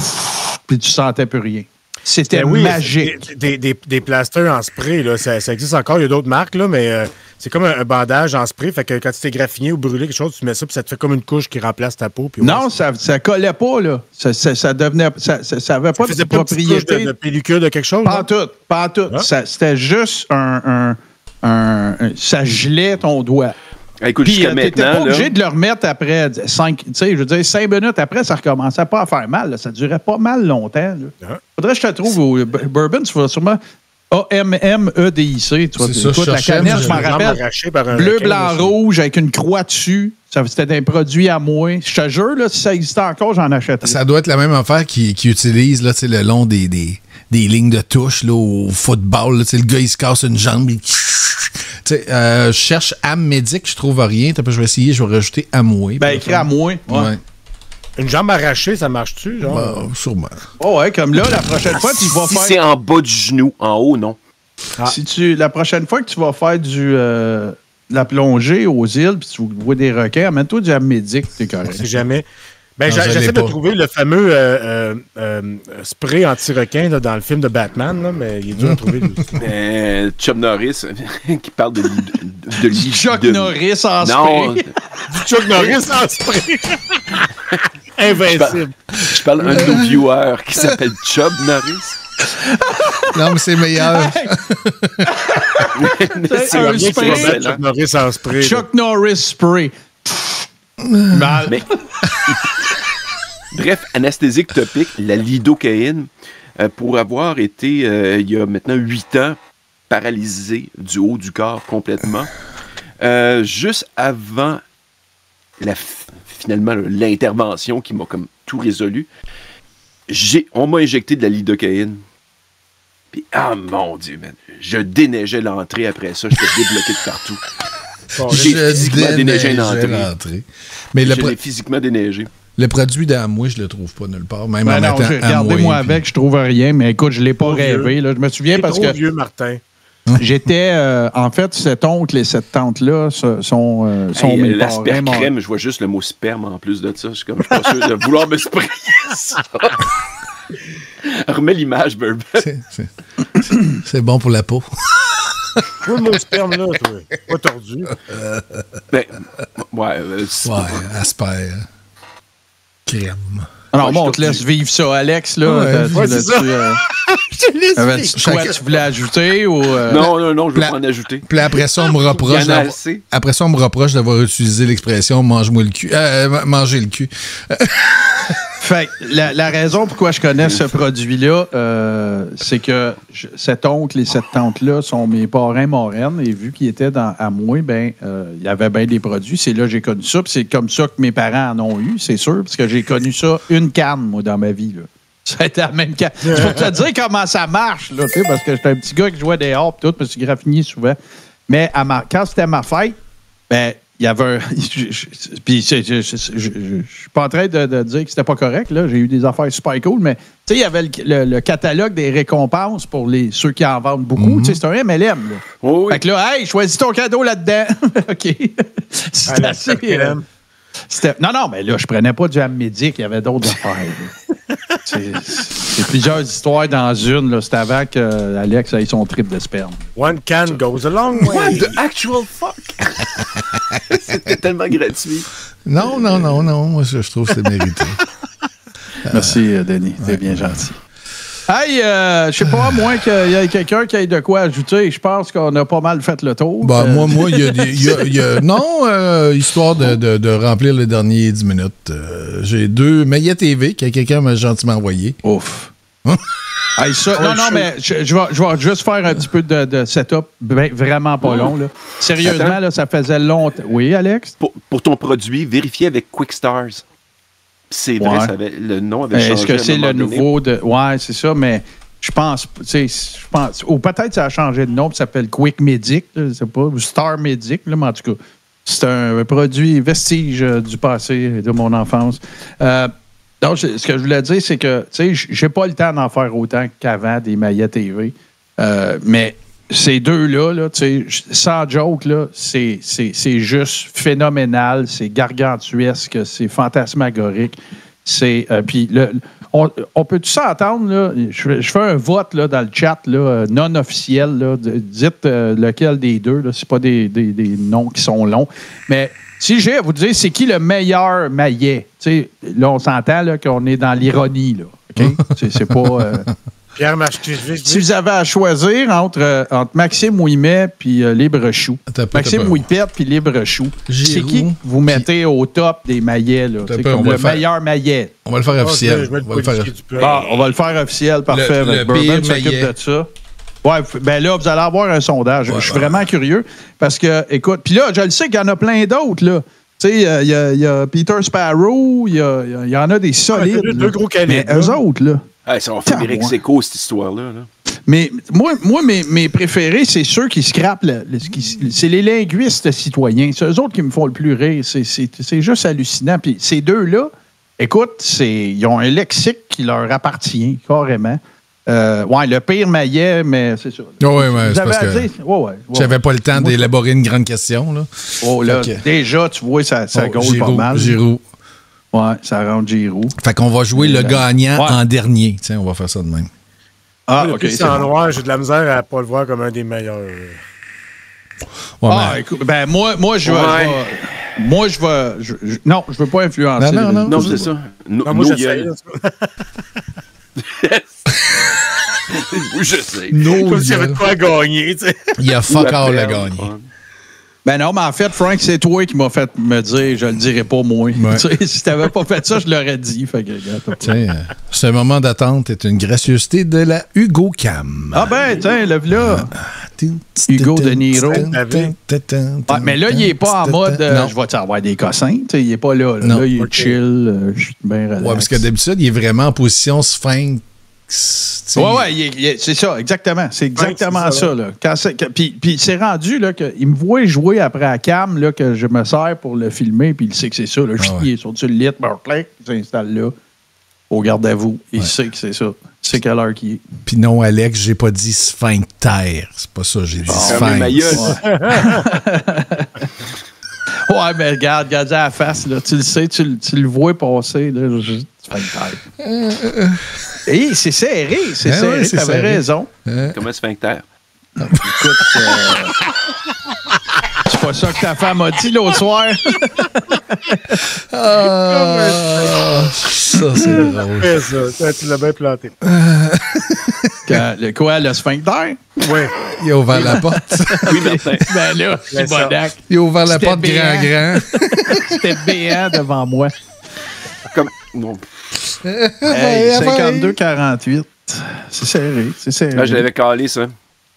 puis tu sentais plus rien. C'était Ben oui, magique. Des, des, des plasters en spray, là, ça, ça existe encore. Il y a d'autres marques, là, mais euh, c'est comme un, un bandage en spray. Fait que quand tu t'es graffiné ou brûlé quelque chose, tu mets ça, puis ça te fait comme une couche qui remplace ta peau. Puis ouais, Non, ça, ça collait pas, là. Ça, ça, ça devenait. Ça, ça, avait pas de pas propriété. de, de pellicule de quelque chose. Pas en tout, pas en tout. Ça- C'était juste un, un- un- un- Ça gelait ton doigt. Écoute, Puis, jusqu'à euh, maintenant, pas là, obligé de le remettre après 5, tu sais, je veux dire, 5 minutes après, ça recommençait pas à faire mal. là. Ça durait pas mal longtemps. là. Ah. Faudrait que je te trouve au Bourbon, tu vas sûrement A-M-M-E-D-I-C. tu vois. C'est ça, Écoute, je la canette, je m'en rappelle. Bleu, blanc, rouge avec une croix dessus. Ça, C'était un produit à moi. Je te jure, là, si ça existait encore, j'en achèterais. Ça doit être la même affaire qui, qui utilise là, tu sais, le long des, des, des lignes de touche là, au football. là, tu sais, le gars, il se casse une jambe. il- euh, je cherche Am Medic, je trouve rien. T'as pas, Je vais essayer, je vais rajouter Amway. Ben. Ouais. Ouais. Une jambe arrachée, ça marche-tu? Genre? Bah, sûrement. Oh, ouais, comme là, la prochaine fois, tu vas si faire. c'est en bas du genou, en haut, non. Si tu, la prochaine fois que tu vas faire du, euh, de la plongée aux îles, puis tu vois des requins, amène-toi du amédic, t'es correct. C'est jamais. Ben, j'essaie de pas. trouver le fameux euh, euh, euh, spray anti-requin là, dans le film de Batman, là, mais il est dur à trouver lui aussi. Euh, Chuck Norris qui parle de, de, de, Chuck de- Norris en Non, spray. Chuck Norris en spray. Invincible. je parle d'un de nos viewers qui s'appelle Chubb Norris. Non, mais c'est meilleur. C'est un spray. Chuck Norris en spray. là. Chuck Norris spray. Mal. Mais- Bref, anesthésique topique, la lidocaïne, euh, pour avoir été, euh, il y a maintenant huit ans, paralysé du haut du corps complètement, euh, juste avant la, finalement l'intervention qui m'a comme tout résolu, j'ai, on m'a injecté de la lidocaïne. Puis, ah mon Dieu, man, je déneigeais l'entrée après ça, j'étais débloqué de partout. J'ai Je physiquement déneigé l'entrée. Mais Je physiquement déneigé. Le produit d'Amway, je le trouve pas nulle part. Même Ben en non, mettant j'ai regardé Amway, moi puis- avec, je trouve rien, mais écoute, je l'ai pas Trop rêvé. Là. Je me souviens parce trop que vieux, Martin. j'étais. euh, en fait, cet oncle et cette tante-là so- sont, euh, sont Hey, mes crème, je vois juste le mot sperme en plus de ça. Je suis comme, je suis pas sûr de vouloir me sprayer ça. Remets l'image, Burb. C'est- bon pour la peau. Le mot sperme, là, toi. Pas tordu. Ben, ouais, euh, c'est- Ouais, asper. Crème. Alors, bon, je on te laisse vivre ça, Alex. Là. Ouais, tu ouais, c'est l'as-tu, ça. euh, Je tu voulais ajouter ou. euh, Non, non, non, je vais Pla- pas en ajouter. Puis après ça, on me reproche. Après ça, on me reproche d'avoir utilisé l'expression mange-moi le cul. Euh, ma- manger le cul. Fait la, la raison pourquoi je connais ce produit-là, euh, c'est que cet oncle et cette tante-là sont mes parrains moraines et vu qu'ils étaient à moi, ben, euh, il y avait bien des produits. C'est là que j'ai connu ça. puis c'est comme ça que mes parents en ont eu, c'est sûr, parce que j'ai connu ça une canne, moi, dans ma vie. Ça a été la même canne. C'est pour te dire comment ça marche, là, parce que j'étais un petit gars qui jouait des harpes, tout, parce que je graffinier souvent. Mais à ma- quand c'était ma fête, ben, il y avait un. Puis, c'est- je, suis pas en train de, de dire que c'était pas correct, là. J'ai eu des affaires super cool, mais, tu sais, il y avait le, le- le catalogue des récompenses pour les, ceux qui en vendent beaucoup. Tu sais, c'est un MLM, là. Oh, oui. Fait que là, hey, choisis ton cadeau là-dedans. OK. Ah, assez. c'était- non, non, mais là, je prenais pas du Médic, il y avait d'autres affaires. C'est plusieurs histoires dans une. là. C'était avant que Alex ait son trip de sperme. One can goes a long way. What the actual fuck? C'était tellement gratuit. Non, non, non, non. Moi, je, je trouve que c'est mérité. Merci, euh, Denis. T'es bien gentil. Hey, euh, je sais pas, à moins qu'il y ait quelqu'un qui ait de quoi ajouter. Je pense qu'on a pas mal fait le tour. Bah, Euh, moi, moi, il y a, des- y a- il y a- Non, euh, histoire de, de- de remplir les derniers 10 minutes. euh, J'ai deux Maillet TV que quelqu'un m'a gentiment envoyé. Ouf. Hey, ça- non, non, mais je, je vais, je vais juste faire un petit peu de, de setup, ben, vraiment pas long. Là. Sérieusement, là, ça faisait longtemps. Oui, Alex? Pour, pour ton produit, vérifiez avec Quickstars. C'est vrai, Ouais. ça avait- le nom avait Ben, changé. Est-ce que c'est le donné. nouveau de. Ouais, c'est ça, mais je pense. Je pense ou peut-être ça a changé de nom, ça s'appelle Quick Medic, je sais pas, ou Star Medic, là, mais en tout cas, c'est un produit vestige euh, du passé de mon enfance. Euh, donc, ce que je voulais dire, c'est que, tu sais, j'ai pas le temps d'en faire autant qu'avant des maillets TV. Euh, mais ces deux-là, là, sans joke, là, c'est, c'est, c'est juste phénoménal, c'est gargantuesque, c'est fantasmagorique. C'est, euh, puis le- on, on peut-tu s'entendre, là? Je, je fais un vote là, dans le chat là, non officiel. Là, dites euh, lequel des deux. C'est pas des, des- des noms qui sont longs. Mais si j'ai à vous dire c'est qui le meilleur maillet, tu sais, là, on s'entend là, qu'on est dans l'ironie. Là, OK? c'est, c'est pas. euh, Pierre si vous avez à choisir entre, euh, entre Maxime Ouimet puis euh, Libre Chou, peu, Maxime. Ouipette puis Libre Chou, c'est qui que vous mettez au top des maillets? Là, peu, on comme va le le faire. meilleur maillet. On va le faire officiel. je vais le On va le faire-. Bon, on va le faire officiel, parfait. Le- le Bourbon s'occupe de ça. Ouais, ben là, vous allez avoir un sondage. je suis vraiment curieux parce que, écoute, puis là, je le sais qu'il y en a plein d'autres, là. Tu sais, euh, il y, a- il y a Peter Sparrow, il y, a- il y a- il y en a des solides. deux- gros calibres, Mais eux autres, là. Ça va faire des Tabouin. écho, cette histoire-là. là. Mais moi, moi mes, mes préférés, c'est ceux qui scrapent. le- le- c'est les linguistes citoyens. C'est eux autres qui me font le plus rire. C'est- C'est c'est juste hallucinant. Puis ces deux-là, écoute, c'est- ils ont un lexique qui leur appartient, carrément. Euh, ouais, le pire maillet, mais c'est ça. Ouais, ouais, Vous c'est parce que? Ouais, ouais, ouais. J'avais pas le temps d'élaborer une grande question. Là. Oh, là, déjà, tu vois, ça, ça Oh, gaule pas mal. Giroud. Ouais, ça rend Giroud. Fait qu'on va jouer le Euh, gagnant ouais. en dernier. Tiens, on va faire ça de même. Ah, Moi, OK. c'est en bon. noir, j'ai de la misère à pas le voir comme un des meilleurs. Ouais, ah, mais- écoute, ben moi, moi, je vais. Ouais. Moi, je vais. je- je- non, je veux pas influencer. Non, non, non. Non, c'est ça. No, Non, moi, no j'essaie. gueule. Oui, je sais. No Comme s'il y avait de quoi à gagner, tu sais. Il y a fuck all à gagner. Ben non, mais en fait, Frank, c'est toi qui m'as fait me dire, je le dirais pas moi. Ouais. Tu sais, si t'avais pas fait ça, je l'aurais dit. Fait que, regarde, t'as pas- Tiens, euh, ce moment d'attente est une gracieuseté de la Hugo Cam. Ah ben, tiens, le là. Hugo De Niro. Ah, mais là, il est pas en mode euh, Non. je vais avoir des cossins. Il est pas là. Là, il est chill, euh, je suis bien relax. Ouais, parce que d'habitude, il est vraiment en position sphinx. Tu sais. Ouais, ouais, il est- il est- c'est ça, exactement. C'est exactement c'est ça. ça, là. Quand c'est- que- puis, puis c'est rendu là, qu'il me voit jouer après à Cam, là, que je me sers pour le filmer, puis il sait que c'est ça. Là. Ah ouais. Il est sur le lit, ben, clic, il s'installe là, au garde à vous. Il sait que c'est ça. Il sait quelle heure qu'il est. Puis non, Alex, j'ai pas dit sphincter. C'est pas ça, j'ai dit sphinx. gueule. Ouais, mais regarde, regarde à la face, là. Tu le sais, tu, le- tu le vois passer, là. je- Hé, c'est serré, c'est Eh ouais, serré, c'est t'avais serré. raison. Comme un sphincter. Écoute, euh, c'est pas ça que ta femme a dit l'autre soir. Ah, ça, c'est drôle. Fais ça. Ça, Tu l'as bien planté. Quand- le, quoi, le sphincter? Oui. Il a ouvert la porte. Oui, Martin. Ben là, c'est Ben ça. bonac. Il a ouvert la porte grand, béant. grand. C'était béant devant moi. Comme... Non. Hey, 52-48. C'est serré, c'est serré. Là, je l'avais calé, ça.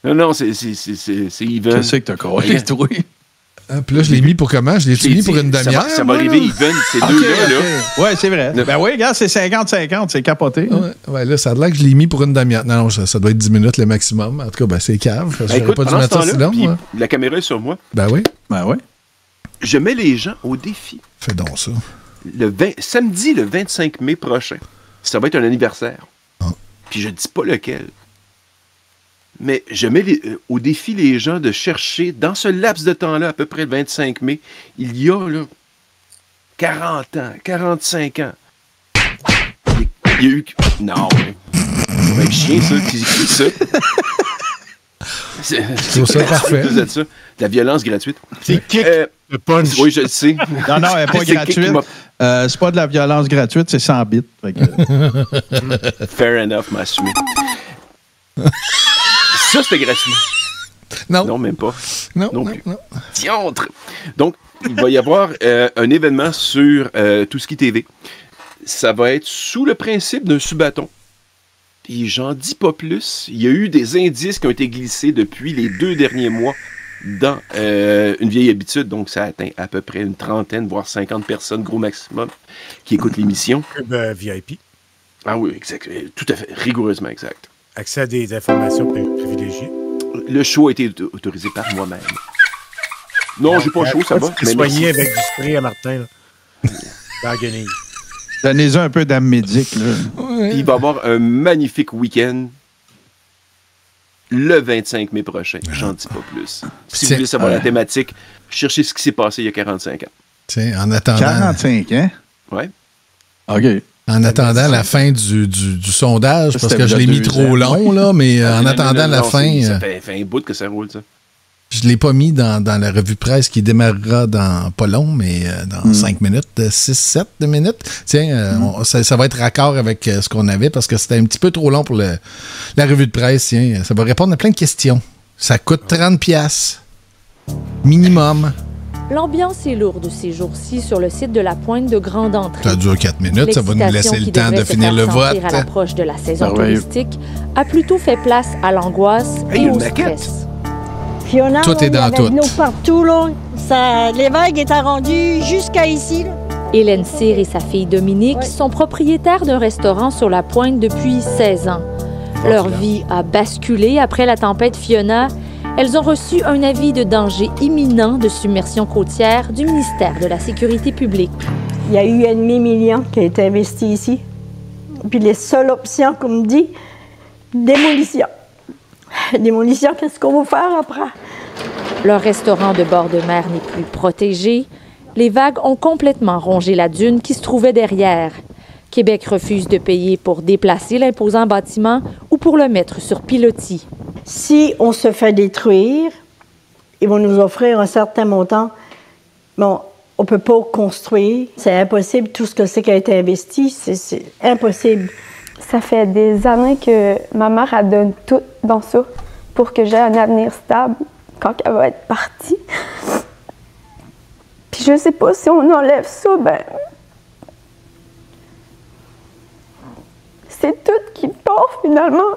Non, non, c'est even. Qu'est-ce que t'as collé, toi? Ah, puis là, je l'ai mis pour comment? Je l'ai mis dit, pour une demi-heure. Ça va arriver even, ces deux-là. là. ok. Ouais, c'est vrai. Ben oui, regarde, c'est 50-50, c'est capoté. Ouais, ouais, là, ça a l'air que je l'ai mis pour une demi-heure. Non, non, ça, ça doit être 10 minutes le maximum. En tout cas, ben, c'est cave. Ben, J'aurais écoute, pas mettre ça si temps-là, long, puis moi. la caméra est sur moi. Ben oui, Ben oui. Je mets les gens au défi. fais donc ça. Le 20 samedi, le 25 mai prochain, ça va être un anniversaire. Ah. Puis je dis pas lequel. Mais je mets les- euh, au défi les gens de chercher, dans ce laps de temps-là, à peu près le 25 mai, il y a là, 40 ans, 45 ans. Il y a eu. Non. C'est un chien, ça, qui écrit ça. C'est trouve ça parfait. Vous êtes ça. De la violence gratuite. C'est kick Euh, le punch. oui, je le sais. Non, non, elle n'est pas gratuite. Euh, c'est pas de la violence gratuite, c'est 100 bits. Que- Fair enough, ma suite. Ça, c'était gratuit. Non. Non, même pas. Non, non non, plus. non. Diantre. Donc, il va y avoir euh, un événement sur euh, Tout ce qui TV. Ça va être sous le principe d'un sous-bâton. Et j'en dis pas plus. Il y a eu des indices qui ont été glissés depuis les deux derniers mois dans euh, une vieille habitude. Donc, ça atteint à peu près une trentaine, voire 50 personnes, gros maximum, qui écoutent l'émission. Pub, euh, VIP. Ah oui, exact. euh, Tout à fait. Rigoureusement exact. Accès à des informations pri- privilégiées. Le show a été auto- autorisé par moi-même. Non, j'ai pas chaud, ça va? Tu mais soigné avec du spray à Martin. Là. Dans la guenille. Donnez-en un peu d'âme médic. Là. Il va y avoir un magnifique week-end le 25 mai prochain. J'en dis pas plus. Si vous voulez savoir la ouais. thématique, cherchez ce qui s'est passé il y a 45 ans. En attendant. 45 ans? Ouais. OK. En attendant la fin du, du- du sondage, parce que je l'ai mis trop ans, long, là, mais euh, en Non, attendant non, la fin, Ça euh, fait, fait un bout que ça roule, ça. Je ne l'ai pas mis dans, dans la revue de presse qui démarrera dans pas long, mais euh, dans 5 minutes, 6-7 minutes. Tiens, euh, on- ça, ça va être raccord avec euh, ce qu'on avait parce que c'était un petit peu trop long pour le- la revue de presse. Tiens, ça va répondre à plein de questions. Ça coûte 30 pièces minimum. L'ambiance est lourde ces jours-ci sur le site de la Pointe de Grande Entrée. Ça dure 4 minutes, ça va nous laisser le temps de finir le vote. à l'approche de la saison touristique a plutôt fait place à l'angoisse et au maquette. stress. Fiona, Tout est dans tout. partout, là. Ça, les vagues étaient rendues jusqu'à ici, là. Hélène Cyr et sa fille Dominique sont propriétaires d'un restaurant sur la pointe depuis 16 ans. Leur vie a basculé après la tempête Fiona. Elles ont reçu un avis de danger imminent de submersion côtière du ministère de la Sécurité publique. Il y a eu un demi-million qui a été investi ici. Puis les seules options, comme dit, démolition. Qu'est-ce qu'on va faire après? Leur restaurant de bord de mer n'est plus protégé. Les vagues ont complètement rongé la dune qui se trouvait derrière. Québec refuse de payer pour déplacer l'imposant bâtiment ou pour le mettre sur pilotis. Si on se fait détruire, ils vont nous offrir un certain montant. Bon, on ne peut pas construire. C'est impossible, tout ce que c'est qui a été investi, c'est impossible. Ça fait des années que ma mère elle donne tout dans ça pour que j'ai un avenir stable quand elle va être partie. Puis je sais pas si on enlève ça, ben. C'est tout qui part finalement.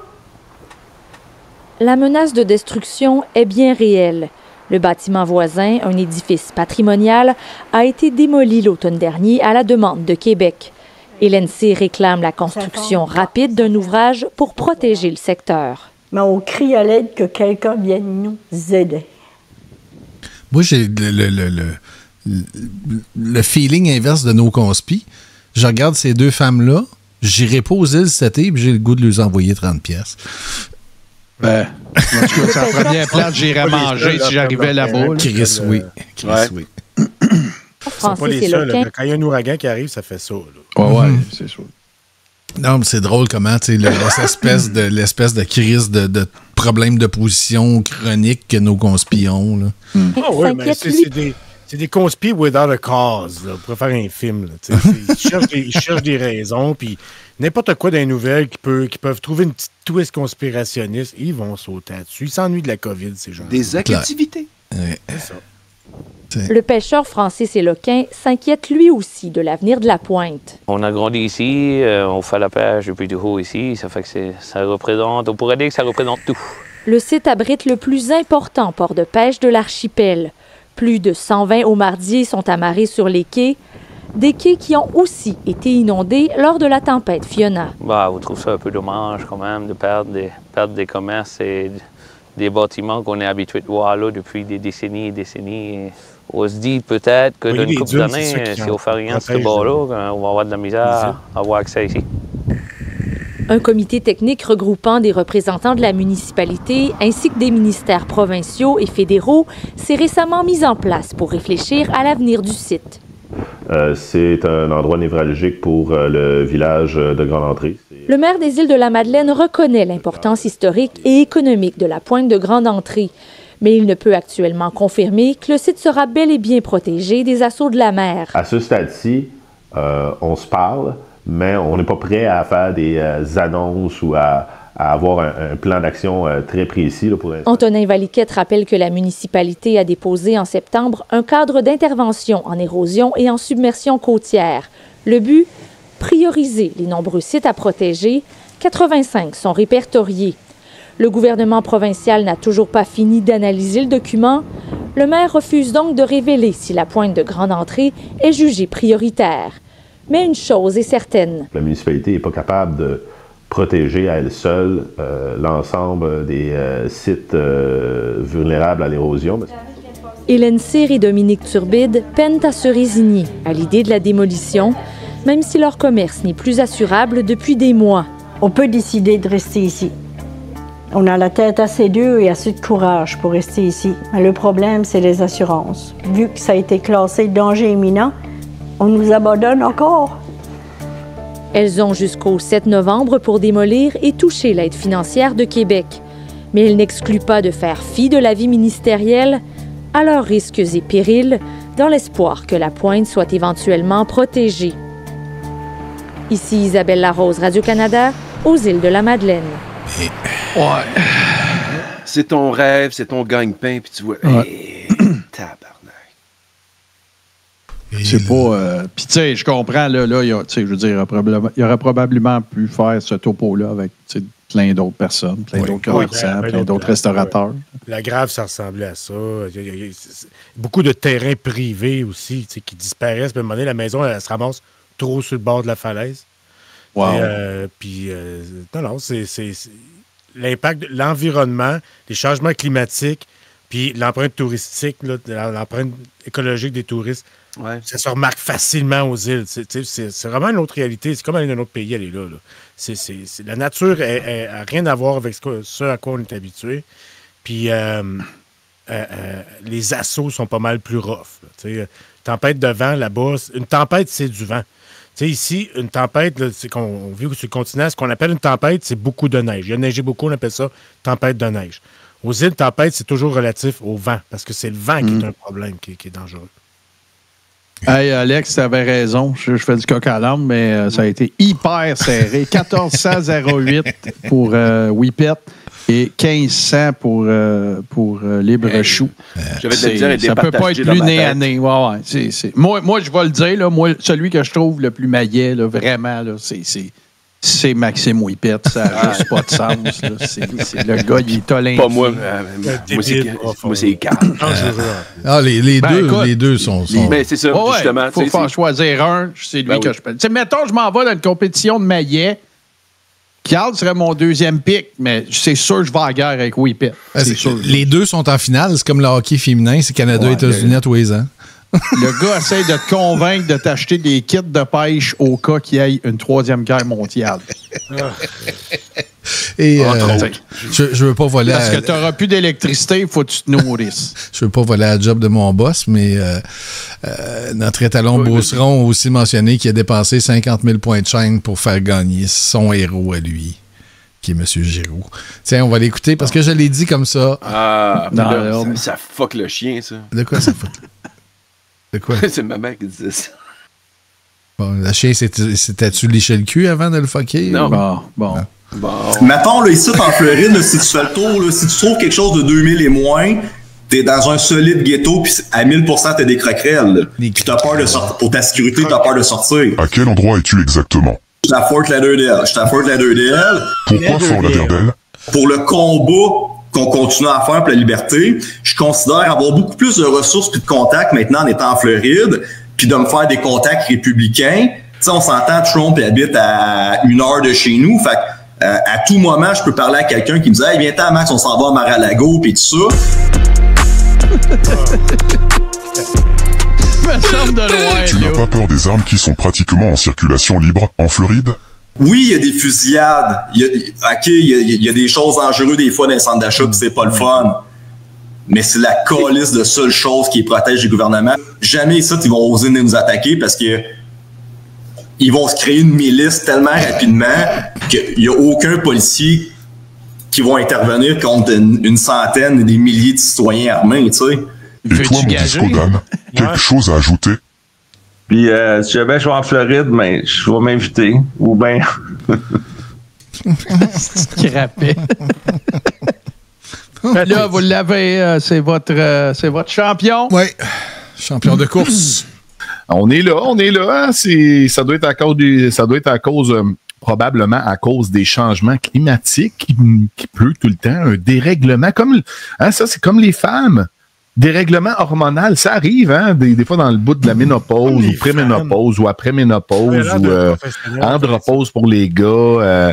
La menace de destruction est bien réelle. Le bâtiment voisin, un édifice patrimonial, a été démoli l'automne dernier à la demande de Québec. Hélène C. réclame la construction rapide d'un ouvrage pour protéger le secteur. Mais on crie à l'aide que quelqu'un vienne nous aider. Moi, j'ai le, le, le, le- le- le feeling inverse de nos conspis. Je regarde ces deux femmes-là, j'irai pas aux îles cet été, puis j'ai le goût de leur envoyer 30 pièces. Ben, en tout cas, c'est la première plate, j'irais manger si j'arrivais là-bas. là. Chris, oui. Chris, Ouais. oui. C'est pas les seuls. Quand il y a un ouragan qui arrive, ça fait ça. là. Ouais, ouais, c'est sûr. Non, mais c'est drôle comment, tu sais, le- l'espèce de, l'espèce de crise de, de problème de position chronique que nos conspions, là. Ah oui, mais c'est des, c'est des conspires without a cause. Là, pour faire un film. Là, ils, cherchent des, ils cherchent des raisons, puis n'importe quoi dans les nouvelles qui, peut, qui peuvent trouver une petite twist conspirationniste, ils vont sauter là-dessus. Ils s'ennuient de la COVID, ces gens. Des activités. C'est ça. Le pêcheur Francis Éloquin s'inquiète lui aussi de l'avenir de la pointe. On a grandi ici, euh, on fait la pêche depuis tout haut ici, ça fait que ça représente, on pourrait dire que ça représente tout. Le site abrite le plus important port de pêche de l'archipel. Plus de 120 homardiers sont amarrés sur les quais, des quais qui ont aussi été inondés lors de la tempête Fiona. Bah, vous trouvez ça un peu dommage quand même de perdre des, perdre des commerces et des bâtiments qu'on est habitué de voir là depuis des décennies et décennies. Et on se dit peut-être que Oui, dans les une couple d'années, si on fait rien de ce bord-là, ben, on va avoir de la misère à avoir accès ici. Un comité technique regroupant des représentants de la municipalité ainsi que des ministères provinciaux et fédéraux s'est récemment mis en place pour réfléchir à l'avenir du site. Euh, c'est un endroit névralgique pour euh, le village euh, de Grande Entrée. Le maire des îles de la Madeleine reconnaît l'importance historique et économique de la pointe de Grande Entrée, mais il ne peut actuellement confirmer que le site sera bel et bien protégé des assauts de la mer. À ce stade-ci, euh, on se parle, mais on n'est pas prêt à faire des euh, annonces ou à, à avoir un, un plan d'action euh, très précis là, pour. Antonin Valiquette rappelle que la municipalité a déposé en septembre un cadre d'intervention en érosion et en submersion côtière. Le but Prioriser les nombreux sites à protéger. 85 sont répertoriés. Le gouvernement provincial n'a toujours pas fini d'analyser le document. Le maire refuse donc de révéler si la pointe de grande entrée est jugée prioritaire. Mais une chose est certaine. La municipalité n'est pas capable de protéger à elle seule euh, l'ensemble des euh, sites euh, vulnérables à l'érosion. Hélène Cyr et Dominique Turbide peinent à se résigner à l'idée de la démolition, même si leur commerce n'est plus assurable depuis des mois. On peut décider de rester ici. On a la tête assez dure et assez de courage pour rester ici. Mais le problème, c'est les assurances. Vu que ça a été classé danger imminent, on nous abandonne encore. Elles ont jusqu'au 7 novembre pour démolir et toucher l'aide financière de Québec. Mais elles n'excluent pas de faire fi de l'avis ministériel à leurs risques et périls dans l'espoir que la pointe soit éventuellement protégée. Ici Isabelle Larose, Radio-Canada, aux îles de la Madeleine. Ouais. C'est ton rêve, c'est ton gagne-pain, puis tu vois. Ouais. Hey, tabarnak. C'est pas. euh, Puis, tu sais, je comprends, là, là il y a- tu sais, je veux dire, il aurait probablement, il aurait probablement pu faire ce topo-là avec tu sais, plein d'autres personnes, plein d'autres Oui, commerçants, ben, plein d'autres restaurateurs. La grave, ça ressemblait à ça. Il y a- il y a- c'est- beaucoup de terrains privés aussi tu sais, qui disparaissent. Puis à un moment donné, la maison, elle, se ramasse trop sur le bord de la falaise. Wow. Et, euh, puis, euh, non, non, c'est l'impact de l'environnement, les changements climatiques, puis l'empreinte touristique, là, l'empreinte écologique des touristes. Ça se remarque facilement aux îles. C'est- vraiment une autre réalité. C'est comme aller dans un autre pays, elle est là. la nature n'a rien à voir avec ce, que- ce à quoi on est habitué. Puis euh, euh, euh, les assauts sont pas mal plus rough. tempête de vent là-bas, une tempête, c'est du vent. Tu sais, ici, une tempête, c'est qu'on on vit sur le continent, ce qu'on appelle une tempête, c'est beaucoup de neige. Il y a neigé beaucoup, on appelle ça tempête de neige. Aux îles, tempête, c'est toujours relatif au vent, parce que c'est le vent qui est un problème, qui, qui est dangereux. Hey, Alex, tu avais raison. Je, je fais du coq à l'âne, mais euh, ça a été hyper serré. 1408 pour euh, Whippet et 1500 pour, euh, pour euh, Libre Chou. J'avais de la misère à C'est- ça peut pas être plus nez à nez. Ouais, ouais, c'est- c'est- Moi, moi, je vais le dire, là, moi, celui que je trouve le plus maillet, là, vraiment, là, c'est, c'est, c'est Maxime Whippet. Ça n'a juste pas de sens. là. C'est, c'est le gars, il est olympique. Pas moi. euh, moi, c'est moi, c'est calme. Ah, les, les Ben, deux, écoute, les deux sont. sont- Mais c'est ça, ouais, justement. faut tu sais, faire choisir un, c'est lui Ben que oui. je peux. Tu sais, mettons, je m'en vais dans une compétition de maillet. Carl serait mon deuxième pick, mais c'est sûr que je vais à la guerre avec Whippet. Sûr. Les deux sont en finale. C'est comme le hockey féminin. C'est Canada Ouais, États-Unis à tous les ans. Le gars essaie de te convaincre de t'acheter des kits de pêche au cas qu'il y ait une troisième guerre mondiale. Et euh, je, je veux pas voler. Parce à- que tu n'auras plus d'électricité, il faut que tu te nourrisses. je veux pas voler à la job de mon boss, mais euh, euh, notre étalon Beauceron a aussi mentionné qu'il a dépensé 50 000 points de chaîne pour faire gagner son héros à lui, qui est M. Giroux. Tiens, on va l'écouter parce que je l'ai dit comme ça. Ah, là, l'ordre. ça, ça fuck le chien, ça. De quoi ça fait? De quoi? c'est ma mère qui disait ça. Bon, le chien, c'était- c'était-tu léché le cul avant de le fucker? Non. ou- Bon, bon. Bon. Mettons, là, ici, en Floride, là, si tu fais le tour, là, si tu trouves quelque chose de 2000 et moins, t'es dans un solide ghetto, puis à 1000% t'as des croquerelles. Puis t'as peur de sortir. Pour ta sécurité, t'as peur de sortir. À quel endroit es-tu exactement? Je suis à Fort Lauderdale. Je suis à Fort Lauderdale. Pourquoi Fort Lauderdale Pour le combat qu'on continue à faire pour la liberté, je considère avoir beaucoup plus de ressources puis de contacts maintenant en étant en Floride, puis de me faire des contacts républicains. Tu sais, on s'entend, Trump habite à une heure de chez nous, fait que, euh, à tout moment, je peux parler à quelqu'un qui me dit Hey, viens-t'en, Max, on s'en va à Mar-a-Lago, puis tout ça. Tu n'as pas peur des armes qui sont pratiquement en circulation libre en Floride? Oui, il y a des fusillades. Il y a, OK, il y a, il y a des choses dangereuses des fois dans les centres d'achat, puis c'est pas le fun. Mais c'est la calice de seule chose qui protège les gouvernements. Jamais ça, ils vont oser nous attaquer parce que ils vont se créer une milice tellement rapidement qu'il n'y a aucun policier qui va intervenir contre une, une centaine et des milliers de citoyens armés, tu sais. Et toi, mon disco Dan, quelque chose à ajouter? Puis euh, si jamais je vais en Floride, ben, je vais m'inviter. Ou bien. Scrappé. Là, vous l'avez, euh, c'est votre, euh, c'est votre champion. Oui, champion de course. On est là, on est là. hein. C'est, ça doit être à cause des, ça doit être à cause, euh, probablement à cause des changements climatiques qui, qui pleut tout le temps, un dérèglement. Comme, hein, ça, c'est comme les femmes. Dérèglement hormonal, ça arrive, hein, des, des fois dans le bout de la ménopause, ou préménopause, ou après-ménopause, ou euh, andropause pour les gars. euh,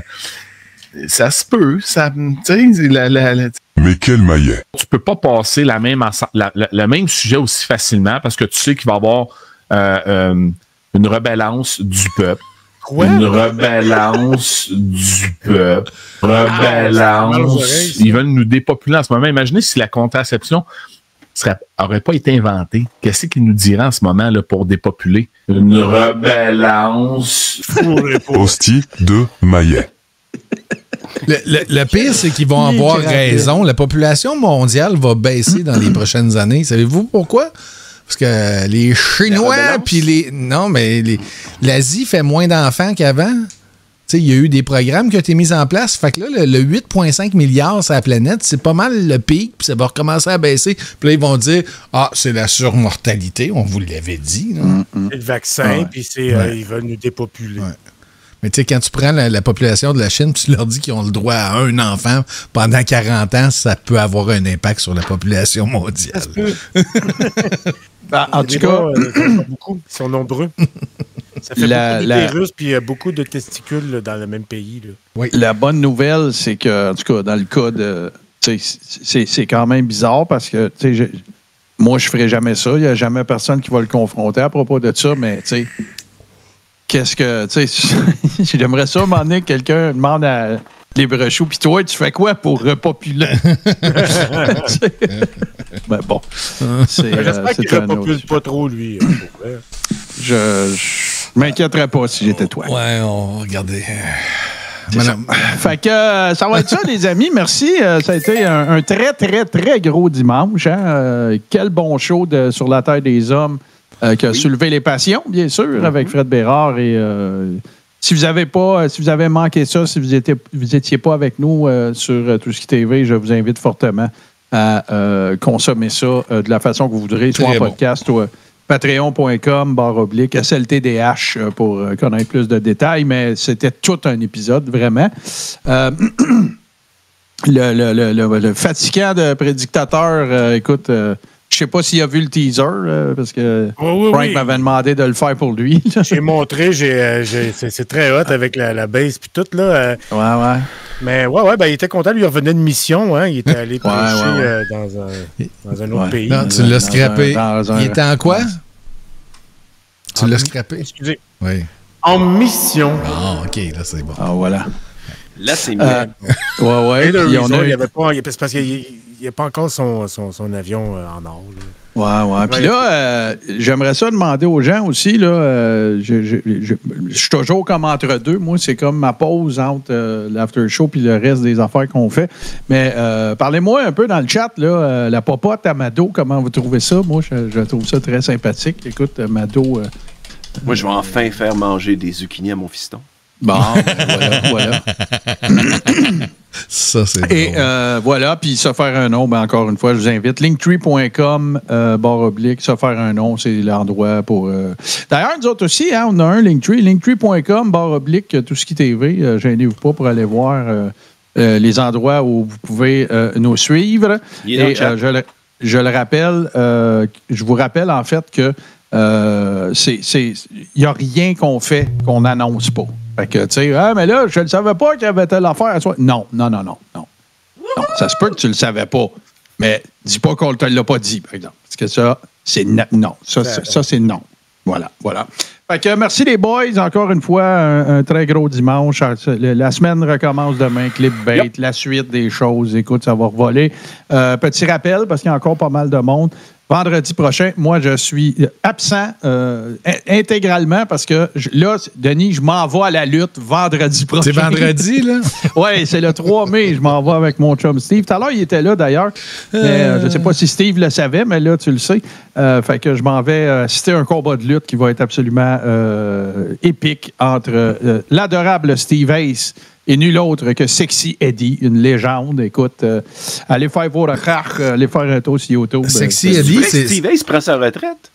ça se peut, ça, tu sais, la- la- la- Mais quel maillet? Tu peux pas passer la même ense- la- la- le même sujet aussi facilement parce que tu sais qu'il va y avoir euh, euh, une rebellance du peuple. Une rebellance du peuple. aux Rebellance. ça. Ils veulent nous dépopuler en ce moment. Imaginez si la contraception n'aurait pas été inventé, qu'est-ce qu'il nous dirait en ce moment là, pour dépopuler? Une rebellance. Hostie de Maillet. Le, le- le pire, c'est qu'ils vont avoir raison. La population mondiale va baisser dans les prochaines années. Savez-vous pourquoi? Parce que les Chinois, puis les. Non, mais les- l'Asie fait moins d'enfants qu'avant. Tu sais, il y a eu des programmes qui ont été mis en place. Fait que là, le, le 8,5 milliards sur la planète, c'est pas mal le pic, puis ça va recommencer à baisser. Puis là, ils vont dire Ah, c'est la surmortalité, on vous l'avait dit. là. C'est le vaccin, Ouais. puis c'est, euh, Ouais. ils veulent nous dépopuler. Mais tu sais, quand tu prends la, la population de la Chine, tu leur dis qu'ils ont le droit à un enfant pendant 40 ans, ça peut avoir un impact sur la population mondiale. Ben, en tout cas, euh, beaucoup, ils sont nombreux. Ça fait La- beaucoup la- puis euh, beaucoup de testicules là, dans le même pays. là. La bonne nouvelle, c'est que, en tout cas, dans le cas de. C'est c'est quand même bizarre parce que, tu sais, je- moi, je ferais jamais ça. Il n'y a jamais personne qui va le confronter à propos de ça, mais, tu sais, qu'est-ce que. Tu sais, j'aimerais ça, donné, que quelqu'un demande à Libre Chou, puis toi, tu fais quoi pour repopuler? ben bon. C'est euh, J'espère qu'il ne repopule pas trop, lui. hein. Je, je m'inquiéterais pas si j'étais toi. Ouais, on va regarder. Ça. Fait que euh, ça va être ça, les amis. Merci. Euh, ça a été un, un très, très, très gros dimanche. hein. Euh, quel bon show de- sur la Terre des Hommes euh, qui a soulevé les passions, bien sûr, avec Fred Bérard. Et euh, si vous avez pas, si vous avez manqué ça, si vous étiez, vous étiez pas avec nous euh, sur euh, Tout ce qui TV, je vous invite fortement à euh, consommer ça euh, de la façon que vous voudrez, soit en bon. podcast ou euh, patreon.com barre oblique SLTDH euh, pour euh, connaître plus de détails, mais c'était tout un épisode, vraiment. Euh, le, le, le, le- le fatigant de prédictateur, euh, écoute, euh, je sais pas s'il a vu le teaser, euh, parce que oui, Frank oui. m'avait demandé de le faire pour lui. J'ai montré, j'ai, euh, c'est, très hot avec la, la base puis tout. Là, euh, ouais, ouais. Mais ouais, ouais, ben, il était content, lui, il revenait de mission. Hein, il était allé prêcher ouais, ouais. euh, dans, un, dans un autre Ouais. pays. Non, tu l'as scrappé. Il était en quoi? Tu l'as scrappé? Excusez. Oui. En mission. Ah, OK, là, c'est bon. Ah, voilà. Là, c'est mieux. Euh, ouais, ouais. Puis on Reason, a- il y avait pas, parce qu'il n'y a pas encore son, son, son avion euh, en or. là. Ouais, ouais. Puis là, euh, j'aimerais ça demander aux gens aussi. Là, euh, je, je- je- je suis toujours comme entre deux. Moi, c'est comme ma pause entre euh, l'after show puis le reste des affaires qu'on fait. Mais euh, parlez-moi un peu dans le chat. Là, euh, la popote à Mado, comment vous trouvez ça? Moi, je, je trouve ça très sympathique. Écoute, Mado. euh, Moi, je vais enfin faire manger des zucchini à mon fiston. Bon, ben, voilà, voilà. Ça, c'est Et euh, voilà, puis se faire un nom, ben, encore une fois, je vous invite. Linktree.com, euh, barre oblique, se faire un nom, c'est l'endroit pour. euh, D'ailleurs, nous autres aussi, hein, on a un Linktree, linktree.com, barre oblique, tout ce qui TV. Euh, Gênez-vous pas pour aller voir euh, euh, les endroits où vous pouvez euh, nous suivre. Il est dans le Et chat. euh, je, le, je le rappelle, euh, je vous rappelle en fait que euh, il n'y a rien qu'on fait qu'on n'annonce pas. Fait que, tu sais, ah, mais là, je ne savais pas qu'il y avait telle affaire à soi. Non, non, non, non, non. Non, ça se peut que tu le savais pas. Mais dis pas qu'on ne te l'a pas dit, par exemple. Parce que ça, c'est non. Ça, c'est- ça, c'est non. Voilà, voilà. Fait que merci les boys. Encore une fois, un, un très gros dimanche. Le- La semaine recommence demain. Clipbait, la suite des choses. Écoute, ça va revoler. Euh, petit rappel, parce qu'il y a encore pas mal de monde. Vendredi prochain, moi, je suis absent euh, in- intégralement parce que je- là, Denis, je m'en vais à la lutte vendredi prochain. C'est vendredi, là? oui, c'est le 3 mai. Je m'en vais avec mon chum Steve. Tout à l'heure, il était là, d'ailleurs. Mais, euh, je ne sais pas si Steve le savait, mais là, tu le sais. Euh, fait que je m'en vais euh, assister à un combat de lutte qui va être absolument euh, épique entre euh, l'adorable Steve Ace et nul autre que Sexy Eddie, une légende. Écoute, euh, allez faire vos recherches, euh, allez faire un tour sur YouTube. Sexy Euh, Eddie, c'est. Steve Ace prend sa retraite.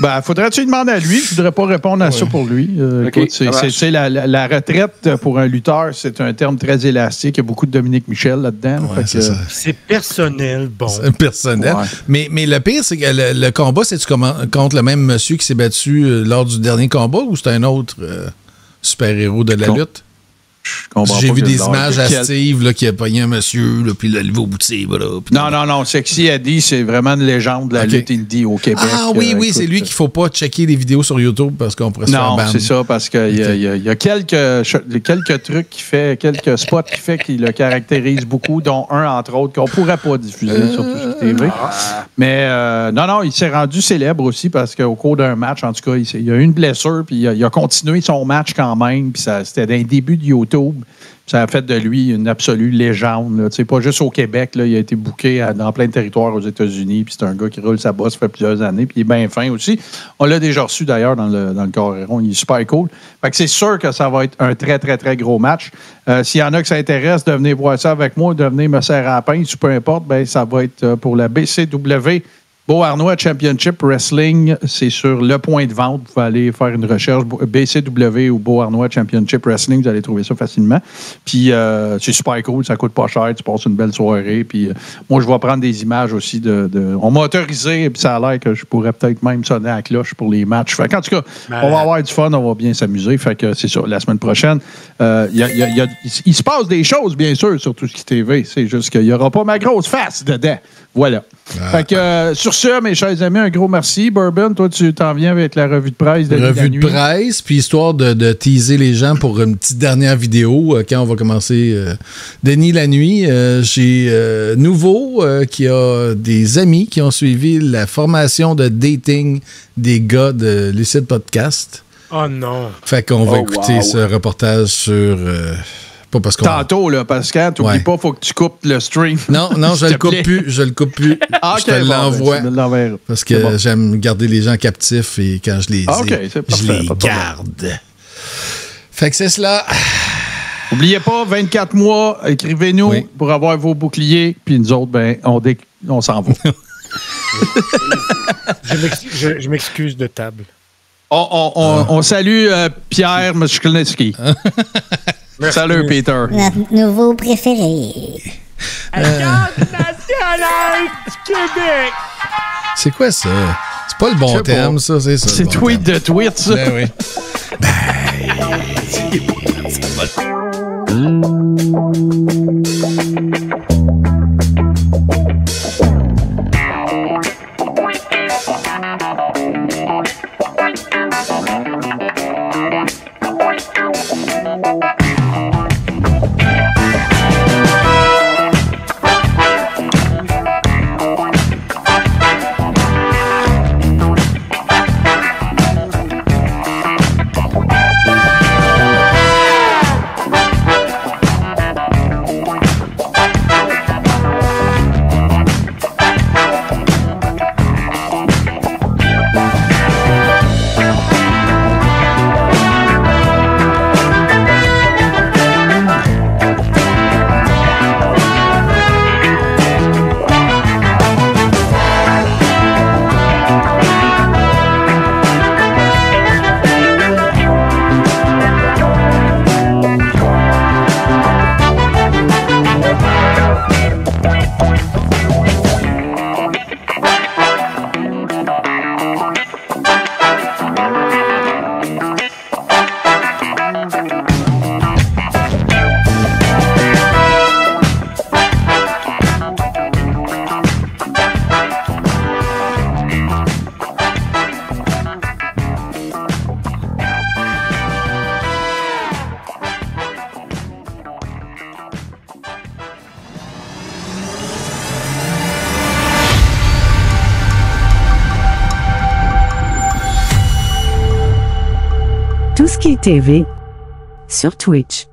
Ben, faudrait-tu demander à lui? Je voudrais pas répondre à ça pour lui. Euh, Ok, écoute, c'est, la, la- la retraite pour un lutteur, c'est un terme très élastique. Il y a beaucoup de Dominique Michel là-dedans. Ouais, c'est personnel, bon. C'est personnel. Ouais. Mais, mais le pire, c'est que le, le combat, c'est-tu comment- contre le même monsieur qui s'est battu euh, lors du dernier combat ou c'est un autre euh, super-héros de la lutte? J'ai vu des images à Steve là, qui a pogné un monsieur, là, puis il l'a levé au bout de ses bras. puis- Non, non, non. Sexy Eddie, c'est vraiment une légende de la Ok. lutte indie au Québec. Ah oui, Euh, oui, c'est lui qu'il faut pas checker les vidéos sur YouTube parce qu'on pourrait se faire Non, c'est ça, parce qu'il y, a- y y quelques, trucs qui fait, quelques spots qui fait qui le caractérisent beaucoup, dont un, entre autres, qu'on pourrait pas diffuser sur tout ce TV. Mais euh, non, non, il s'est rendu célèbre aussi parce qu'au cours d'un match, en tout cas, il, il a eu une blessure, puis il a, il a continué son match quand même, puis ça- c'était d'un début de YouTube. Ça a fait de lui une absolue légende. sais, Pas juste au Québec, il a été booké à- dans plein de territoires aux États-Unis. C'est un gars qui roule sa bosse, ça fait plusieurs années. Puis il est bien fin aussi. On l'a déjà reçu d'ailleurs dans le, dans le Coréron. Il est super cool. Fait que c'est sûr que ça va être un très, très, très gros match. Euh, S'il y en a qui s'intéressent de venir voir ça avec moi, de venir me serrer à la peu importe, ben, ça va être euh, pour la BCW. Beau Arnois Championship Wrestling, c'est sur le point de vente. Vous pouvez aller faire une recherche BCW ou Beau Arnois Championship Wrestling, vous allez trouver ça facilement. Puis euh, c'est super cool, ça coûte pas cher, tu passes une belle soirée. Puis euh, moi, je vais prendre des images aussi de. de- on m'a autorisé, et puis ça a l'air que je pourrais peut-être même sonner à la cloche pour les matchs. Fait en tout cas, on va avoir du fun, on va bien s'amuser. Fait que c'est ça, la semaine prochaine, euh, il y a- il y a- il y a- il se passe des choses, bien sûr, sur tout ce qui est TV. C'est juste qu'il n'y aura pas ma grosse face dedans. Voilà. Fait que euh, sur ce, mes chers amis, un gros merci. Bourbon, toi, tu t'en viens avec la revue de presse de la Revue de nuit. presse, puis histoire de, de teaser les gens pour une petite dernière vidéo euh, quand on va commencer euh, Denis la nuit. euh, J'ai euh, nouveau euh, qui a des amis qui ont suivi la formation de dating des gars de Lucide Podcast. Oh non. Fait qu'on va Oh, écouter wow. ce reportage sur. Pas parce qu'on. Tantôt, là, Pascal, t'oublies Ouais. pas, faut que tu coupes le stream. Non, non, je le coupe plaît. plus. Je le coupe plus. Ah, je te bon, ben, l'envoie. Parce que bon. j'aime garder les gens captifs et quand je les Ah, ai, je les garde. Fait que c'est cela. N'oubliez pas, 24 mois, écrivez-nous pour avoir vos boucliers, puis nous autres, ben, on, dé- on s'en va. Je m'ex- je- je m'excuse de table. on, on- on- on salue euh, Pierre Mishklinski. Salut, Peter. Notre nouveau préféré. nationale du Québec! C'est quoi ça? C'est pas le Je bon sais thème, pas. ça, c'est ça. C'est le bon tweet thème. de tweet, ça. Ben oui. Tout TV sur Twitch.